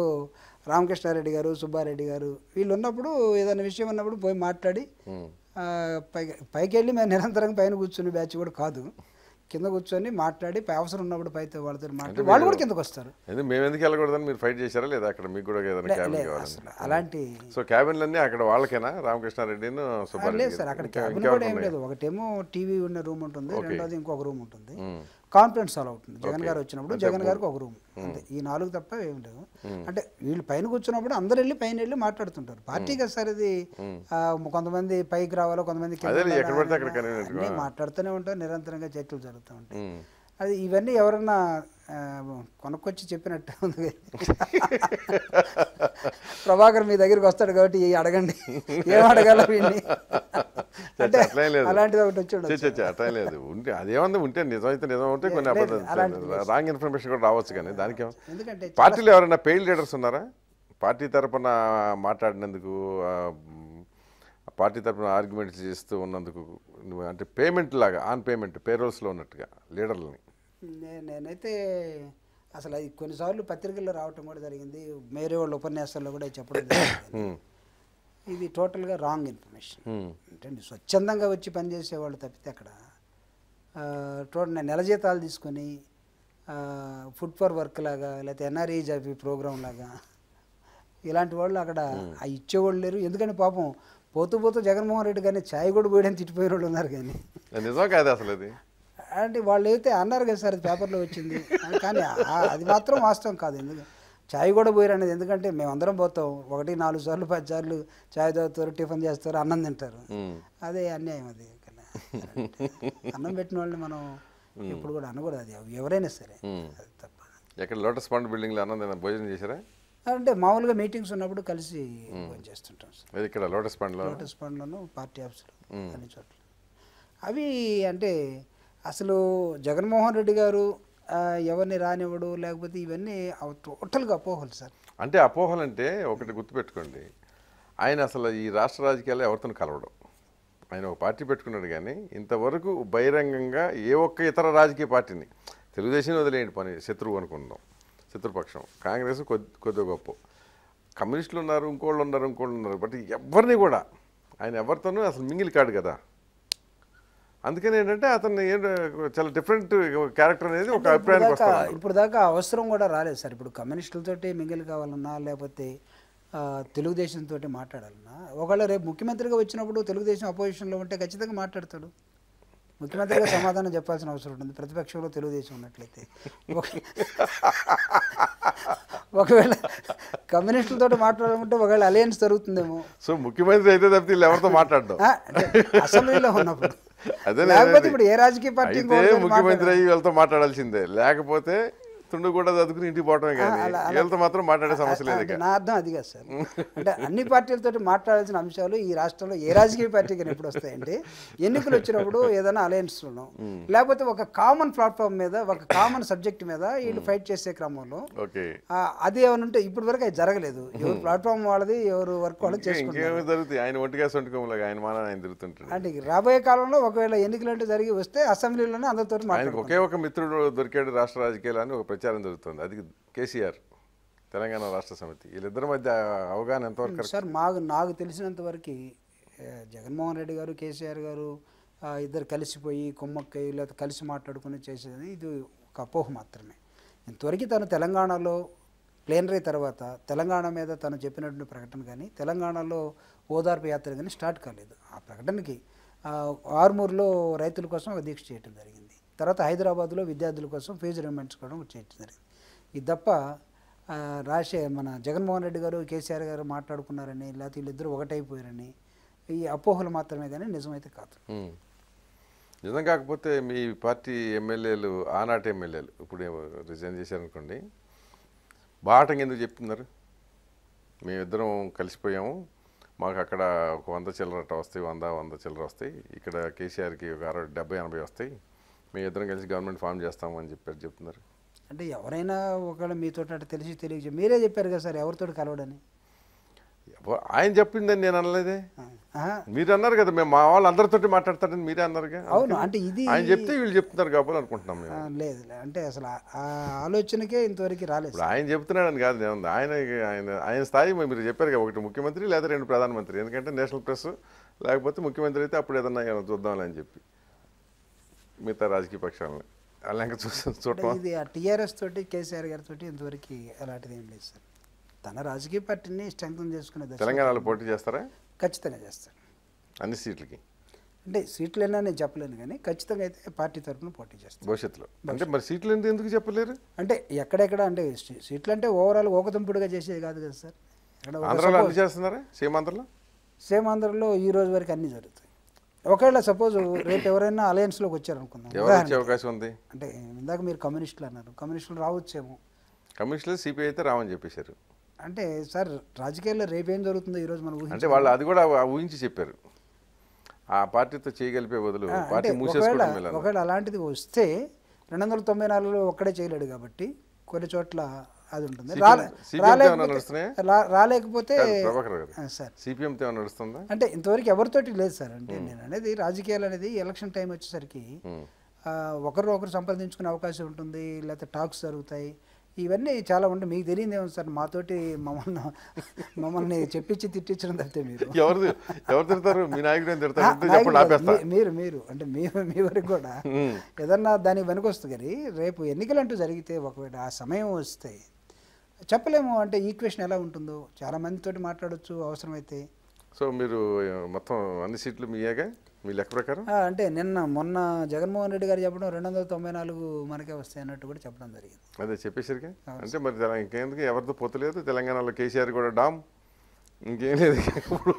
Speaker 2: రామకృష్ణారెడ్డి గారు సుబ్బారెడ్డి గారు వీళ్ళు ఉన్నప్పుడు ఏదైనా విషయం ఉన్నప్పుడు పోయి మాట్లాడి పైకి పైకి వెళ్ళి మేము నిరంతరం పైన కూర్చుని బ్యాచ్ కూడా కాదు. కింద కూర్చొని మాట్లాడి అవసరం ఉన్నప్పుడు పైతో వాళ్ళతో మాట్లాడి వాళ్ళు కూడా కిందకు వస్తారు.
Speaker 1: మేము ఎందుకు వెళ్ళకూడదని మీరు ఫైట్ చేశారా లేదా అక్కడ మీకు కూడా ఏదైనా క్యాబిన్
Speaker 2: అలాంటి
Speaker 1: సో క్యాబిన్లన్నీ అక్కడ వాళ్ళకేనా? సుబ్బారెడ్డి
Speaker 2: లేదు సార్ అక్కడ క్యాబిన్ కూడా ఏం? లేదు. ఒకటేమో టీవీ ఉన్న రూమ్ ఉంటుంది. రెండోది ఇంకొక రూమ్ ఉంటుంది.
Speaker 1: మ్మ్.
Speaker 2: కాన్ఫరెన్స్ హాల్ అవుతుంది జగన్. గారు వచ్చినప్పుడు
Speaker 1: అంటే
Speaker 2: జగన్. గారికి ఒక రూమ్. అంతే. ఈ నాలుగు తప్ప ఏం లేవు. అంటే వీళ్ళు పైన కూర్చున్నప్పుడు అందరు వెళ్ళి పైన వెళ్ళి మాట్లాడుతుంటారు. పార్టీ కదా సార్ ఇది. కొంతమంది పైకి రావాలో కొంతమంది మాట్లాడుతూనే ఉంటారు. నిరంతరంగా చర్చలు జరుగుతూ ఉంటాయి. అది ఇవన్నీ ఎవరన్నా కొనుక్కొచ్చి చెప్పినట్టు ఉంది. ప్రభాకర్ మీ దగ్గరికి వస్తాడు కాబట్టి అడగండి. ఏం అడగాల వీడిని. అలాంటిది ఒకటి వచ్చి
Speaker 1: అట్లా లేదు. ఉంటే అదేముంది ఉంటే నిజమైతే నిజం ఉంటే కొన్ని. రాంగ్ ఇన్ఫర్మేషన్ కూడా రావచ్చు కానీ దానికి
Speaker 2: ఎందుకంటే
Speaker 1: పార్టీలో ఎవరైనా పెయిడ్ లీడర్స్ ఉన్నారా? పార్టీ తరపున మాట్లాడినందుకు పార్టీ తరపున ఆర్గ్యుమెంట్స్ చేస్తూ ఉన్నందుకు అంటే పేమెంట్ లాగా ఆన్ పేమెంట్ పేరోల్స్లో ఉన్నట్టుగా లీడర్లని.
Speaker 2: నేనైతే అసలు అది కొన్నిసార్లు పత్రికల్లో రావటం కూడా జరిగింది. మేరే వాళ్ళ ఉపన్యాసాల్లో కూడా చెప్పడం జరిగింది. ఇది టోటల్గా రాంగ్ ఇన్ఫర్మేషన్. అంటే స్వచ్ఛందంగా వచ్చి పనిచేసే వాళ్ళు తప్పితే అక్కడ టోటల్ నెల జీతాలు తీసుకొని ఫుడ్ ఫర్ వర్క్ లాగా లేకపోతే ఎన్ఆర్ఈ జాబీ ప్రోగ్రామ్ లాగా ఇలాంటి వాళ్ళు అక్కడ ఆ ఇచ్చేవాళ్ళు లేరు. ఎందుకంటే పాపం పోతూ పోతూ జగన్మోహన్ రెడ్డి కానీ ఛాయ్ కూడా పోయడానికి తిట్టిపోయిన వాళ్ళు ఉన్నారు కానీ.
Speaker 1: నిజం కాదు అసలు అది.
Speaker 2: అంటే వాళ్ళు అయితే అన్నారు కదా సార్ అది పేపర్లో వచ్చింది. కానీ అది మాత్రం వాస్తవం కాదు. ఎందుకు? ఛాయ్ కూడా పోయారు అనేది ఎందుకంటే మేమందరం పోతాం. ఒకటి నాలుగు సార్లు పది సార్లు ఛాయ్ తాగుతారు టిఫిన్ చేస్తారు అన్నం తింటారు. అదే అన్యాయం అది. అన్నం పెట్టిన వాళ్ళని మనం ఇప్పుడు కూడా అనకూడదు అది. ఎవరైనా సరే. అది తప్ప.
Speaker 1: ఎక్కడ లోటస్ పాండ్ బిల్డింగ్లో అన్నం భోజనం చేశారా?
Speaker 2: అంటే మామూలుగా మీటింగ్స్ ఉన్నప్పుడు కలిసి భోజనం చేస్తుంటాం సార్.
Speaker 1: ఇక్కడ లోటస్ పాండ్లో?
Speaker 2: లోటస్ పండ్లను పార్టీ ఆఫీసులు అన్ని చోట్ల. అవి అంటే అసలు జగన్మోహన్ రెడ్డి గారు ఎవరిని రానివ్వడు లేకపోతే ఇవన్నీ టోటల్గా అపోహలు సార్.
Speaker 1: అంటే అపోహలు అంటే ఒకటి గుర్తుపెట్టుకోండి. ఆయన అసలు ఈ రాష్ట్ర రాజకీయాల్లో ఎవరితో కలవడం. ఆయన ఒక పార్టీ పెట్టుకున్నాడు కానీ ఇంతవరకు బహిరంగంగా ఏ ఒక్క ఇతర రాజకీయ పార్టీని తెలుగుదేశం వదిలేయండి పని శత్రువు అనుకుందాం శత్రుపక్షం కాంగ్రెస్ కొద్ది గొప్ప. కమ్యూనిస్టులు ఉన్నారు ఇంకోళ్ళు ఉన్నారు ఇంకోళ్ళు ఉన్నారు బట్ ఎవరిని కూడా ఆయన ఎవరితోనూ అసలు మింగిలి కాడు కదా. అందుకని ఏంటంటే అతను చాలా డిఫరెంట్ క్యారెక్టర్ అనేది ఒక అభిప్రాయానికి
Speaker 2: ఇప్పుడు దాకా
Speaker 1: వస్తాడు.
Speaker 2: ఇప్పుడు దాకా అవసరం కూడా రాలేదు సార్. ఇప్పుడు కమ్యూనిస్టులతోటి మింగిల్ కావాలన్నా లేకపోతే తెలుగుదేశంతో మాట్లాడాలన్నా ఒకవేళ రేపు ముఖ్యమంత్రిగా వచ్చినప్పుడు తెలుగుదేశం అపోజిషన్లో ఉంటే ఖచ్చితంగా మాట్లాడతాడు. ముఖ్యమంత్రిగా సమాధానం చెప్పాల్సిన అవసరం ఉంటుంది. ప్రతిపక్షంలో తెలుగుదేశం ఉన్నట్లయితే. ఒక- ఒకవేళ కమ్యూనిస్టులతో మాట్లాడాలంటే ఒకవేళ అలయన్స్ జరుగుతుందేమో.
Speaker 1: సో ముఖ్యమంత్రి అయితే తప్పితే ఎవరితో మాట్లాడడం?
Speaker 2: అసెంబ్లీలో ఉన్నప్పుడు.
Speaker 1: అదే
Speaker 2: లేకపోతే ఇప్పుడు ఏ రాజకీయ పార్టీ
Speaker 1: ముఖ్యమంత్రి అయ్యి వీళ్ళతో మాట్లాడాల్సిందే. లేకపోతే తుండు కూడా చదువుకుని ఇంటికి పోవటమే కానీ వీళ్ళతో మాత్రం మాట్లాడే సమస్య లేదు.
Speaker 2: నా అర్థం అది కాదు సార్. అంటే అన్ని పార్టీలతో మాట్లాడాల్సిన అంశాలు ఈ రాష్ట్రంలో ఏ రాజకీయ పార్టీకి ఎప్పుడు వస్తాయంటే ఎన్నికలు వచ్చినప్పుడు ఏదైనా అలయన్స్లో లేకపోతే ఒక కామన్ ప్లాట్ఫామ్ మీద ఒక కామన్ సబ్జెక్ట్ మీద వీళ్ళు ఫైట్ చేసే క్రమంలో అది ఏమైనా ఉంటే ఇప్పటి వరకు అది జరగలేదు. ఎవరు ప్లాట్ఫామ్ వాళ్ళది ఎవరు వర్క్ చేసుకుంటారు
Speaker 1: జరుగుతాయి? ఆయన ఒంటిగా ఆయన మాన ఆయన
Speaker 2: అంటే రాబోయే కాలంలో ఒకవేళ ఎన్నికలు అంటే జరిగి వస్తే అసెంబ్లీలోనే అందరితో
Speaker 1: ఒకే ఒక మిత్రుడు దొరికాడు రాష్ట్ర రాజకీయాలు అని ఒక ప్రచారం జరుగుతుంది. అది కేసీఆర్ తెలంగాణ రాష్ట్ర సమితి. వీళ్ళిద్దరి మధ్య అవగాహన ఎంతవరకు?
Speaker 2: సార్ మాకు నాకు తెలిసినంత వరకు జగన్మోహన్ రెడ్డి గారు కేసీఆర్ గారు ఇద్దరు కలిసిపోయి కుమ్మక్కై లేకపోతే కలిసి మాట్లాడుకుని చేసేది ఇది ఒక అపోహ మాత్రమే. ఇంతవరకు తను తెలంగాణలో ప్లేనరీ తర్వాత తెలంగాణ మీద తను చెప్పినటువంటి ప్రకటన కానీ తెలంగాణలో ఓదార్పు యాత్ర కానీ స్టార్ట్ కాలేదు. ఆ ప్రకటనకి ఆర్మూర్లో రైతుల కోసం ఒక దీక్ష చేయడం జరిగింది. తర్వాత హైదరాబాద్లో విద్యార్థుల కోసం ఫీజు రిమెంట్స్ కూడా చేయడం జరిగింది ఇది తప్ప ఆ, మన జగన్మోహన్ రెడ్డి గారు కేసీఆర్ గారు మాట్లాడుకున్నారని లేకపోతే వీళ్ళిద్దరూ ఒకటైపోయారని ఈ అపోహలు మాత్రమే కానీ నిజమైతే కాదు.
Speaker 1: నిజం కాకపోతే మీ పార్టీ ఎమ్మెల్యేలు ఆనాటి ఎమ్మెల్యేలు ఇప్పుడు రిజైన్ చేశారనుకోండి బాటంగా ఎందుకు చెప్తున్నారు? మేమిద్దరం కలిసిపోయాము మాకు అక్కడ ఒక వంద చిల్లరట వస్తాయి వంద వంద చిల్లర వస్తాయి ఇక్కడ కేసీఆర్కి ఒక అరవై డెబ్బై ఎనభై వస్తాయి మేము ఇద్దరం కలిసి గవర్నమెంట్ ఫామ్ చేస్తామని చెప్పారు చెప్తున్నారు.
Speaker 2: అంటే ఎవరైనా ఒకవేళ మీతో అటు తెలిసి తెలియక మీరే చెప్పారు కదా సార్ ఎవరితో కలవడని?
Speaker 1: ఆయన చెప్పిందని నేను అనలేదే. మీరు అన్నారు కదా మేము మా వాళ్ళు అందరితోటి మాట్లాడతారని మీరే అన్నారుగా
Speaker 2: అవును అంటే ఇది
Speaker 1: ఆయన చెప్తే వీళ్ళు చెప్తున్నారు కాబట్టి అనుకుంటున్నాం మేము.
Speaker 2: లేదు. అంటే అసలు ఆ- ఆలోచనకే ఇంతవరకు రాలేదు
Speaker 1: ఆయన చెప్తున్నాడని కాదు నేను ఆయన ఆయన ఆయన స్థాయి మరి చెప్పారు కదా ఒకటి ముఖ్యమంత్రి లేదా రెండు ప్రధానమంత్రి. ఎందుకంటే నేషనల్ ప్రెస్ లేకపోతే ముఖ్యమంత్రి అయితే అప్పుడు ఏదన్నా చూద్దాంలే అని చెప్పి. మిగతా రాజకీయ పక్షాలని. అలా ఇంకా చూ
Speaker 2: అంటే
Speaker 1: చూడటం
Speaker 2: ఇది ఆ టీఆర్ఎస్ తోటి కేసీఆర్ గారితో ఇంతవరకు అలాంటిది ఏం లేదు సార్. తన రాజకీయ పార్టీని స్ట్రెంగ్తన్ చేసుకునే
Speaker 1: తెలంగాణలో పోటీ చేస్తారా?
Speaker 2: ఖచ్చితంగా చేస్తాడు
Speaker 1: అన్ని సీట్లకి?
Speaker 2: అంటే సీట్లు అయినా నేను చెప్పలేను కానీ ఖచ్చితంగా అయితే పార్టీ తరఫున పోటీ చేస్తాను
Speaker 1: భవిష్యత్తులో. అంటే మరి సీట్లు ఎందుకు ఎందుకు చెప్పలేరు?
Speaker 2: అంటే ఎక్కడెక్కడ అంటే సీట్లు అంటే ఓవరాల్ ఓకదంపుడుగా చేసేది కాదు కదా సార్.
Speaker 1: ఆంధ్రాలో అన్ని చేస్తున్నారా? సీమాంధ్రలో
Speaker 2: సేమ్ ఆంధ్రలో ఈ రోజు వరకు అన్నీ జరుగుతాయి. ఒకవేళ సపోజ్ రేపు ఎవరైనా అలయన్స్లోకి వచ్చారనుకుందాం.
Speaker 1: ఎవరు వచ్చే
Speaker 2: ఉదాహరణకి.
Speaker 1: అవకాశం ఉంది?
Speaker 2: అంటే ఇందాక మీరు కమ్యూనిస్టులు అన్నారు. కమ్యూనిస్టులు రావచ్చేమో.
Speaker 1: కమిషనర్ సిపిఐ అయితే రామని చెప్పేశారు.
Speaker 2: అంటే సార్ రాజకీయాల్లో రేపేం జరుగుతుందో ఈరోజు మనం ఊహించ
Speaker 1: అంటే వాళ్ళు అది కూడా ఊహించి చెప్పారు. ఆ పార్టీతో చేయగలిపే బదులు పార్టీ.
Speaker 2: ఒకవేళ అలాంటిది వస్తే రెండు వందల తొంభై నాలుగులో ఒక్కడే చేయలేడు కాబట్టి కొన్ని చోట్ల అది ఉంటుంది. రాలేకపోతే సార్.
Speaker 1: ఏమైనా నడుస్తుందా?
Speaker 2: అంటే ఇంతవరకు ఎవరితోటి లేదు సార్. అంటే నేను అనేది రాజకీయాలు అనేది ఎలక్షన్ టైం వచ్చేసరికి ఒకరు ఒకరు సంప్రదించుకునే అవకాశం ఉంటుంది లేకపోతే టాక్స్ జరుగుతాయి. ఇవన్నీ చాలా ఉంటాయి. మీకు తెలియదు ఏమో సార్ మాతోటి మమ్మల్ని మమ్మల్ని చెప్పించి తిట్టించడం తప్పితే మీరు.
Speaker 1: ఎవరు ఎవరు తిడతారు? మీ నాయకుడు తిడతారు
Speaker 2: మీరు మీరు. అంటే మీ మీ వరకు కూడా. ఏదన్నా దానికి వెనుకొస్తుంది కానీ రేపు ఎన్నికలు అంటూ జరిగితే ఒకవేళ ఆ సమయం వస్తే చెప్పలేము. అంటే ఈక్వేషన్ ఎలా ఉంటుందో చాలా మందితోటి మాట్లాడొచ్చు అవసరమైతే.
Speaker 1: సో మీరు మొత్తం అన్ని సీట్లు మీయేగా మీ లెక్క ప్రకారం?
Speaker 2: అంటే నిన్న మొన్న జగన్మోహన్ రెడ్డి గారు చెప్పడం రెండు వందల తొంభై నాలుగు మనకే వస్తాయి అన్నట్టు కూడా చెప్పడం జరిగింది.
Speaker 1: అదే చెప్పేసరిగా అంటే మరి ఇంకెందుకు? ఎవరితో పోతలేదు? తెలంగాణలో కేసీఆర్ కూడా డామ్. ఇంకేం లేదు. ఇప్పుడు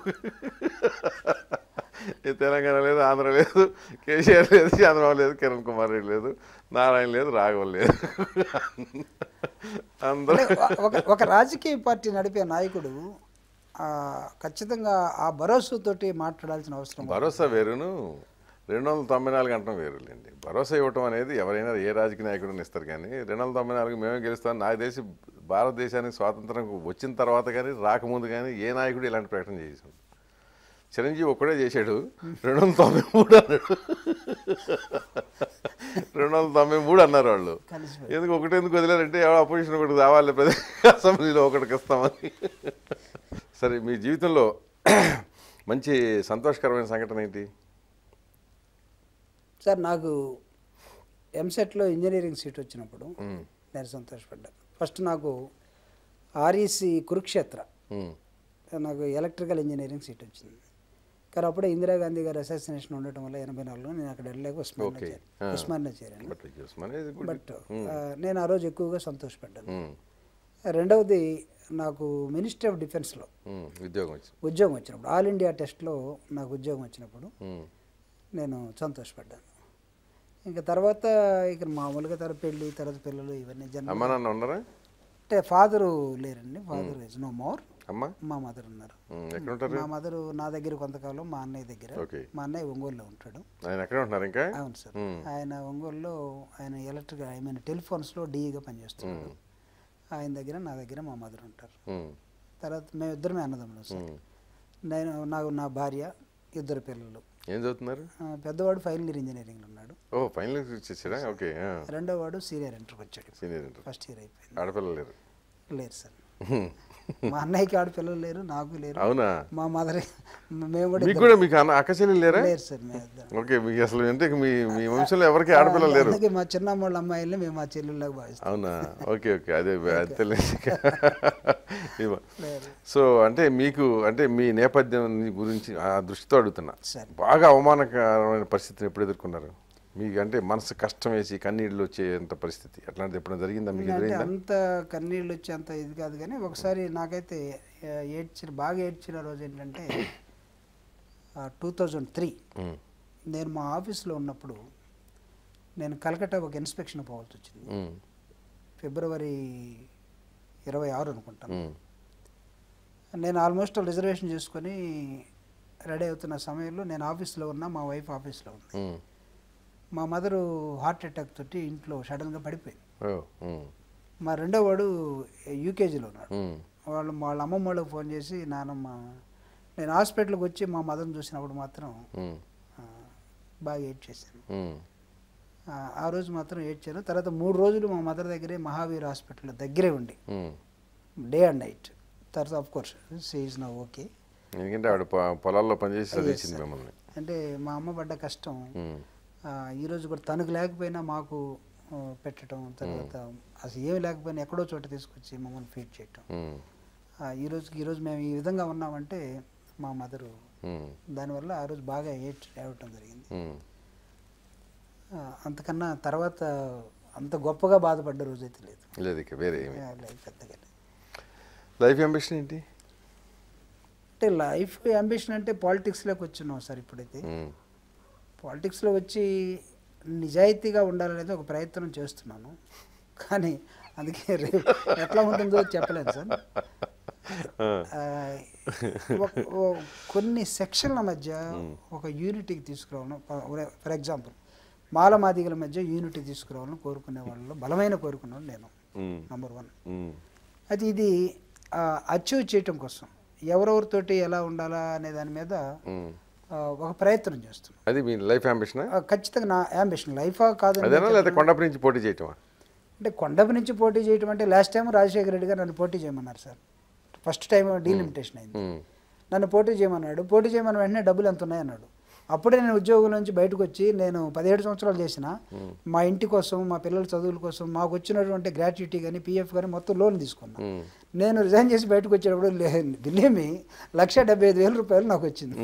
Speaker 1: తెలంగాణ లేదు ఆంధ్ర లేదు కేసీఆర్ లేదు చంద్రబాబు లేదు కిరణ్ కుమార్ రెడ్డి లేదు. నారాయణ లేదు రాఘవ లేదు. అందరూ
Speaker 2: ఒక రాజకీయ పార్టీ నడిపే నాయకుడు ఖచ్చితంగా ఆ భరోసాతోటి మాట్లాడాల్సిన అవసరం.
Speaker 1: భరోసా వేరును. రెండు వందల తొంభై నాలుగు అంటాం వేరులేండి. భరోసా ఇవ్వటం అనేది ఎవరైనా ఏ రాజకీయ నాయకుడిని ఇస్తారు కానీ రెండు వందల తొంభై నాలుగు మేమే గెలుస్తాం. నాకు తెలిసి భారతదేశానికి స్వాతంత్రం వచ్చిన తర్వాత కానీ రాకముందు కానీ ఏ నాయకుడు ఇలాంటి ప్రకటన చేసాడు చిరంజీవి ఒక్కడే చేశాడు. రెండు వందల తొంభై మూడు అన్నాడు. రెండు వందల తొంభై మూడు అన్నారు వాళ్ళు. ఎందుకు ఒకటి ఎందుకు వదిలేరంటే ఎవడో అపోజిషన్ ఒకటి రావాలి ప్రతి అసెంబ్లీలో ఒకటికి ఇస్తామని. సరే మీ జీవితంలో మంచి సంతోషకరమైన సంఘటన ఏంటి?
Speaker 2: సార్ నాకు ఎంసెట్లో ఇంజనీరింగ్ సీట్ వచ్చినప్పుడు నేను సంతోషపడ్డాను. ఫస్ట్ నాకు ఆర్ఈసి కురుక్షేత్ర. నాకు ఎలక్ట్రికల్ ఇంజనీరింగ్ సీట్ వచ్చింది. కానీ అప్పుడే ఇందిరాగాంధీ గారి అసాసినేషన్ ఉండటం వల్ల ఎనభై నాలుగులో నేను అక్కడ వెళ్ళలేక ఉస్మాన్లో. చేరాను. ఉస్మాన్లో చేరాను.
Speaker 1: బట్
Speaker 2: నేను ఆ రోజు ఎక్కువగా సంతోషపడ్డాను. రెండవది నాకు మినిస్ట్రీ ఆఫ్ డిఫెన్స్లో
Speaker 1: ఉద్యోగం
Speaker 2: ఉద్యోగం వచ్చినప్పుడు ఆల్ ఇండియా టెస్ట్లో నాకు ఉద్యోగం వచ్చినప్పుడు నేను సంతోషపడ్డాను. ఇంకా తర్వాత ఇక మామూలుగా తర్వాత పెళ్ళి తర్వాత పిల్లలు ఇవన్నీ జన్మ
Speaker 1: ఉన్నారా?
Speaker 2: అంటే ఫాదరు లేరండి. Father is no more.
Speaker 1: అమ్మ?
Speaker 2: మా మదర్ ఉన్నారు.
Speaker 1: ఉమ్, ఎక్కడ ఉంటారు
Speaker 2: మా మదర్ నా దగ్గర కొంతకాలం మా అన్నయ్య దగ్గర. మా అన్నయ్య ఒంగోలులో ఉంటాడు.
Speaker 1: ఆయన ఎక్కడ ఉంటున్నారు ఇంకా?
Speaker 2: అవును సార్. ఆయన ఒంగోలులో ఆయన ఎలక్ట్రిక్ ఐ మీన్ టెలిఫోన్స్లో డీఈగా పనిచేస్తున్నాడు. ఆయన దగ్గర నా దగ్గర మా మదర్ ఉంటారు. తర్వాత మేము ఇద్దరమే అన్నదమ్ములు సార్. నేను నాకు నా భార్య ఇద్దరు పిల్లలు.
Speaker 1: ఏం చదువుతున్నారు?
Speaker 2: పెద్దవాడు ఫైనల్ ఇయర్ ఇంజనీరింగ్లో ఉన్నాడు.
Speaker 1: ఓ ఫైనల్ వచ్చేసారా ఓకే
Speaker 2: రెండో వాడు సీనియర్ ఇంటర్కి వచ్చాడు.
Speaker 1: Senior inter.
Speaker 2: ఫస్ట్ ఇయర్ అయిపోయింది.
Speaker 1: ఆడపిల్లలు లేరు.
Speaker 2: లేరు సార్. మా అన్నయ్యకి ఆడపిల్లలు లేరు నాకు లేరు.
Speaker 1: అవునా?
Speaker 2: మా మదర్ మేము కూడా
Speaker 1: మీకు కూడా మీకు అన్న అక్క చెల్లెలు లేరా?
Speaker 2: లేరు సార్.
Speaker 1: ఓకే మీకు అసలు అంటే మీ మీ వంశంలో ఎవరికి ఆడపిల్లలు లేరు?
Speaker 2: అందుకే మా చిన్నమ్మళ్ళ అమ్మాయిల్ని మేము మా చెల్లెళ్ళగా భావిస్తాం.
Speaker 1: అవునా? Okay okay. అదే తెలియదు సో అంటే మీకు అంటే మీ నేపథ్యం గురించి ఆ దృష్టితో అడుగుతున్నా. బాగా అవమానకరమైన పరిస్థితిని ఎప్పుడు ఎదుర్కొన్నారు? మీకు అంటే మనసు కష్టం వేసి కన్నీళ్ళు వచ్చేంత పరిస్థితి. అట్లాంటిది ఎప్పుడైనా జరిగిందా? మీకు
Speaker 2: అంత కన్నీళ్ళు వచ్చి అంత ఇది కాదు కానీ ఒకసారి నాకైతే ఏడ్చిన బాగా ఏడ్చిన రోజు ఏంటంటే టూ థౌజండ్ త్రీ నేను మా ఆఫీస్లో ఉన్నప్పుడు నేను కలకట్టా ఒక ఇన్స్పెక్షన్ పోవాల్సి వచ్చింది. ఫిబ్రవరి ఇరవై ఆరు అనుకుంటాను. నేను ఆల్మోస్ట్ రిజర్వేషన్ చేసుకొని రెడీ అవుతున్న సమయంలో నేను ఆఫీస్లో ఉన్నా మా వైఫ్ ఆఫీస్లో ఉంది. మా మదరు హార్ట్ అటాక్ తోటి ఇంట్లో సడన్గా పడిపోయింది. మా. రెండో వాడు యూకేజీలో ఉన్నాడు. వాళ్ళు వాళ్ళ అమ్మమ్మ వాళ్ళకి ఫోన్ చేసి నానమ్మ నేను హాస్పిటల్కి వచ్చి మా మదర్ని చూసినప్పుడు మాత్రం బాగా ఏడ్ చేశాను. ఆ, రోజు మాత్రం ఏడ్చాను తర్వాత మూడు రోజులు మా మదర్ దగ్గరే మహావీర్ హాస్పిటల్లో దగ్గరే ఉండి. డే అండ్ నైట్ తర్వాత ఆఫ్ కోర్స్ సీఈస్ నా ఓకే
Speaker 1: ఎందుకంటే ఆవిడ పొలాల్లో పనిచేసి చదివించింది
Speaker 2: sir.
Speaker 1: మిమ్మల్ని.
Speaker 2: అంటే మా అమ్మ పడ్డ కష్టం ఈరోజు కూడా తనకు లేకపోయినా మాకు పెట్టడం తర్వాత అసలు ఏమి లేకపోయినా ఎక్కడో చోట తీసుకొచ్చి మమ్మల్ని ఫీడ్ చేయటం. ఈ రోజుకి ఈరోజు మేము ఈ విధంగా ఉన్నామంటే మా మదరు దానివల్ల ఆ రోజు బాగా ఏడ్ ఏడవటం జరిగింది. అంతకన్నా తర్వాత అంత గొప్పగా బాధపడ్డ రోజు అయితే లేదు.
Speaker 1: లేదు ఇక వేరే
Speaker 2: పెద్దగా.
Speaker 1: లైఫ్ అంబిషన్ ఏంటి?
Speaker 2: అంటే లైఫ్ అంబిషన్ అంటే పాలిటిక్స్లోకి వచ్చున్నాం సార్ ఇప్పుడైతే. పాలిటిక్స్లో వచ్చి నిజాయితీగా ఉండాలనేది ఒక ప్రయత్నం చేస్తున్నాను. కానీ అందుకే రేపు ఎట్లా ఉంటుందో చెప్పలేను సార్. కొన్ని సెక్షన్ల మధ్య ఒక యూనిటీకి తీసుకురావడం ఫర్ ఎగ్జాంపుల్ మాలమాదిగల మధ్య యూనిటీ తీసుకురావాలని కోరుకునే వాళ్ళలో బలమైన కోరుకున్నాను నేను నంబర్ వన్ అది ఇది అచీవ్ చేయటం కోసం ఎవరెవరితోటి ఎలా ఉండాలా అనే దాని మీద ఒక ప్రయత్నం చేస్తున్నాను
Speaker 1: అది మీ లైఫ్ అంబిషనా?
Speaker 2: ఖచ్చితంగా నా అంబిషన్ లైఫా కాదు
Speaker 1: లేదా కొండపి నుంచి పోటీ చేయటమా?
Speaker 2: అంటే కొండపి నుంచి పోటీ చేయటం అంటే లాస్ట్ టైం రాజశేఖర రెడ్డి గారు నన్ను పోటీ చేయమన్నారు సార్. ఫస్ట్ టైం డీలిమిటేషన్ అయింది. నన్ను పోటీ చేయమన్నాడు. పోటీ చేయమని వెంటనే డబ్బులు ఎంత ఉన్నాయి అన్నాడు అప్పుడే నేను ఉద్యోగం నుంచి బయటకు వచ్చి నేను పదిహేడు సంవత్సరాలు చేసిన. మా ఇంటి కోసం మా పిల్లల చదువుల కోసం మాకు వచ్చినటువంటి గ్రాట్యుటీ కానీ పీఎఫ్ కానీ మొత్తం లోన్ తీసుకున్నా. నేను రిజైన్ చేసి బయటకు వచ్చేటప్పుడు బిల్లేమి లక్ష డెబ్బై ఐదు వేల రూపాయలు నాకు వచ్చింది.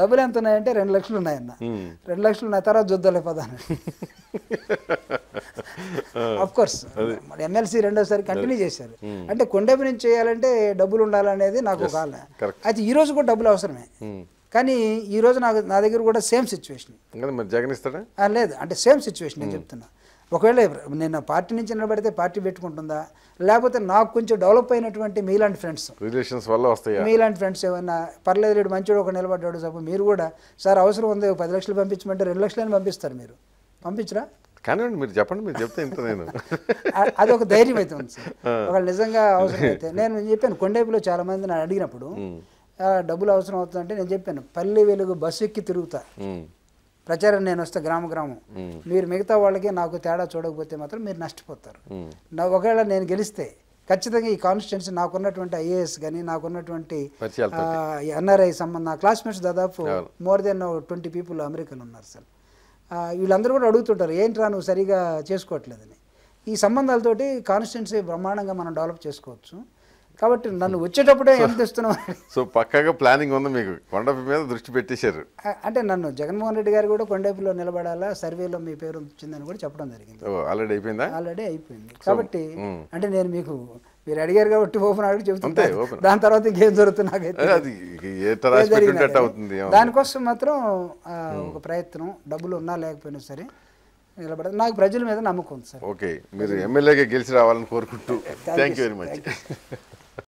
Speaker 2: డబ్బులు ఎంత ఉన్నాయంటే రెండు లక్షలు ఉన్నాయన్న. రెండు లక్షలు ఉన్నాయి తర్వాత చూద్దాలే పదాను ఆఫ్ కోర్స్ ఎమ్మెల్సీ రెండోసారి కంటిన్యూ చేశారు. అంటే కొండపి నుంచి చేయాలంటే డబ్బులు ఉండాలనేది నాకు
Speaker 1: correct.
Speaker 2: అయితే ఈ రోజు కూడా డబ్బులు అవసరమే. కానీ ఈ రోజు నాకు నా దగ్గర కూడా సేమ్ సిచ్యువేషన్
Speaker 1: జగన్ ఇస్తాడా?
Speaker 2: లేదు అంటే సేమ్ సిచ్యువేషన్ నేను చెప్తున్నా. ఒకవేళ నేను పార్టీ నుంచి నిలబడితే పార్టీ పెట్టుకుంటుందా? లేకపోతే నాకు కొంచెం డెవలప్ అయినటువంటి మీలాంటి ఫ్రెండ్స్
Speaker 1: రిలేషన్స్ వల్ల వస్తాయా?
Speaker 2: మీలాంటి ఫ్రెండ్స్ ఏమన్నా? పర్లేదు లేడు మంచివాడు ఒక నిలబడ్డాడు సపోజ్ మీరు కూడా సార్ అవసరం ఉంది ఒక పది లక్షలు పంపించమంటే రెండు లక్షలని పంపిస్తారు మీరు. పంపించరా?
Speaker 1: కానివ్వండి మీరు చెప్పండి మీరు చెప్తే ఇంత నేను.
Speaker 2: అ- అదొక ధైర్యం అయితే ఉంది సార్. ఒకవేళ నిజంగా అవసరం అయితే నేను చెప్పాను కొండేపులో చాలా మంది నన్ను అడిగినప్పుడు "ఆ, డబ్బులు అవసరం అవుతుందంటే నేను చెప్పాను పల్లె వెలుగు బస్సు ఎక్కి తిరుగుతా. ప్రచారం నేను వస్తే గ్రామ గ్రామం. మీరు మిగతా వాళ్ళకి నాకు తేడా చూడకపోతే మాత్రం మీరు నష్టపోతారు. ఒకవేళ నేను గెలిస్తే ఖచ్చితంగా ఈ కాన్స్టిట్యున్సీ నాకున్నటువంటి ఐఏఎస్ కానీ నాకున్నటువంటి ఎన్ఆర్ఐ సంబంధం నా క్లాస్మేట్స్ దాదాపు. మోర్ దెన్ ట్వంటీ పీపుల్ అమెరికాలో ఉన్నారు సార్. వీళ్ళందరూ కూడా అడుగుతుంటారు ఏంట్రా నువ్వు సరిగా చేసుకోవట్లేదని? ఈ సంబంధాలతోటి కాన్స్టిట్యున్సీ బ్రహ్మాండంగా మనం డెవలప్ చేసుకోవచ్చు. కాబట్టి నన్ను వచ్చేటప్పుడే ఎంత ఇస్తున్నావు
Speaker 1: సో పక్కాగా ప్లానింగ్ ఉంది మీకు. కొండపి మీద దృష్టి పెట్టేశారు.
Speaker 2: అంటే నన్ను జగన్మోహన్ రెడ్డి గారు కూడా కొండేపులో నిలబడాలా? సర్వేలో మీ పేరు వచ్చిందని కూడా చెప్పడం జరిగింది.
Speaker 1: ఆల్రెడీ అయిపోయిందా?
Speaker 2: ఆల్రెడీ అయిపోయింది. కాబట్టి అంటే నేను మీకు మీరు అడిగారు కాబట్టి ఓపెన్ అడిగి
Speaker 1: open.
Speaker 2: దాని తర్వాత ఇంకేం జరుగుతుంది నాకైతే
Speaker 1: ఏ
Speaker 2: ఏం. దానికోసం మాత్రం ఒక ప్రయత్నం. డబ్బులు ఉన్నా లేకపోయినా సరే నిలబడ నాకు ప్రజల మీద నమ్మకం ఉంది సార్.
Speaker 1: ఓకే. మీరు ఎమ్మెల్యేగా గెలిచి రావాలని కోరుకుంటూ. Thank you very much